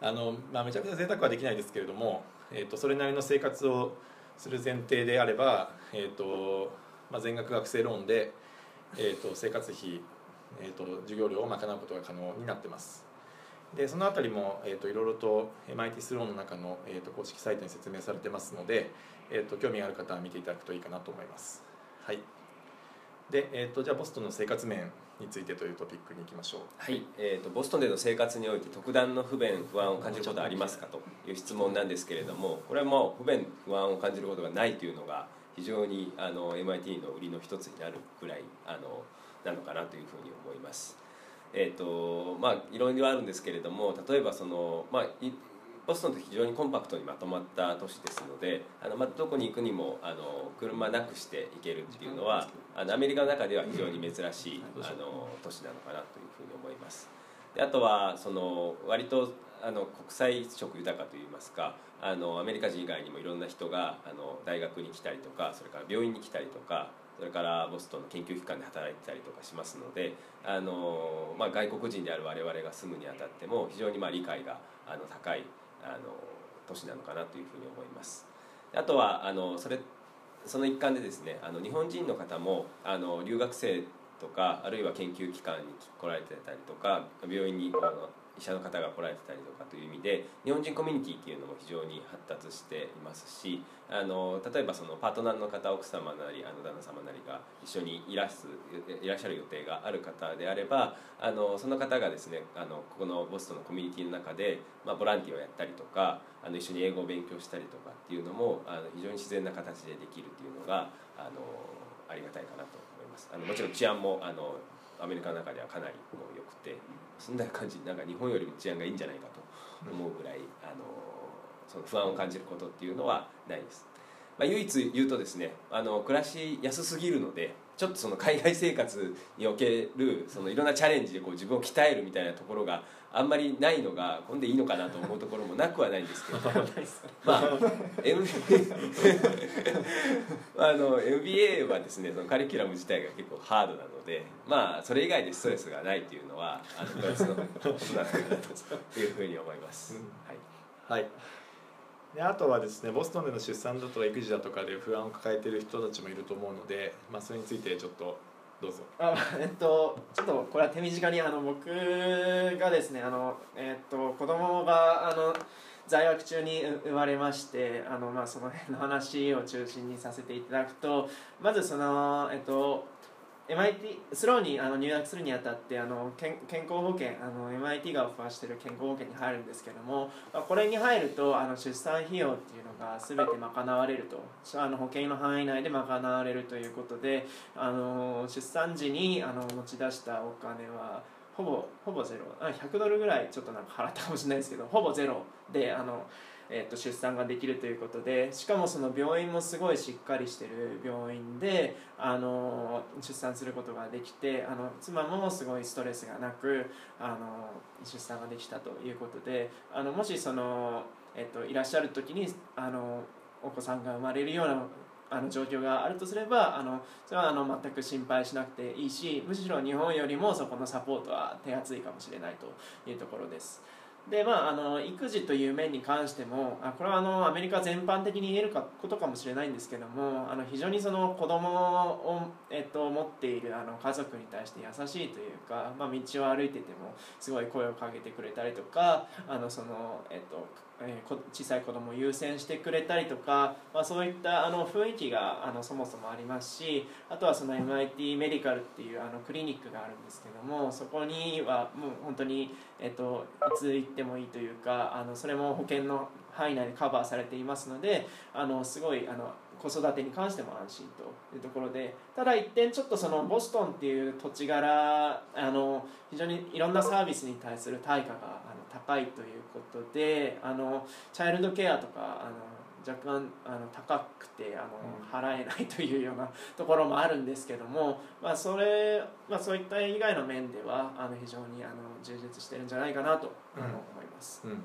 あの、まあ、めちゃくちゃ贅沢はできないですけれども、えー、とそれなりの生活をする前提であれば、えーとまあ、全額学生ローンで、えー、と生活費、えー、と授業料を賄うことが可能になってます。でそのあたりも、えー、といろいろと MIT スローンの中の、えー、と公式サイトに説明されてますので、えー、と興味がある方は見ていただくといいかなと思います。はい。で、えー、とじゃあボストンの生活面についてというトピックに行きましょうはい、えーと、ボストンでの生活において特段の不便不安を感じることはありますかという質問なんですけれどもこれはもう不便不安を感じることがないというのが非常にあの MIT の売りの一つになるぐらいあのなのかなというふうに思います。えーとまあ、いろいろあるんですけれども例えばその、まあ、ボストンって非常にコンパクトにまとまった都市ですのであの、まあ、どこに行くにもあの車なくして行けるっていうのはあのアメリカの中では非常に珍しいあの都市なのかなというふうに思います。であとはその割とあの国際色豊かといいますかあのアメリカ人以外にもいろんな人があの大学に来たりとかそれから病院に来たりとかそれからボストンの研究機関で働いてたりとかしますのであの、まあ、外国人である我々が住むにあたっても非常にまあ理解があの高いあの都市なのかなというふうに思います。あとはあのそれその一環でですねあの日本人の方もあの留学生とかあるいは研究機関に来られてたりとか病院にあの医者の方が来られてたりとかという意味で日本人コミュニティっていうのも非常に発達していますしあの例えばそのパートナーの方奥様なりあの旦那様なりが一緒にいらすいらっしゃる予定がある方であればあのその方がですねあのここのボストンのコミュニティの中で、まあ、ボランティアをやったりとかあの一緒に英語を勉強したりとかっていうのもあの非常に自然な形でできるっていうのがあのありがたいかなと思います。あのもちろん治安もあのアメリカの中ではかなりもう良くてそんな感じなんか日本よりも治安がいいんじゃないかと思うぐらい、あのその不安を感じることっていうのはないです、まあ、唯一言うとですねあの暮らし安すぎるのでちょっとその海外生活におけるそのいろんなチャレンジでこう自分を鍛えるみたいなところがあんまりないのがこんでいいのかなと思うところもなくはないんですけど。まあ MBA あの MBA はですねそのカリキュラム自体が結構ハードなのでまあそれ以外でストレスがないというのはあの別のことなのかなというふうに思います。はい、はいであとはですねボストンでの出産だとか育児だとかで不安を抱えている人たちもいると思うので、まあ、それについてちょっとどうぞ。あえっとちょっとこれは手短にあの僕がですねあの、えっと、子供があの在学中に生まれましてあの、まあ、その辺の話を中心にさせていただくとまずその、えっと、MIT スローにあの入学するにあたってあの健健康保険あの MIT がオファーしている健康保険に入るんですけども、まあ、これに入るとあの出産費用っていうのが全て賄われるとあの保険の範囲内で賄われるということであの出産時にあの持ち出したお金はほぼほぼゼロあ100ドルぐらいちょっとなんか払ったかもしれないですけどほぼゼロであの。えー、と出産ができるということでしかもその病院もすごいしっかりしてる病院であの出産することができてあの妻もすごいストレスがなくあの出産ができたということであのもしその、えー、といらっしゃる時にあのお子さんが生まれるようなあの状況があるとすればあのそれはあの全く心配しなくていいしむしろ日本よりもそこのサポートは手厚いかもしれないというところです。でまあ、あの育児という面に関してもあこれはあのアメリカ全般的に言えるかことかもしれないんですけどもあの非常にその子供を、えっと、持っているあの家族に対して優しいというか、まあ、道を歩いててもすごい声をかけてくれたりとかあのその、えっと、え、小さい子供を優先してくれたりとか、まあ、そういったあの雰囲気があのそもそもありますしあとはその MIT メディカルっていうあのクリニックがあるんですけどもそこにはもう本当に、えーと、いつ行ってもいいというかあのそれも保険の範囲内でカバーされていますのであのすごいあの子育てに関しても安心というところでただ一点ちょっとそのボストンっていう土地柄あの非常にいろんなサービスに対する対価があの高いということであのチャイルドケアとかあの若干あの高くてあの、払えないというような ところもあるんですけども、まあそれまあ、そういった以外の面ではあの非常にあの充実してるんじゃないかなと、あの思います。うん。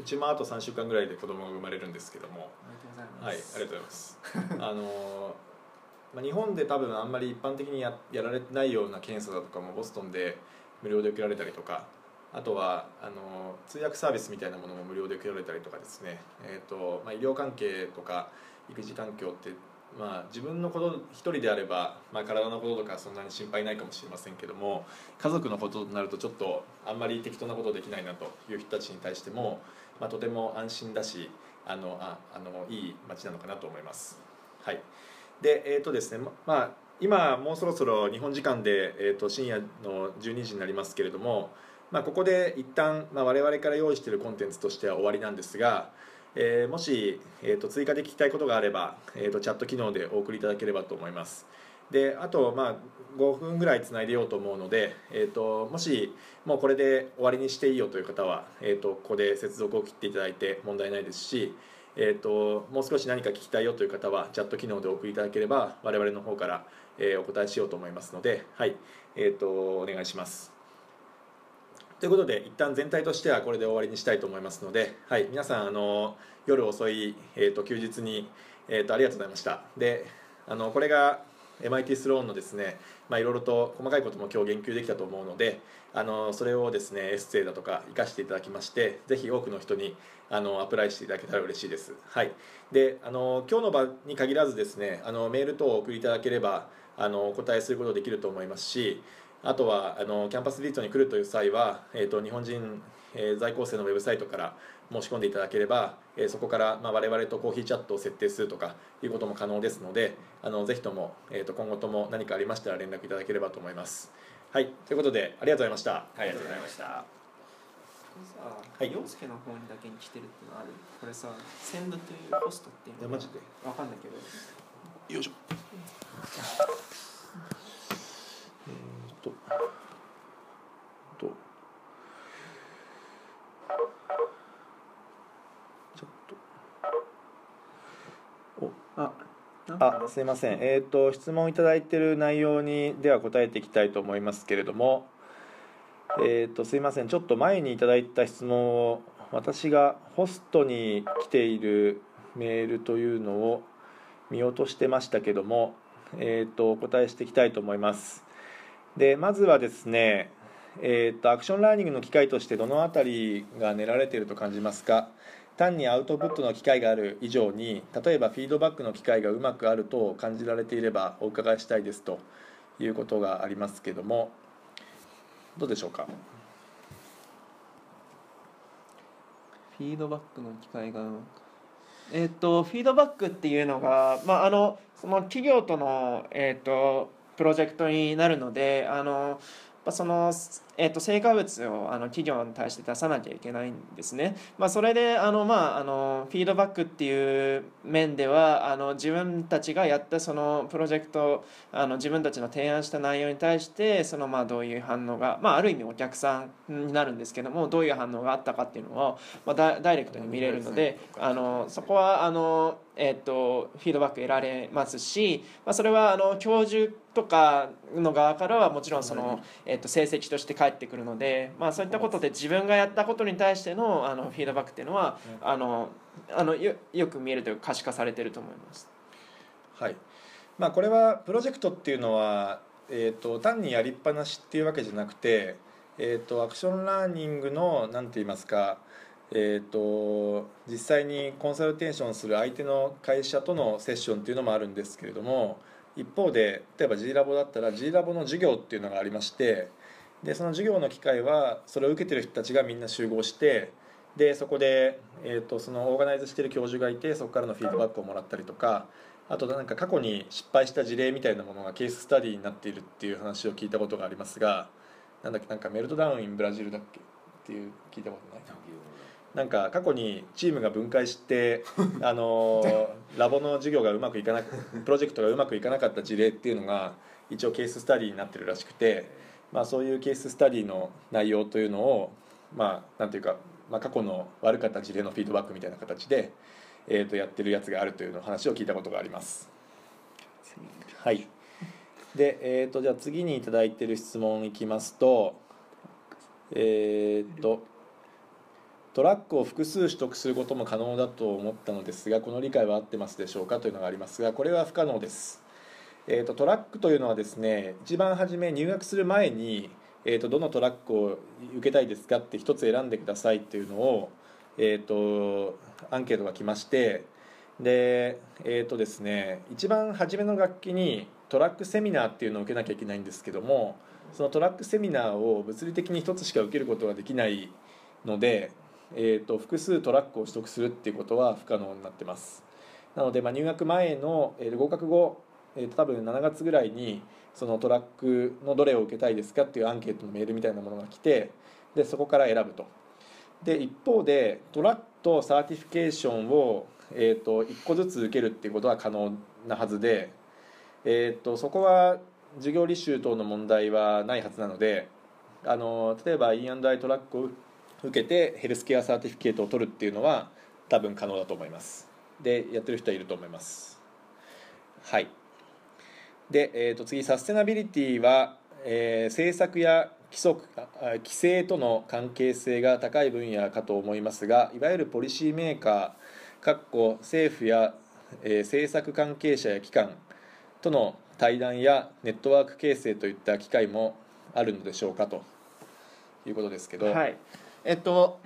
うちもあと3週間ぐらいで子供が生まれるんですけども。はいありがとうございます。あのまあ、日本で多分あんまり一般的にややられてないような検査だとかもボストンで無料で受けられたりとかあとはあの通訳サービスみたいなものも無料で受けられたりとかですね、えーとまあ、医療関係とか育児環境って、まあ、自分のこと一人であれば、まあ、体のこととかそんなに心配ないかもしれませんけども家族のことになるとちょっとあんまり適当なことできないなという人たちに対しても、まあ、とても安心だしあのああのいい街なのかなと思います。はいでえーとですねまあ、今もうそろそろ日本時間で、えー、と深夜の12時になりますけれども、まあ、ここで一旦、まあ、我々から用意しているコンテンツとしては終わりなんですが、えー、もし、えー、と追加で聞きたいことがあれば、えー、とチャット機能でお送りいただければと思いますであと、まあ、5分ぐらいつないでようと思うので、えー、ともしもうこれで終わりにしていいよという方は、えー、とここで接続を切っていただいて問題ないですしえーと、もう少し何か聞きたいよという方はチャット機能でお送りいただければ我々の方から、えー、お答えしようと思いますので、はいえーと、お願いします。ということで一旦全体としてはこれで終わりにしたいと思いますので、はい、皆さんあの夜遅い、えーと、休日に、えー、とありがとうございました。であのこれが MIT スローンのですね、いろいろと細かいことも今日言及できたと思うのであのそれをですねエッセイだとか生かしていただきましてぜひ多くの人にあのアプライしていただけたら嬉しいです。はい、であの今日の場に限らずですねあのメール等を送りいただければあのお答えすることできると思いますしあとはあの campus visit に来るという際は、えーと、日本人、えー、在校生のウェブサイトから申し込んでいただければ、えー、そこから、まあ、我々と coffee chat を設定するとかいうことも可能ですのであのぜひとも、えーと、今後とも何かありましたら連絡いただければと思います。はいということでありがとうございました。ありがとうございました。はい、陽介の方にだけに来てるってのある？これさセンドというホストっていうの？マジで。わかんないけど。よいしょとと。ちょっと。おああすいません。えっ、ー、と質問いただいている内容にでは答えていきたいと思いますけれども。えーと、すいません。ちょっと前にいただいた質問を私がホストに来ているメールというのを見落としてましたけども、えーと、お答えしていきたいと思いますでまずはですね、えーと、 action learning の機会としてどの辺りが練られていると感じますか？単にアウトプットの機会がある以上に例えばフィードバックの機会がうまくあると感じられていればお伺いしたいですということがありますけどもどうでしょうか？フィードバックの機会がえっ、ー、とフィードバックっていうのがまああのその企業とのえっ、ー、とプロジェクトになるのであのその、えーと、成果物をあの企業に対して出さなきゃいけないんですね。まあ、それであの、まあ、あのフィードバックっていう面ではあの自分たちがやったそのプロジェクトあの自分たちの提案した内容に対してその、まあ、どういう反応が、まあ、ある意味お客さんになるんですけどもどういう反応があったかっていうのを、まあ、ダダイレクトに見れるのであのそこはあのえーと、フィードバック得られますし、まあ、それはあの教授とかの側からはもちろんその、えーと、成績として返ってくるので、まあ、そういったことで自分がやったことに対してのあのフィードバックっていうのはあのあのよよく見えるというか可視化されてると思います。はいまあ、これはプロジェクトっていうのは、えーと、単にやりっぱなしっていうわけじゃなくて、えー、と action learning の何て言いますかえーと、実際にコンサルテーションする相手の会社とのセッションっていうのもあるんですけれども一方で例えば G ラボだったら G ラボの授業っていうのがありましてでその授業の機会はそれを受けてる人たちがみんな集合してでそこで、えーと、その organize してる教授がいてそこからのフィードバックをもらったりとかあとなんか過去に失敗した事例みたいなものがケーススタディになっているっていう話を聞いたことがありますがなんだっけなんか Meltdown in Brazil だっけ？っていう聞いたことない？なんか過去にチームが分解して あのラボの授業がうまくいかなくプロジェクトがうまくいかなかった事例っていうのが一応ケーススタディになってるらしくて、まあ、そういうケーススタディの内容というのをまあなんていうか、まあ、過去の悪かった事例のフィードバックみたいな形で、えー、とやってるやつがあるというの話を聞いたことがあります。はいで、えー、とじゃあ次に頂いてる質問いきますとえっ、ー、とトラックを複数取得することも可能だと思ったのですがこの理解は合ってますでしょうかというのがありますがこれは不可能です、えー、とトラックというのはですね一番初め入学する前に、えー、とどのトラックを受けたいですかって一つ選んでくださいっていうのを、えー、とアンケートが来ましてでえっ、とですね一番初めの楽器にトラックセミナーっていうのを受けなきゃいけないんですけどもそのトラックセミナーを物理的に一つしか受けることができないので、えー、と複数トラックを取得するっていうことは不可能になってます。なので、まあ、入学前の、えー、合格後、えー、と多分7月ぐらいにそのトラックのどれを受けたいですかっていうアンケートのメールみたいなものが来てでそこから選ぶと。で一方で track と certification を、えー、と1個ずつ受けるっていうことは可能なはずで、えー、とそこは授業履修等の問題はないはずなのであの例えば E&I トラックを受けて healthcare certificate を取るっていうのは多分可能だと思います。でやってる人はいると思います。はい。で、えー、と次サステナビリティは、えー、政策や規則規制との関係性が高い分野かと思いますがいわゆるポリシーメーカー政府や、えー、政策関係者や機関との対談やネットワーク形成といった機会もあるのでしょうかということですけど、はい。えっと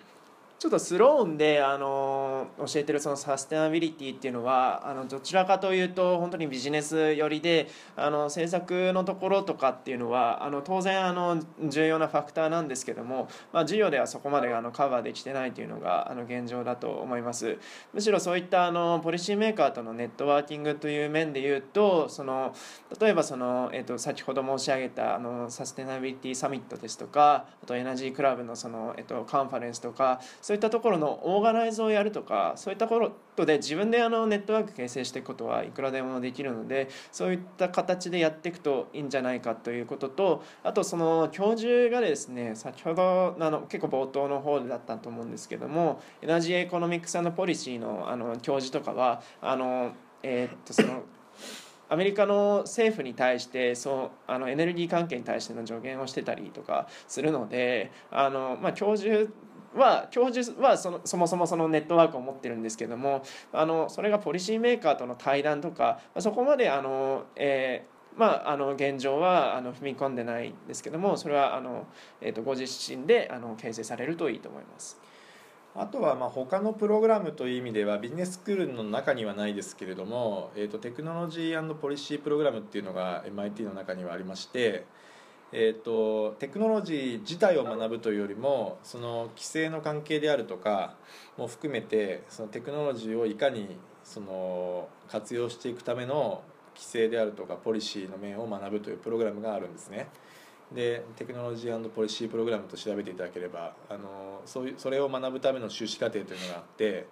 ちょっとスローンであの教えてるそのサステナビリティっていうのはあのどちらかというと本当にビジネス寄りであの政策のところとかっていうのはあの当然あの重要なファクターなんですけども、まあ、授業ではそこまであのカバーできてないというのがあの現状だと思います。むしろそういったあの policy maker とのネットワーキングという面で言うとその例えばその、えっと、先ほど申し上げたあの Sustainability Summit ですとかあと Energy Club のその、えっと、カンファレンスとかそういういったところの organize をやるとかそういったことで自分であのネットワーク形成していくことはいくらでもできるのでそういった形でやっていくといいんじゃないかということとあとその教授がですね先ほどあの結構冒頭の方だったと思うんですけども Energy Economics Policy のあの教授とかはあのえー、っとそのアメリカの政府に対してそうあのエネルギー関係に対しての助言をしてたりとかするのであの、まあ、教授は教授はそのそもそもそのネットワークを持ってるんですけどもあのそれがポリシーメーカーとの対談とかそこまであの、えーまあ、あの現状はあの踏み込んでないんですけどもそれはあの、えー、とご自身であの形成されるといいと思います。あとはまあ他のプログラムという意味ではビジネススクールの中にはないですけれども、えー、とテクノロジーポリシープログラムっていうのが MIT の中にはありましてえーと、テクノロジー自体を学ぶというよりもその規制の関係であるとかも含めてそのテクノロジーをいかにその活用していくための規制であるとかポリシーの面を学ぶというプログラムがあるんですね。でテクノロジーポリシープログラムと調べていただければあのそういうそれを学ぶための修士課程というのがあって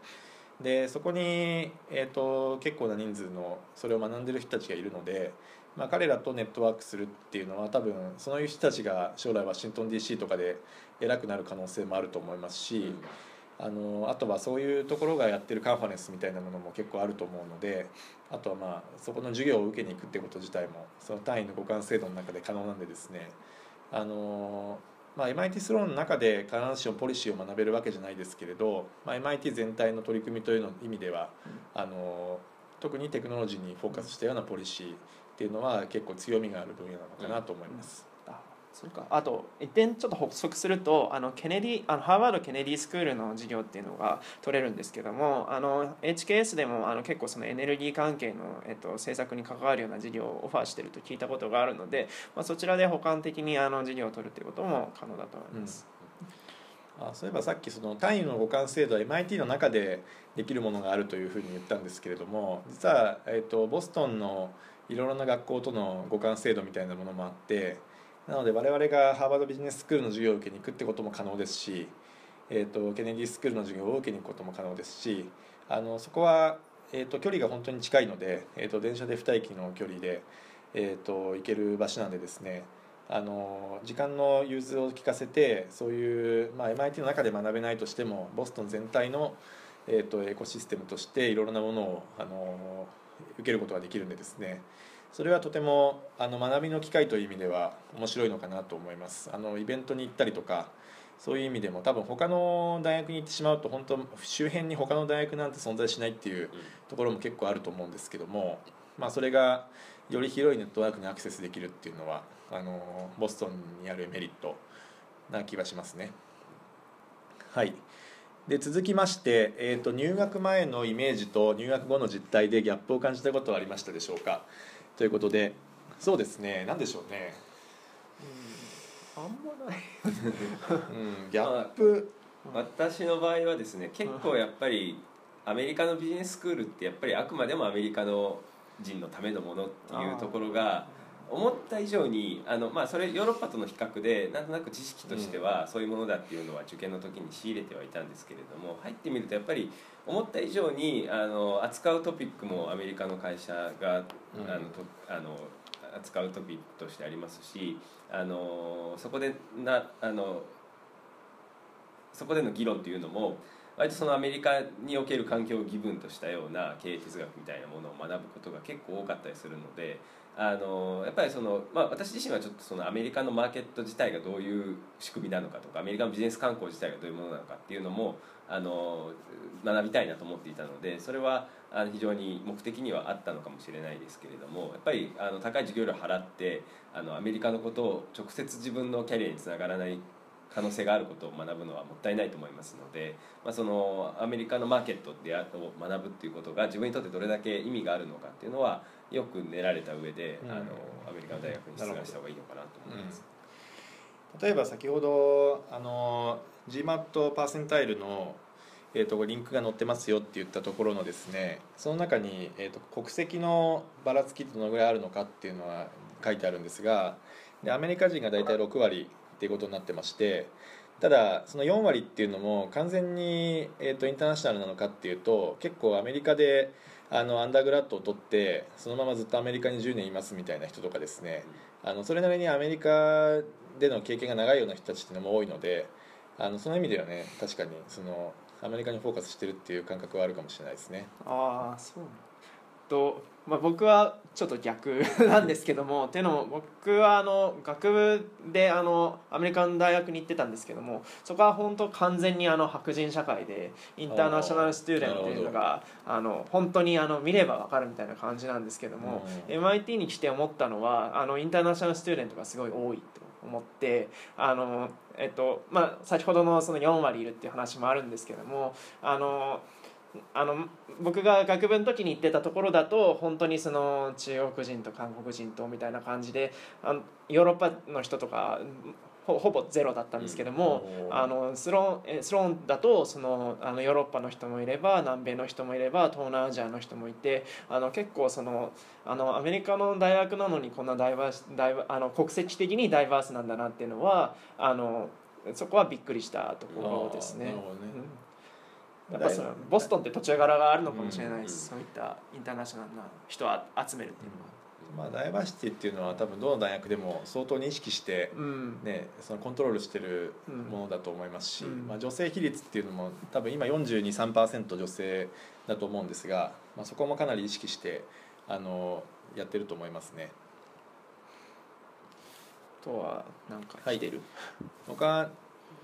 でそこに、えーと結構な人数のそれを学んでる人たちがいるのでまあ、彼らとネットワークするっていうのは多分そういう人たちが将来ワシントン DC とかで偉くなる可能性もあると思いますし、あのあとはそういうところがやってるカンファレンスみたいなものも結構あると思うのであとはまあそこの授業を受けに行くってこと自体もその単位の互換制度の中で可能なんでですねあのまあ、MIT スローンの中で必ずしもポリシーを学べるわけじゃないですけれど、まあ、MIT 全体の取り組みというの意味では、あの特にテクノロジーにフォーカスしたようなポリシーっていうのは結構強みがある分野なのかなと思います。うんうん、あそうかあと一点ちょっと補足するとあのケネディあのハーバード・ケネディスクールの授業っていうのが取れるんですけどもあの HKS でもあの結構そのエネルギー関係の、えっと、政策に関わるような授業をオファーしてると聞いたことがあるので、まあ、そちらで補完的にあの授業を取るっていうことも可能だと思います。うんあそういえばさっきその単位の互換制度は MIT の中でできるものがあるというふうに言ったんですけれども実は、えーと、ボストンのいろいろな学校との互換制度みたいなものもあってなので我々がハーバードビジネススクールの授業を受けに行くってことも可能ですし、えーと、ケネディスクールの授業を受けに行くことも可能ですしあのそこは、えーと、距離が本当に近いので、えー、と電車で2駅の距離で、えー、と行ける場所なんでですねあの時間の融通を利かせてそういう、まあ、MIT の中で学べないとしてもボストン全体の、えーと、エコシステムとしていろいろなものをあの受けることができるんでですね。それはとてもあの学びの機会という意味では面白いのかなと思います。あのイベントに行ったりとかそういう意味でも多分他の大学に行ってしまうと本当周辺に他の大学なんて存在しないっていうところも結構あると思うんですけども、まあ、それがより広いネットワークにアクセスできるっていうのはあのボストンにあるメリットな気がしますね。はいで続きまして、えーと、入学前のイメージと入学後の実態でギャップを感じたことはありましたでしょうか？ということでそうですね。何でしょうね？あんまない、うん、ギャップ、まあ、私の場合はですね結構やっぱりアメリカのビジネススクールってやっぱりあくまでもアメリカの人のためのものっていうところが思った以上にあの、まあ、それヨーロッパとの比較でなんとなく知識としてはそういうものだっていうのは受験の時に仕入れてはいたんですけれども入ってみるとやっぱり思った以上にあの扱うトピックもアメリカの会社が、あのとあの扱うトピックとしてありますしあのそこでなあのそこでの議論というのも割とそのアメリカにおける環境を義分としたような経営哲学みたいなものを学ぶことが結構多かったりするのであのやっぱりその、まあ、私自身はちょっとそのアメリカのマーケット自体がどういう仕組みなのかとかアメリカのビジネス観光自体がどういうものなのかっていうのもあの学びたいなと思っていたのでそれはあの非常に目的にはあったのかもしれないですけれどもやっぱりあの高い授業料払ってあのアメリカのことを直接自分のキャリアにつながらない可能性があることを学ぶのはもったいないと思いますので、まあ、そのアメリカのマーケットでを学ぶっていうことが自分にとってどれだけ意味があるのかっていうのはよく練られた上で、うん、あのアメリカの大学に出願した方がいいのかなと思います。うん、例えば先ほどあの GMAT パーセンタイルのえーと、リンクが載ってますよって言ったところのですねその中に、えーと、国籍のばらつきどのぐらいあるのかっていうのは書いてあるんですがでアメリカ人が大体6割っていうことになってましてただその4割っていうのも完全に、えーと、インターナショナルなのかっていうと結構アメリカであのアンダーグラッドを取ってそのままずっとアメリカに10年いますみたいな人とかですねあのそれなりにアメリカでの経験が長いような人たちっていうのも多いのであのその意味ではね確かにそのアメリカにフォーカスしてるっていう感覚はあるかもしれないですね。あそうとまあ、僕はちょっと逆 なんですけどもっていうのも僕はあの学部であのアメリカの大学に行ってたんですけどもそこは本当完全にあの白人社会でインターナショナルスチューデントっていうのがあの本当にあの見れば分かるみたいな感じなんですけども MIT に来て思ったのはあのインターナショナルスチューデントがすごい多いと思ってあの、えっとまあ、先ほどのその4割いるっていう話もあるんですけどもあのあの僕が学部の時に行ってたところだと本当にその中国人と韓国人とみたいな感じであのヨーロッパの人とかほほぼゼロだったんですけども、うん、あのスローンスローンだとそのあのヨーロッパの人もいれば南米の人もいれば東南アジアの人もいてあの結構そのあのアメリカの大学なのにこんなダイバースダイバあの国籍的にダイバースなんだなっていうのはあのそこはびっくりしたところですね。やっぱそのボストンって土地柄があるのかもしれないです、そういったインターナショナルな人を集めるっていうのは。まあ、ダイバーシティっていうのは多分どの大学でも相当に意識して、ね、そのコントロールしてるものだと思いますし、まあ、女性比率っていうのも多分今423%女性だと思うんですが、まあ、そこもかなり意識してあのやってると思いますね。とは何か来てる、はい、他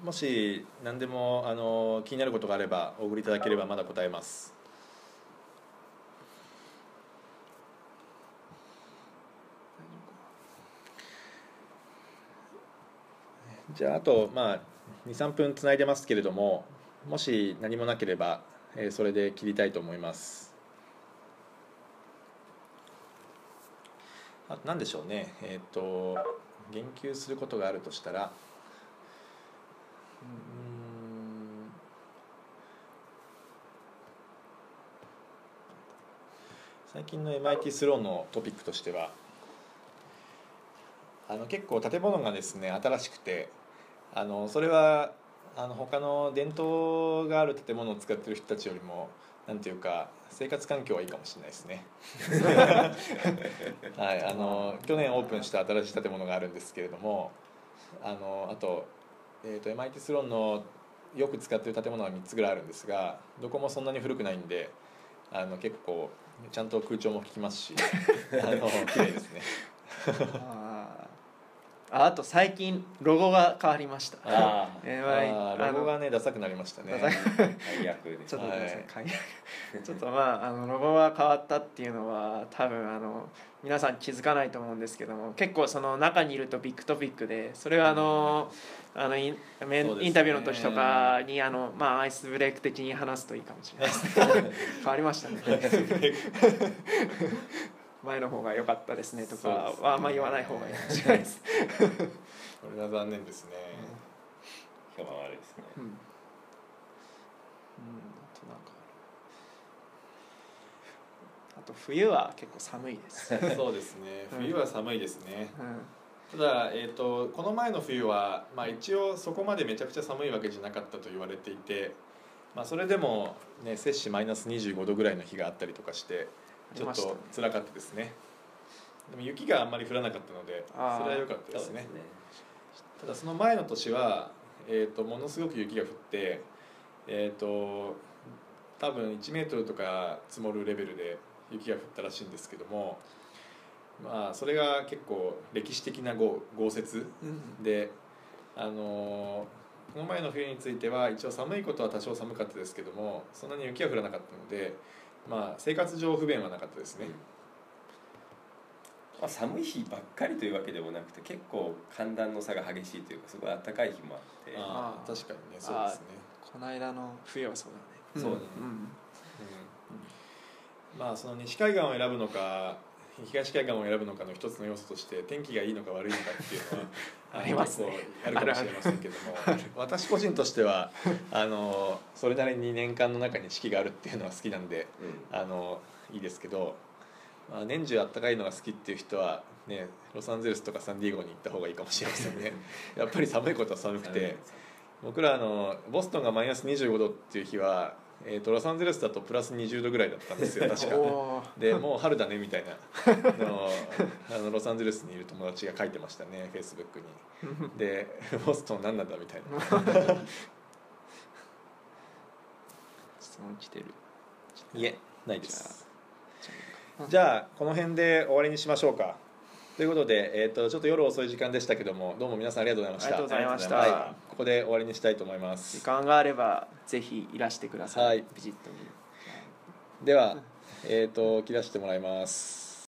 もし何でもあの気になることがあればお送りいただければまだ答えます。じゃああとまあ23分つないでますけれどももし何もなければ、えー、それで切りたいと思います。あと何でしょうね。えっ、ー、と言及することがあるとしたら最近の MIT スローのトピックとしてはあの結構建物がですね新しくてあのそれはあの他の伝統がある建物を使ってる人たちよりもなんていうか生活環境はいいかもしれないですね。はいあの去年オープンした新しい建物があるんですけれどもあのあとえーと、MIT スロンのよく使ってる建物は3つぐらいあるんですがどこもそんなに古くないんであの結構ちゃんと空調も効きますし あの綺麗ですね。ああと最近ロゴが変わりました。あ MI あのロゴがねダサくなりましたね。ダサ最悪ですちょっとはい。解 約ちょっとまああのロゴが変わったっていうのは多分あの皆さん気づかないと思うんですけども結構その中にいるとビッグトピックでそれはあの,、あのインインタビューの時とかにあの、まあ、アイスブレイク的に話すといいかもしれないですね 変わりましたね。前の方が良かったですねとかはあんま言わない方がいいかもしれないです。これは残念ですね。評判悪いですね。うん。うんあとなんかあと冬は結構寒いです。そうですね。冬は寒いですね。うんただ、えー、とこの前の冬は、まあ、一応そこまでめちゃくちゃ寒いわけじゃなかったと言われていて、まあ、それでも、ね、摂氏マイナス25度ぐらいの日があったりとかしてちょっと辛かったですね。でも雪があんまり降らなかったのでそれは良かったですね。そうただその前の年は、えー、とものすごく雪が降ってえっ、と多分1メートルとか積もるレベルで雪が降ったらしいんですけどもまあそれが結構歴史的な豪豪雪うんであのーこの前の冬については一応寒いことは多少寒かったですけどもそんなに雪は降らなかったのでまあ生活上不便はなかったですね、まあ、寒い日ばっかりというわけでもなくて結構寒暖の差が激しいというかすごい暖かい日もあって。ああ確かにねそうですね。この間の冬はそうだね。そうだね。ん。うん。まあその西海岸を選ぶのか東海岸を選ぶのかの一つの要素として天気がいいのか悪いのかっていうのは ありますね。あるかもしれませんけども私個人としては あのそれなりに年間の中に四季があるっていうのは好きなんでうん。あのいいですけど、まあ、年中あったかいのが好きっていう人はねロサンゼルスとかサンディエゴに行った方がいいかもしれませんね。やっぱり寒いことは寒くて。僕らあのボストンがマイナス25度っていう日は、えー、とロサンゼルスだとプラス20度ぐらいだったんですよ 確か。でもう春だねみたいな。あのあのロサンゼルスにいる友達が書いてましたねフェイスブックに。でボストン何なんだみたいな。質問来てる。いえないです。じゃあこの辺で終わりにしましょうか。ということで、えー、とちょっと夜遅い時間でしたけどもどうも皆さんありがとうございました。ありがとうございました。はい、ここで終わりにしたいと思いま時す間があればぜひいらしてください。はいビジットに。では、えー、と切らしてもらいます